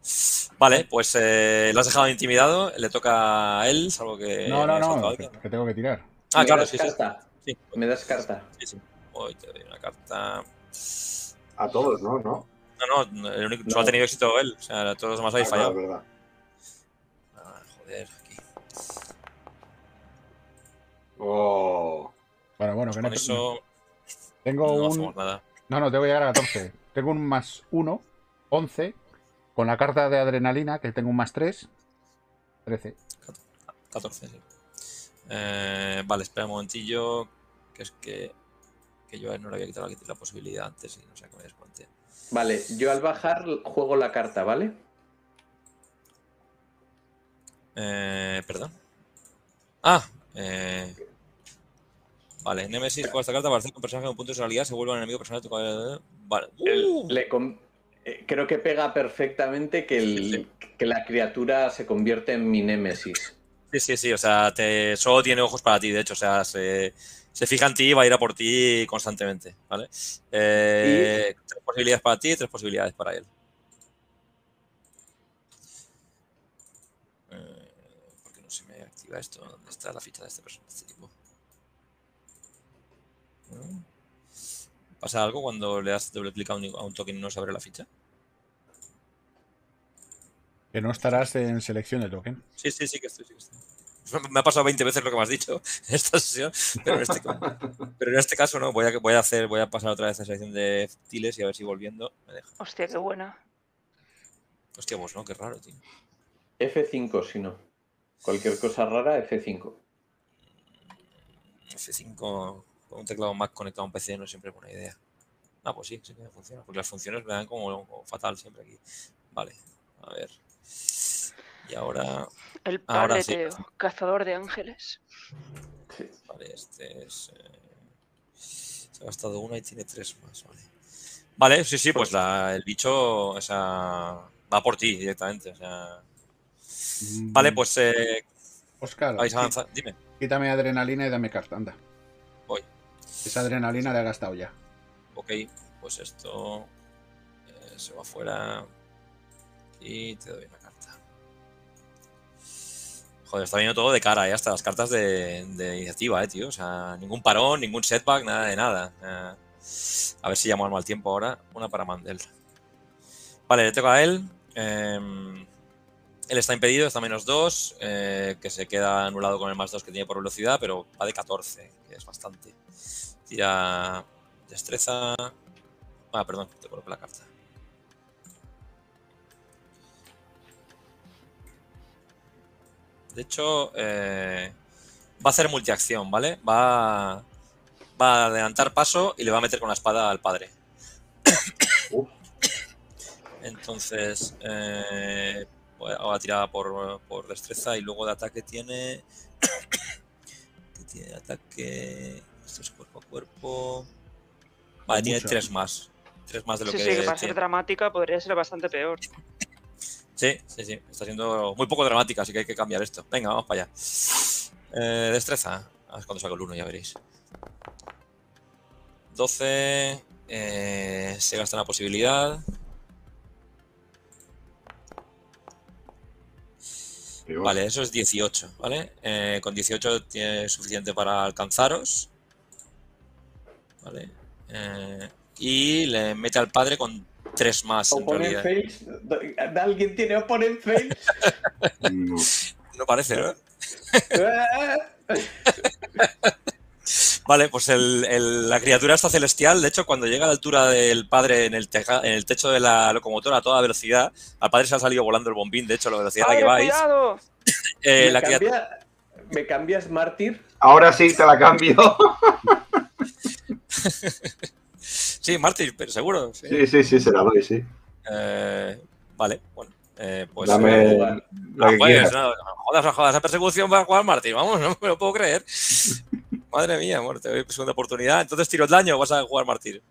Vale, pues eh, lo has dejado intimidado, le toca a él, salvo que... No, no, no, que, tengo que tirar. Ah, ¿Me claro, sí, sí. carta? Sí. ¿Me das carta? Sí, sí. Hoy te doy una carta. A todos, ¿no? ¿No? No, no, el único, No. solo ha tenido éxito él. O sea, todos los demás habéis Ah, claro, fallado. es verdad. Ah, joder, aquí. Oh. Bueno, bueno, que no, Con eso tengo no un. nada. No, no, tengo que llegar a 14. Tengo un más 1, 11. Con la carta de adrenalina, que tengo un más 3, 13. 14, sí. Eh, vale, espera un momentillo. Que es que, que yo él no le había quitado la, posibilidad antes y no sé que me descuente. Vale, yo al bajar juego la carta, ¿vale? Eh, perdón. Ah, eh, vale. Nemesis, con esta carta para hacer que un personaje con un punto de personalidad se vuelva un enemigo personal. de tu- Vale. El- Uh, le com- eh, creo que pega perfectamente que, el- que la criatura se convierte en mi némesis. Sí, sí, sí. O sea, te, solo tiene ojos para ti, de hecho. O sea, se, se fija en ti y va a ir a por ti constantemente. ¿Vale? Eh, Tres posibilidades para ti y tres posibilidades para él. Eh, ¿Por qué no se me activa esto? ¿Dónde está la ficha de este, de este tipo? ¿Pasa algo cuando le das doble clic a un, a un token y no se abre la ficha? Que no estarás en selección de token. Sí, sí, sí que estoy, sí que estoy. Me ha pasado 20 veces lo que me has dicho en esta sesión, pero en este, pero en este caso no. Voy a, voy a hacer, voy a pasar otra vez a la selección de tiles y a ver si volviendo me deja. Hostia, qué buena. Hostia, vos, ¿no? Qué raro, tío. F5, si no. Cualquier cosa rara, F5. F5 con un teclado Mac conectado a un PC no siempre es buena idea. Ah, pues sí, sí que funciona. Porque las funciones me dan como, como fatal siempre aquí. Vale, a ver. Y ahora, El Ahora padre sí. Cazador de ángeles. Sí. vale, este es. eh, se ha gastado una y tiene tres más, vale. Vale, sí, sí, pues la- el bicho, o sea, va por ti directamente. O sea. Vale, pues eh, Oscar, vais a avanzar. Dime. quítame adrenalina y dame carta, anda. Voy. Esa adrenalina la he gastado ya. Ok, pues esto eh, se va fuera y te doy una carta. Joder, está viendo todo de cara, ¿eh? hasta las cartas de, iniciativa, eh, tío. O sea, ningún parón, ningún setback, nada de nada. Eh, a ver si llamo al mal tiempo ahora. Una para Mandel. Vale, le toca a él. Em, él está impedido, está menos 2, que se queda anulado con el más 2 que tiene por velocidad, pero va de 14, que es bastante. Tira destreza. Ah, perdón, te coloco la carta. De hecho, eh, va a hacer multiacción, ¿vale? Va, va a adelantar paso y le va a meter con la espada al padre. Entonces, eh, voy a- va a tirar por, por destreza y luego de ataque tiene. que tiene ataque. Esto es cuerpo a cuerpo. Vale, tiene Mucho. tres más. Tres más de lo Sí, que. sí, que para ser tiene. dramática podría ser bastante peor. Sí, sí, sí. Está siendo muy poco dramática, así que hay que cambiar esto. Venga, vamos para allá. Eh, destreza. A ver cuando saco el 1, ya veréis. 12. eh, se gasta una posibilidad. Vale, eso es 18, ¿vale? Eh, con 18 tiene suficiente para alcanzaros. Vale. Eh, y le mete al padre con 3 más en Opponent realidad. fails. ¿Alguien tiene opponent fails? No. No parece, ¿no? Vale, pues el- el- la criatura está celestial. De hecho, cuando llega a la altura del padre en el, teja- en el techo de la locomotora a toda velocidad, al padre se ha salido volando el bombín. De hecho, la velocidad a la que ¡Padre, vais. cuidado! eh, ¿Me, la criatura. cambia- ¿Me cambias mártir? Ahora sí te la cambio. Sí, Martín, pero seguro. sí. sí, sí, sí, se la doy, sí. Eh, vale, bueno. eh, pues. Dame eh, jugar. lo que no juegues, quieras. no, no jodas, no jodas, esa persecución va a jugar Martín. Vamos, no me lo puedo creer. Madre mía, bueno, te doy segunda oportunidad. Entonces tiro el daño o vas a jugar mártir.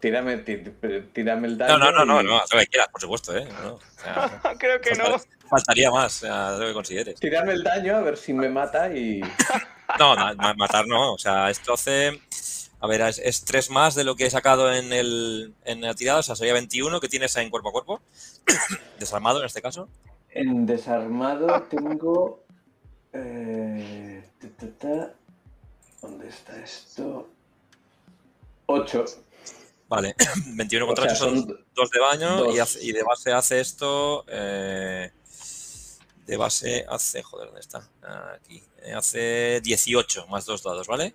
Tírame, tí- tírame el daño. No, no, no, no, y- no, haz lo que quieras, por supuesto, ¿eh? No, o sea, Creo que no. faltar- Faltaría más, o sea, haz lo que consideres. Tírame el daño a ver si me mata y. No, ma- ma- matar no, o sea, esto hace. A ver, es, es 3 más de lo que he sacado en, el, en la tirada, o sea, sería 21 que tienes en cuerpo a cuerpo. Desarmado en este caso. En desarmado tengo. eh, ta, ta, ta. ¿Dónde está esto? 8. Vale, 21 O contra sea, 8 son son 2 de baño dos. y, hace- y de base hace esto. eh, de base hace. Joder, ¿dónde está? Aquí. Eh, hace 18 más dos dados, ¿vale?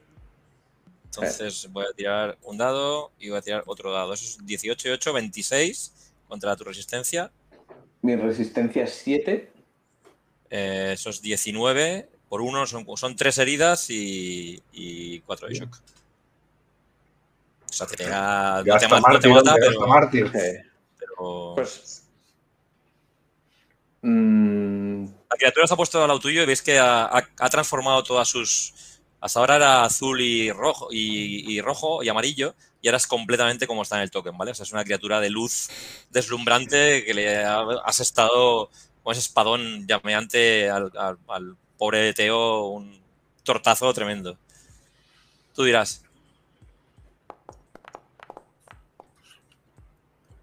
Entonces voy a tirar un dado y voy a tirar otro dado. Eso es 18 y 8, 26 contra tu resistencia. Mi resistencia es 7. Eh, eso es 19 por 1, son, son 3 heridas y, y 4 de shock. O sea, te pega. No te, Gasta ma- no te mata, pero. pero- Pues. mm, La criatura se ha puesto al lado tuyo y veis que ha, ha- ha transformado todas sus. Hasta ahora era azul y rojo y, rojo y amarillo, y ahora es completamente como está en el token, ¿vale? O sea, es una criatura de luz deslumbrante que le ha- has estado con ese espadón llameante al, pobre Teo, un tortazo tremendo. Tú dirás.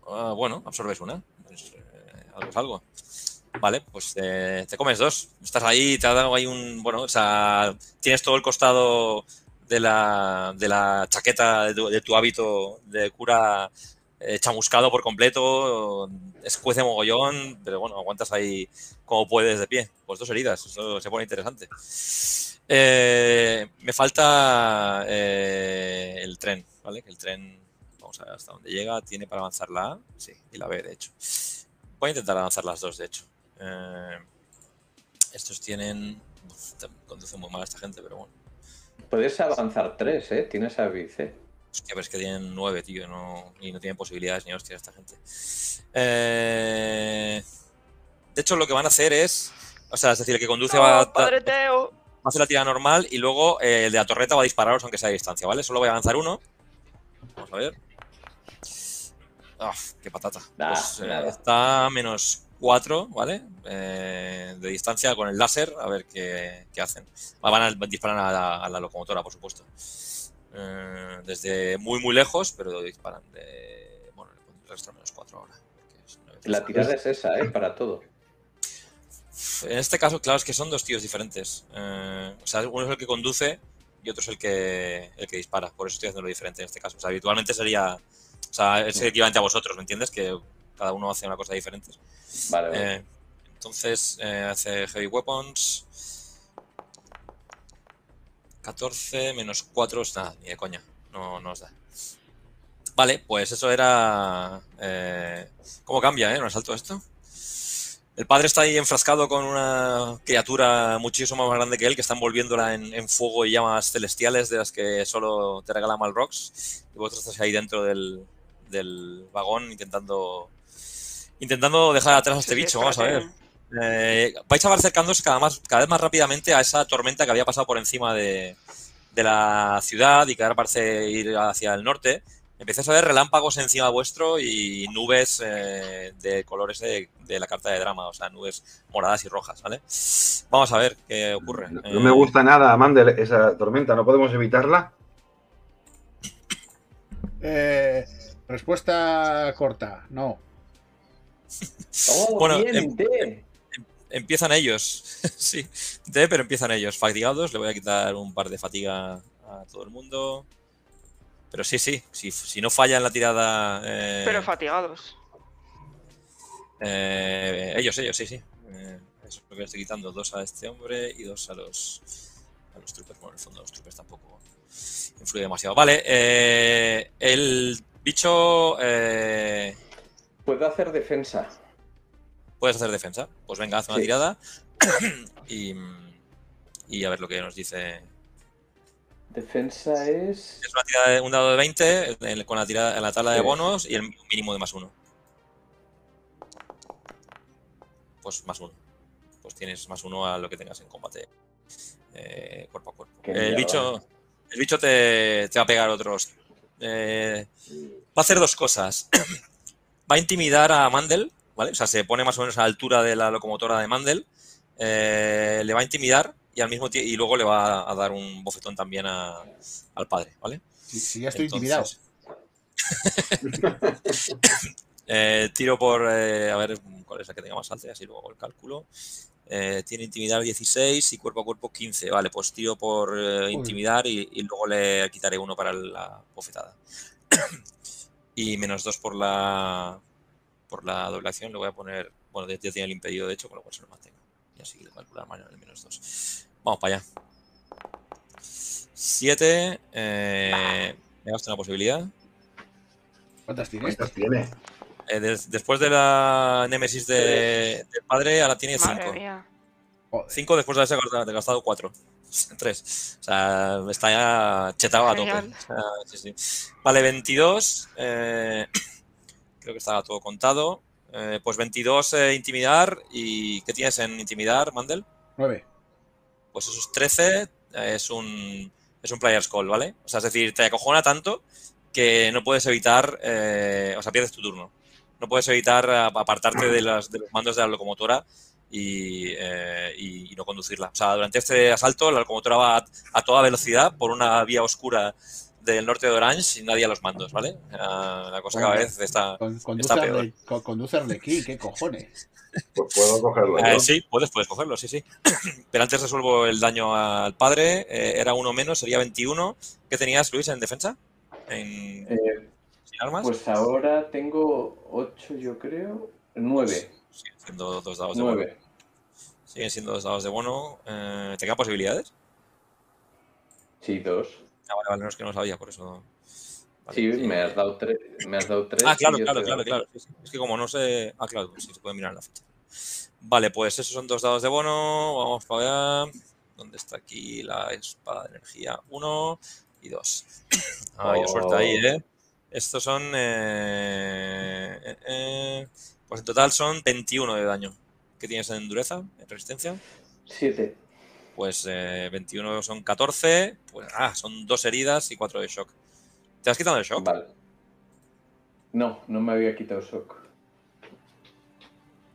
Ah, bueno, absorbes una. Pues, eh, es algo. Vale, pues eh, te comes dos. Estás ahí, te ha dado ahí un. Bueno, o sea, tienes todo el costado de la, de la chaqueta de tu, de tu hábito de cura eh, chamuscado por completo, escuece mogollón, pero bueno, aguantas ahí como puedes de pie. Pues dos heridas, eso se pone interesante. Eh, me falta eh, el tren, ¿vale? El tren, vamos a ver hasta dónde llega, tiene para avanzar la A, sí, y la B, de hecho. Voy a intentar avanzar las dos, de hecho. Eh, estos tienen. Conduce muy mal esta gente, pero bueno. puedes avanzar 3, ¿eh? Tienes a Vice. Hostia, pero es que tienen nueve, tío, no, y no tienen posibilidades ni hostia esta gente. Eh, de hecho, lo que van a hacer es. O sea, es decir, el que conduce va, a- ¡No, padre Teo! va a hacer la tirada normal y luego eh, el de la torreta va a dispararos aunque sea a distancia, ¿vale? Solo voy a avanzar uno. Vamos a ver. Ah, qué patata. Nah, Pues, eh, está menos 4, ¿vale? Eh, de distancia con el láser, a ver qué, qué hacen. Ah, Van a disparar a la, a la locomotora, por supuesto. Eh, desde muy, muy lejos, pero disparan de. Bueno, el resto menos 4 ahora. es La tirada es esa, ¿eh? Para todo. En este caso, claro, es que son dos tíos diferentes. Eh, o sea, uno es el que conduce y otro es el que, el que dispara. Por eso estoy haciendo lo diferente en este caso. O sea, habitualmente sería. O sea, es equivalente a vosotros, ¿me entiendes? Que cada uno hace una cosa diferente. Vale, vale. Eh, entonces, eh, hace Heavy Weapons. 14 menos 4 es nada, ni de coña. No, no os da. Vale, pues eso era. eh, ¿Cómo cambia, eh? ¿No salto esto? El padre está ahí enfrascado con una criatura muchísimo más grande que él, que está envolviéndola en, fuego y llamas celestiales de las que solo te regala Malrox. Y vosotros estáis ahí dentro del, del vagón intentando intentando dejar atrás a este Sí, bicho. Vamos a ver. Eh, vais a ver acercándose cada, más, cada vez más rápidamente a esa tormenta que había pasado por encima de, de la ciudad y que ahora parece ir hacia el norte. Empiezas a ver relámpagos encima vuestro y nubes eh, de colores de, de la carta de drama, o sea, nubes moradas y rojas, ¿vale? Vamos a ver qué ocurre. No, Eh, no me gusta nada, Mandel, esa tormenta. ¿No podemos evitarla? Eh, respuesta corta, no. ¡Oh, bueno, bien, em- D! Empiezan ellos, sí, de, pero empiezan ellos. Fatigados, le voy a quitar un par de fatiga a todo el mundo. Pero sí, sí, si, si no falla en la tirada. eh, Pero fatigados. eh, ellos, ellos, sí, sí. Eh, eso es lo que le estoy quitando. Dos a este hombre y dos a los, a los troopers. Bueno, en el fondo los troopers tampoco influye demasiado. Vale, eh, el bicho. Eh, Puedo hacer defensa. Puedes hacer defensa. Pues venga, haz una Sí. tirada. y, y a ver lo que nos dice. Defensa es. Es una tirada de un dado de 20 en- con la, tirada, en la tabla de bonos y el mínimo de más uno. Pues más uno. Pues tienes más uno a lo que tengas en combate eh, cuerpo a cuerpo. Qué El mierda. bicho, el bicho te, te va a pegar otros. Eh, va a hacer dos cosas. Va a intimidar a Mandel, ¿vale? O sea, se pone más o menos a la altura de la locomotora de Mandel. eh, le va a intimidar y al mismo y luego le va a dar un bofetón también a- al padre, ¿vale? Si, si ya estoy Entonces, intimidado. eh, tiro por. eh, a ver cuál es la que tenga más alta, y así luego hago el cálculo. Tiene intimidar 16 y cuerpo a cuerpo 15. Vale, pues tiro por intimidar y, y luego le quitaré uno para la bofetada. Y menos 2 por la por la doble acción. Le voy a poner. Bueno, ya tiene el impedido de hecho, con lo cual se lo mantengo. Y así le calcular mañana el menos 2. Vamos para allá. 7. Eh, me gasto una posibilidad. ¿Cuántas tienes? ¿Cuántas tiene? Eh, des- después de la némesis de- del padre, ahora tiene Madre 5. mía. Joder. 5 después de haberse gastado 4. 3. O sea, está ya chetado a tope. Genial. O sea, sí, sí. Vale, 22. eh, creo que estaba todo contado. Eh, pues 22 eh, intimidar. ¿Y qué tienes en intimidar, Mandel? Nueve. Pues esos 13 eh, es un, es un player's call, ¿vale? O sea, es decir, te acojona tanto que no puedes evitar, eh, o sea, pierdes tu turno. No puedes evitar apartarte de, las, de los mandos de la locomotora y, eh, y- y no conducirla. O sea, durante este asalto la locomotora va a, a toda velocidad por una vía oscura del norte de Orange y nadie a los mandos, ¿vale? Sea, la cosa cada vez está... Con, conduce, Está peor. Arle- con- conduce Arlequín, ¿qué cojones? Pues puedo cogerlo. Eh, sí, puedes, puedes cogerlo, sí, sí. Pero antes resuelvo el daño al padre. eh, era uno menos, sería 21. ¿Qué tenías, Luis, en defensa? En, Eh, ¿Sin armas? pues ahora tengo 8, yo creo. 9. Siguen siendo dos dados de bono. 9. Siguen siendo dos dados de bono. Eh, ¿Te quedan posibilidades? Sí, 2. Ah, vale, vale, no es que no sabía, por eso. Vale, Sí, sí. me has dado 3. Me has dado 3. Ah, claro, claro, claro, claro. Es que como no sé. Ah, claro, sí, se puede mirar en la ficha. Vale, pues esos son dos dados de bono. Vamos para allá. ¿Dónde está aquí la espada de energía? Uno y dos. Ay, Oh. suerte ahí, ¿eh? Estos son. eh, eh, eh, pues en total son 21 de daño. ¿Qué tienes en dureza? ¿En resistencia? 7. Pues eh, 21 son 14. Pues ah, son dos heridas y cuatro de shock. ¿Te has quitado el shock? Vale. No, no me había quitado shock.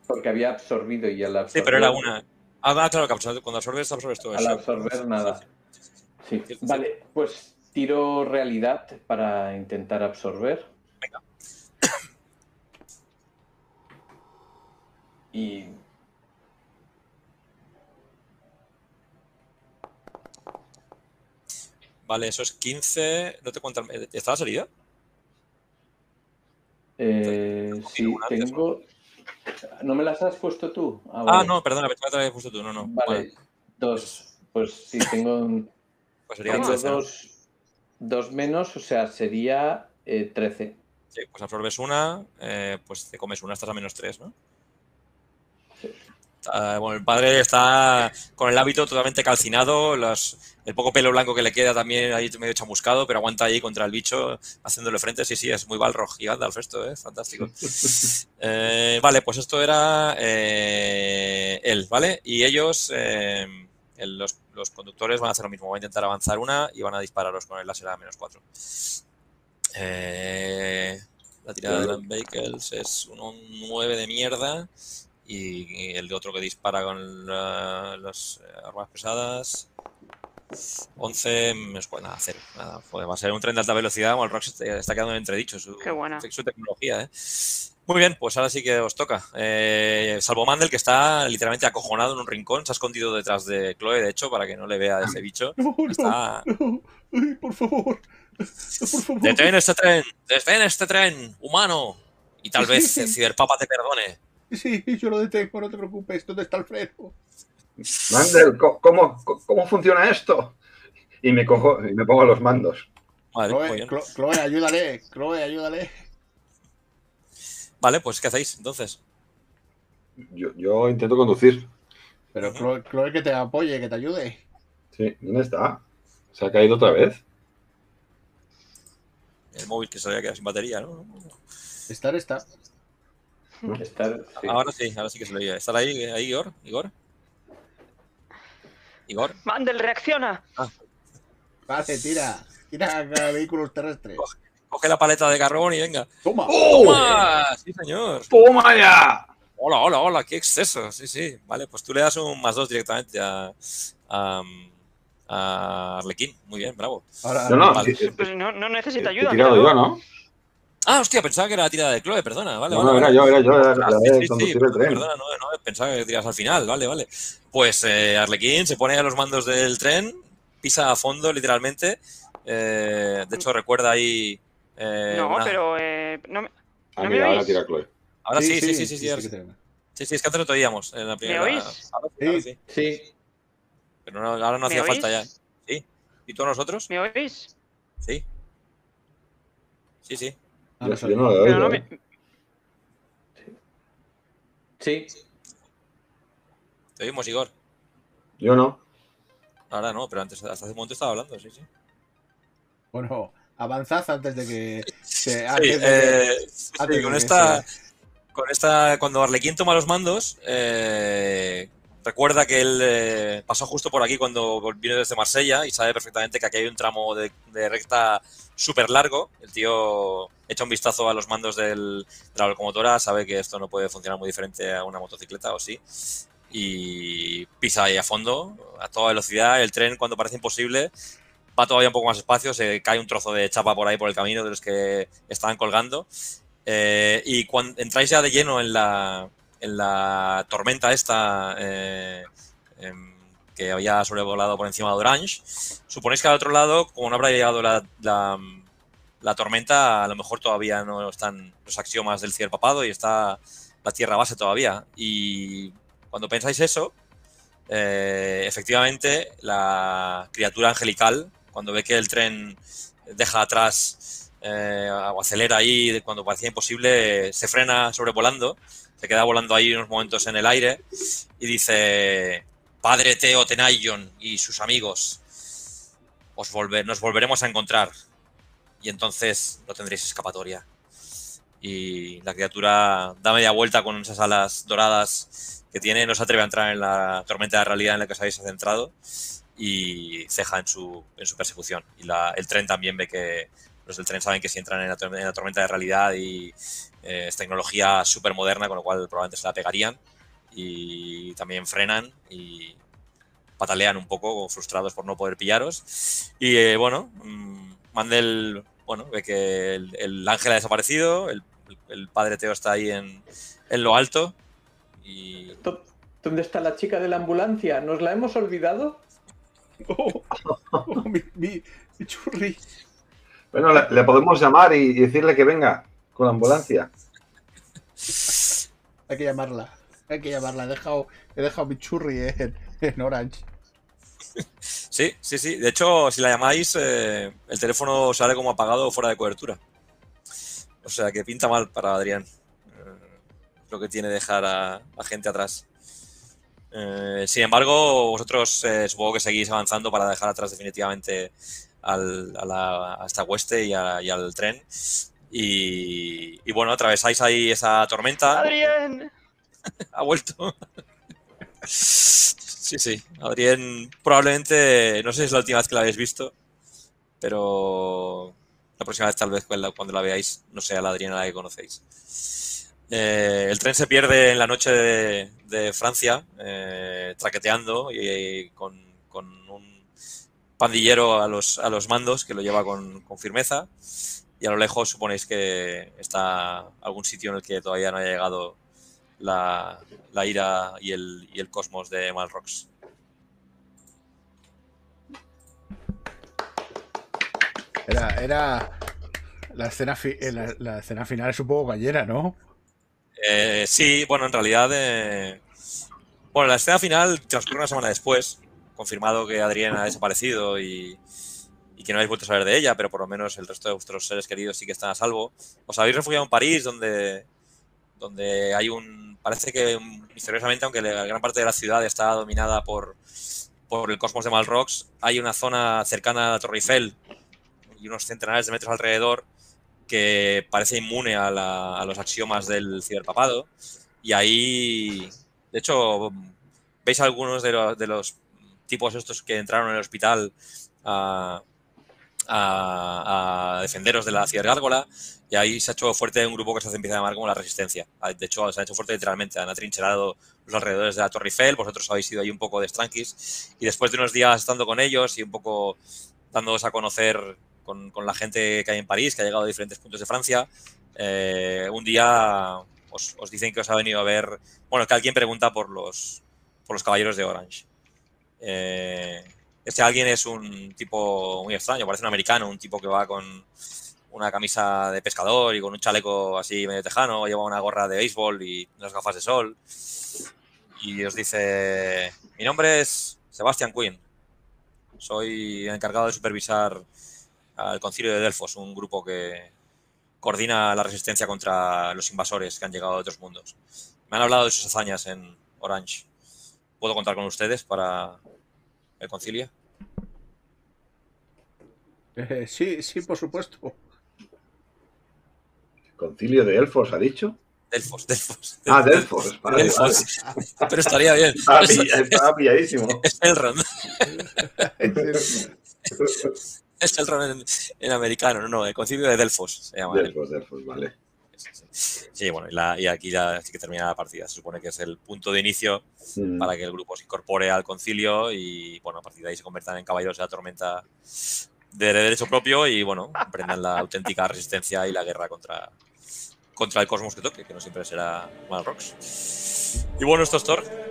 Porque había absorbido y al Sí, absorber. pero era una. Ah, ah, claro, que cuando absorbes, absorbes todo el Al shock. absorber nada. Sí. Vale, pues tiro realidad para intentar absorber. Venga. Y. Vale, eso es 15. No te cuenta. el- ¿Está la salida? Eh, sí, antes, tengo. ¿No me las has puesto tú? Ah, vale. no, perdona, que te habías puesto tú. No, no. Vale, dos. Pues sí, tengo, Pues sería tengo 13. ¿no? dos, dos menos, o sea, sería eh, 13. Sí, pues absorbes una, eh, pues te comes una, estás a menos 3, ¿no? Ah, bueno, el padre está con el hábito totalmente calcinado, el poco pelo blanco que le queda también ahí medio chamuscado, pero aguanta ahí contra el bicho haciéndole frente. Sí, sí, es muy Balrog y Gandalf esto, ¿eh? Fantástico. Eh, vale, pues esto era eh, él, ¿vale? Y ellos, eh, el- los, los conductores van a hacer lo mismo, van a intentar avanzar una y van a dispararos con el láser a menos 4. la tirada de Land Vehicles es un 9 de mierda y el de otro que dispara con la- las eh, armas pesadas 11 menos cuatro, nada, cero. Nada, joder, va a ser un tren de alta velocidad. Bueno, el Rock está quedando en entredicho su, Qué buena. su tecnología. ¿eh? Muy bien, pues ahora sí que os toca. Eh, salvo Mandel, que está literalmente acojonado en un rincón, se ha escondido detrás de Chloe, de hecho, para que no le vea ese bicho. No, no, Está. no. Ay, por favor. Por favor. ¡Detén este tren! ¡Detén este tren! ¡Humano! Y tal vez el ciberpapa te perdone. Sí, yo lo detengo, no te preocupes. ¿Dónde está el freno? Mandel, ¿cómo, ¿cómo funciona esto? Y me cojo y me pongo los mandos. Vale, muy Chloe, bien. Chlo- Chloe, ayúdale. Chloe, ayúdale. Vale, pues ¿qué hacéis entonces? Yo, yo intento conducir. Pero. Chloe, Chloe, que te apoye, que te ayude. Sí, ¿dónde está? ¿Se ha caído otra vez? El móvil que se había quedado sin batería, ¿no? Estar está. Estar, sí. Ahora sí, ahora sí que se lo oía. ¿Estar ahí, ahí, Igor? ¿Igor? ¿Igor? Mandel, reacciona. Vale, tira. Tira a vehículos terrestres. Coge la paleta de carbón y venga. Toma. ¡Toma! Sí, señor. ¡Toma ya! Hola, hola, hola, qué exceso. Sí, sí. Vale, pues tú le das un más dos directamente a, a, a Arlequín. Muy bien, bravo. Ahora, No, no, Vale. sí, sí, Pues no, no necesita he ayuda. tirado míralo. yo, ¿no? Ah, hostia, pensaba que era la tirada de Chloe, perdona. Vale, No, vale, no, era vale. yo, era yo, era la Ah, sí, de sí, sí, conducir el tren. Perdona, no, no, pensaba que tiras al final, vale, vale. Pues eh, Arlequín se pone a los mandos del tren, pisa a fondo, literalmente. Eh, de hecho, recuerda ahí. eh, No, una- pero eh, no me, Ah, ¿No mira, me ahora tira Chloe. Ahora sí, sí, sí, sí, sí. sí, sí, sí, es que antes no te oíamos en la primera. oís? Ahora sí, sí. Sí. Pero no- ahora no ¿Me hacía falta ya. Sí. ¿Y tú a nosotros? ¿Me oís? Sí. Sí, sí. Ah, Yo, no yo no lo Sí. Te oímos, Igor. Yo no. Ahora no, pero antes, hasta hace un momento estaba hablando, sí, sí. Bueno, avanzad antes de que. se- Sí, antes de que- eh, sí, antes de con que esta, se- con esta, cuando Arlequín toma los mandos, eh, recuerda que él eh, pasó justo por aquí cuando vino desde Marsella y sabe perfectamente que aquí hay un tramo de, recta súper largo. El tío echa un vistazo a los mandos del- de la locomotora, sabe que esto no puede funcionar muy diferente a una motocicleta, o sí, y pisa ahí a fondo, a toda velocidad. El tren, cuando parece imposible, va todavía un poco más despacio, se cae un trozo de chapa por ahí por el camino de los que estaban colgando. Eh, y cuando entráis ya de lleno en la, en la tormenta esta eh, em, que había sobrevolado por encima de Orange, suponéis que al otro lado, como no habrá llegado la, la, tormenta, a lo mejor todavía no están los axiomas del papado y está la tierra base todavía. Y cuando pensáis eso, eh, efectivamente la criatura angelical, cuando ve que el tren deja atrás eh, o acelera ahí cuando parecía imposible, se frena sobrevolando, se queda volando ahí unos momentos en el aire y dice, Padre Teo Tenayon y sus amigos, os volver, nos volveremos a encontrar y entonces no tendréis escapatoria. Y la criatura da media vuelta con esas alas doradas que tiene, no se atreve a entrar en la tormenta de realidad en la que os habéis centrado y ceja en su, en su persecución. Y la- el tren también ve que los del tren saben que si entran en la, en la tormenta de realidad y eh, es tecnología súper moderna, con lo cual probablemente se la pegarían y también frenan y patalean un poco, frustrados por no poder pillaros. Y eh, bueno, mm, Mandel bueno, ve que el, el ángel ha desaparecido, el, el padre Teo está ahí en, en lo alto y ¿Dó- ¿Dónde está la chica de la ambulancia? ¿Nos la hemos olvidado? Oh, oh, mi, mi- mi churri. Bueno, le, le podemos llamar y, y decirle que venga con la ambulancia. Hay que llamarla. Hay que llamarla. He dejado, he dejado mi churri en, en Orange. Sí, sí, sí. De hecho, si la llamáis, eh, el teléfono sale como apagado o fuera de cobertura. O sea que pinta mal para Adrián. Eh, lo que tiene dejar a, a gente atrás. Eh, sin embargo, vosotros eh, supongo que seguís avanzando para dejar atrás definitivamente al- a, la- a esta hueste y, a- y al tren. Y, y bueno, atravesáis ahí esa tormenta. Adrián. Ha vuelto. Sí, sí. Adrián, probablemente, no sé si es la última vez que la habéis visto, pero la próxima vez tal vez cuando la veáis no sea la Adriana la que conocéis. Eh, el tren se pierde en la noche de, de Francia, eh, traqueteando y, con, con un pandillero a los, a los mandos que lo lleva con, con firmeza. Y a lo lejos suponéis que está algún sitio en el que todavía no haya llegado la, la ira y el, y el cosmos de Malrox. Era, era. La escena, fi- eh, la, la escena final es un poco gallera, ¿no? Eh, sí, bueno, en realidad. eh, bueno, la escena final transcurre una semana después. Confirmado que Adriana ha desaparecido y, y que no habéis vuelto a saber de ella, pero por lo menos el resto de vuestros seres queridos sí que están a salvo. Os habéis refugiado en París, donde, donde hay un. Parece que misteriosamente, aunque la gran parte de la ciudad está dominada por, por el cosmos de Malrox, hay una zona cercana a la Torre Eiffel y unos centenares de metros alrededor que parece inmune a, la- a los axiomas del ciberpapado. Y ahí, de hecho, veis algunos de, los- de los tipos estos que entraron en el hospital a, a, defenderos de la cibergárgola y ahí se ha hecho fuerte un grupo que se empieza a llamar como la resistencia. De hecho, se ha hecho fuerte literalmente, han atrincherado los alrededores de la Torre Eiffel, vosotros habéis ido ahí un poco de stranquis y después de unos días estando con ellos y un poco dándoos a conocer con, la gente que hay en París, que ha llegado de diferentes puntos de Francia, eh, un día os, dicen que os ha venido a ver, bueno, que alguien pregunta por los, por los caballeros de Orange. Eh, este alguien es un tipo muy extraño, parece un americano, un tipo que va con una camisa de pescador y con un chaleco así medio tejano, lleva una gorra de béisbol y unas gafas de sol. Y os dice, mi nombre es Sebastian Quinn, soy encargado de supervisar al concilio de Delfos, un grupo que coordina la resistencia contra los invasores que han llegado de otros mundos. Me han hablado de sus hazañas en Orange. ¿Puedo contar con ustedes para el concilio? Eh, sí, sí, por supuesto. ¿Concilio de elfos, ha dicho? Delfos, Delfos. Ah, Delfos, Delfos. Pero estaría bien. Estaba, pilladísimo. Es el ron. es el ron en, americano, no, no, el concilio de Delfos se llama. Delfos, Delfos, vale. Sí, bueno, y, aquí ya sí que termina la partida. Se supone que es el punto de inicio mm. para que el grupo se incorpore al concilio y, bueno, a partir de ahí se conviertan en caballeros de la tormenta de derecho propio y, bueno, aprendan la auténtica resistencia y la guerra contra, contra el cosmos que toque, que no siempre será Mal Rocks. Y bueno, esto es Thor.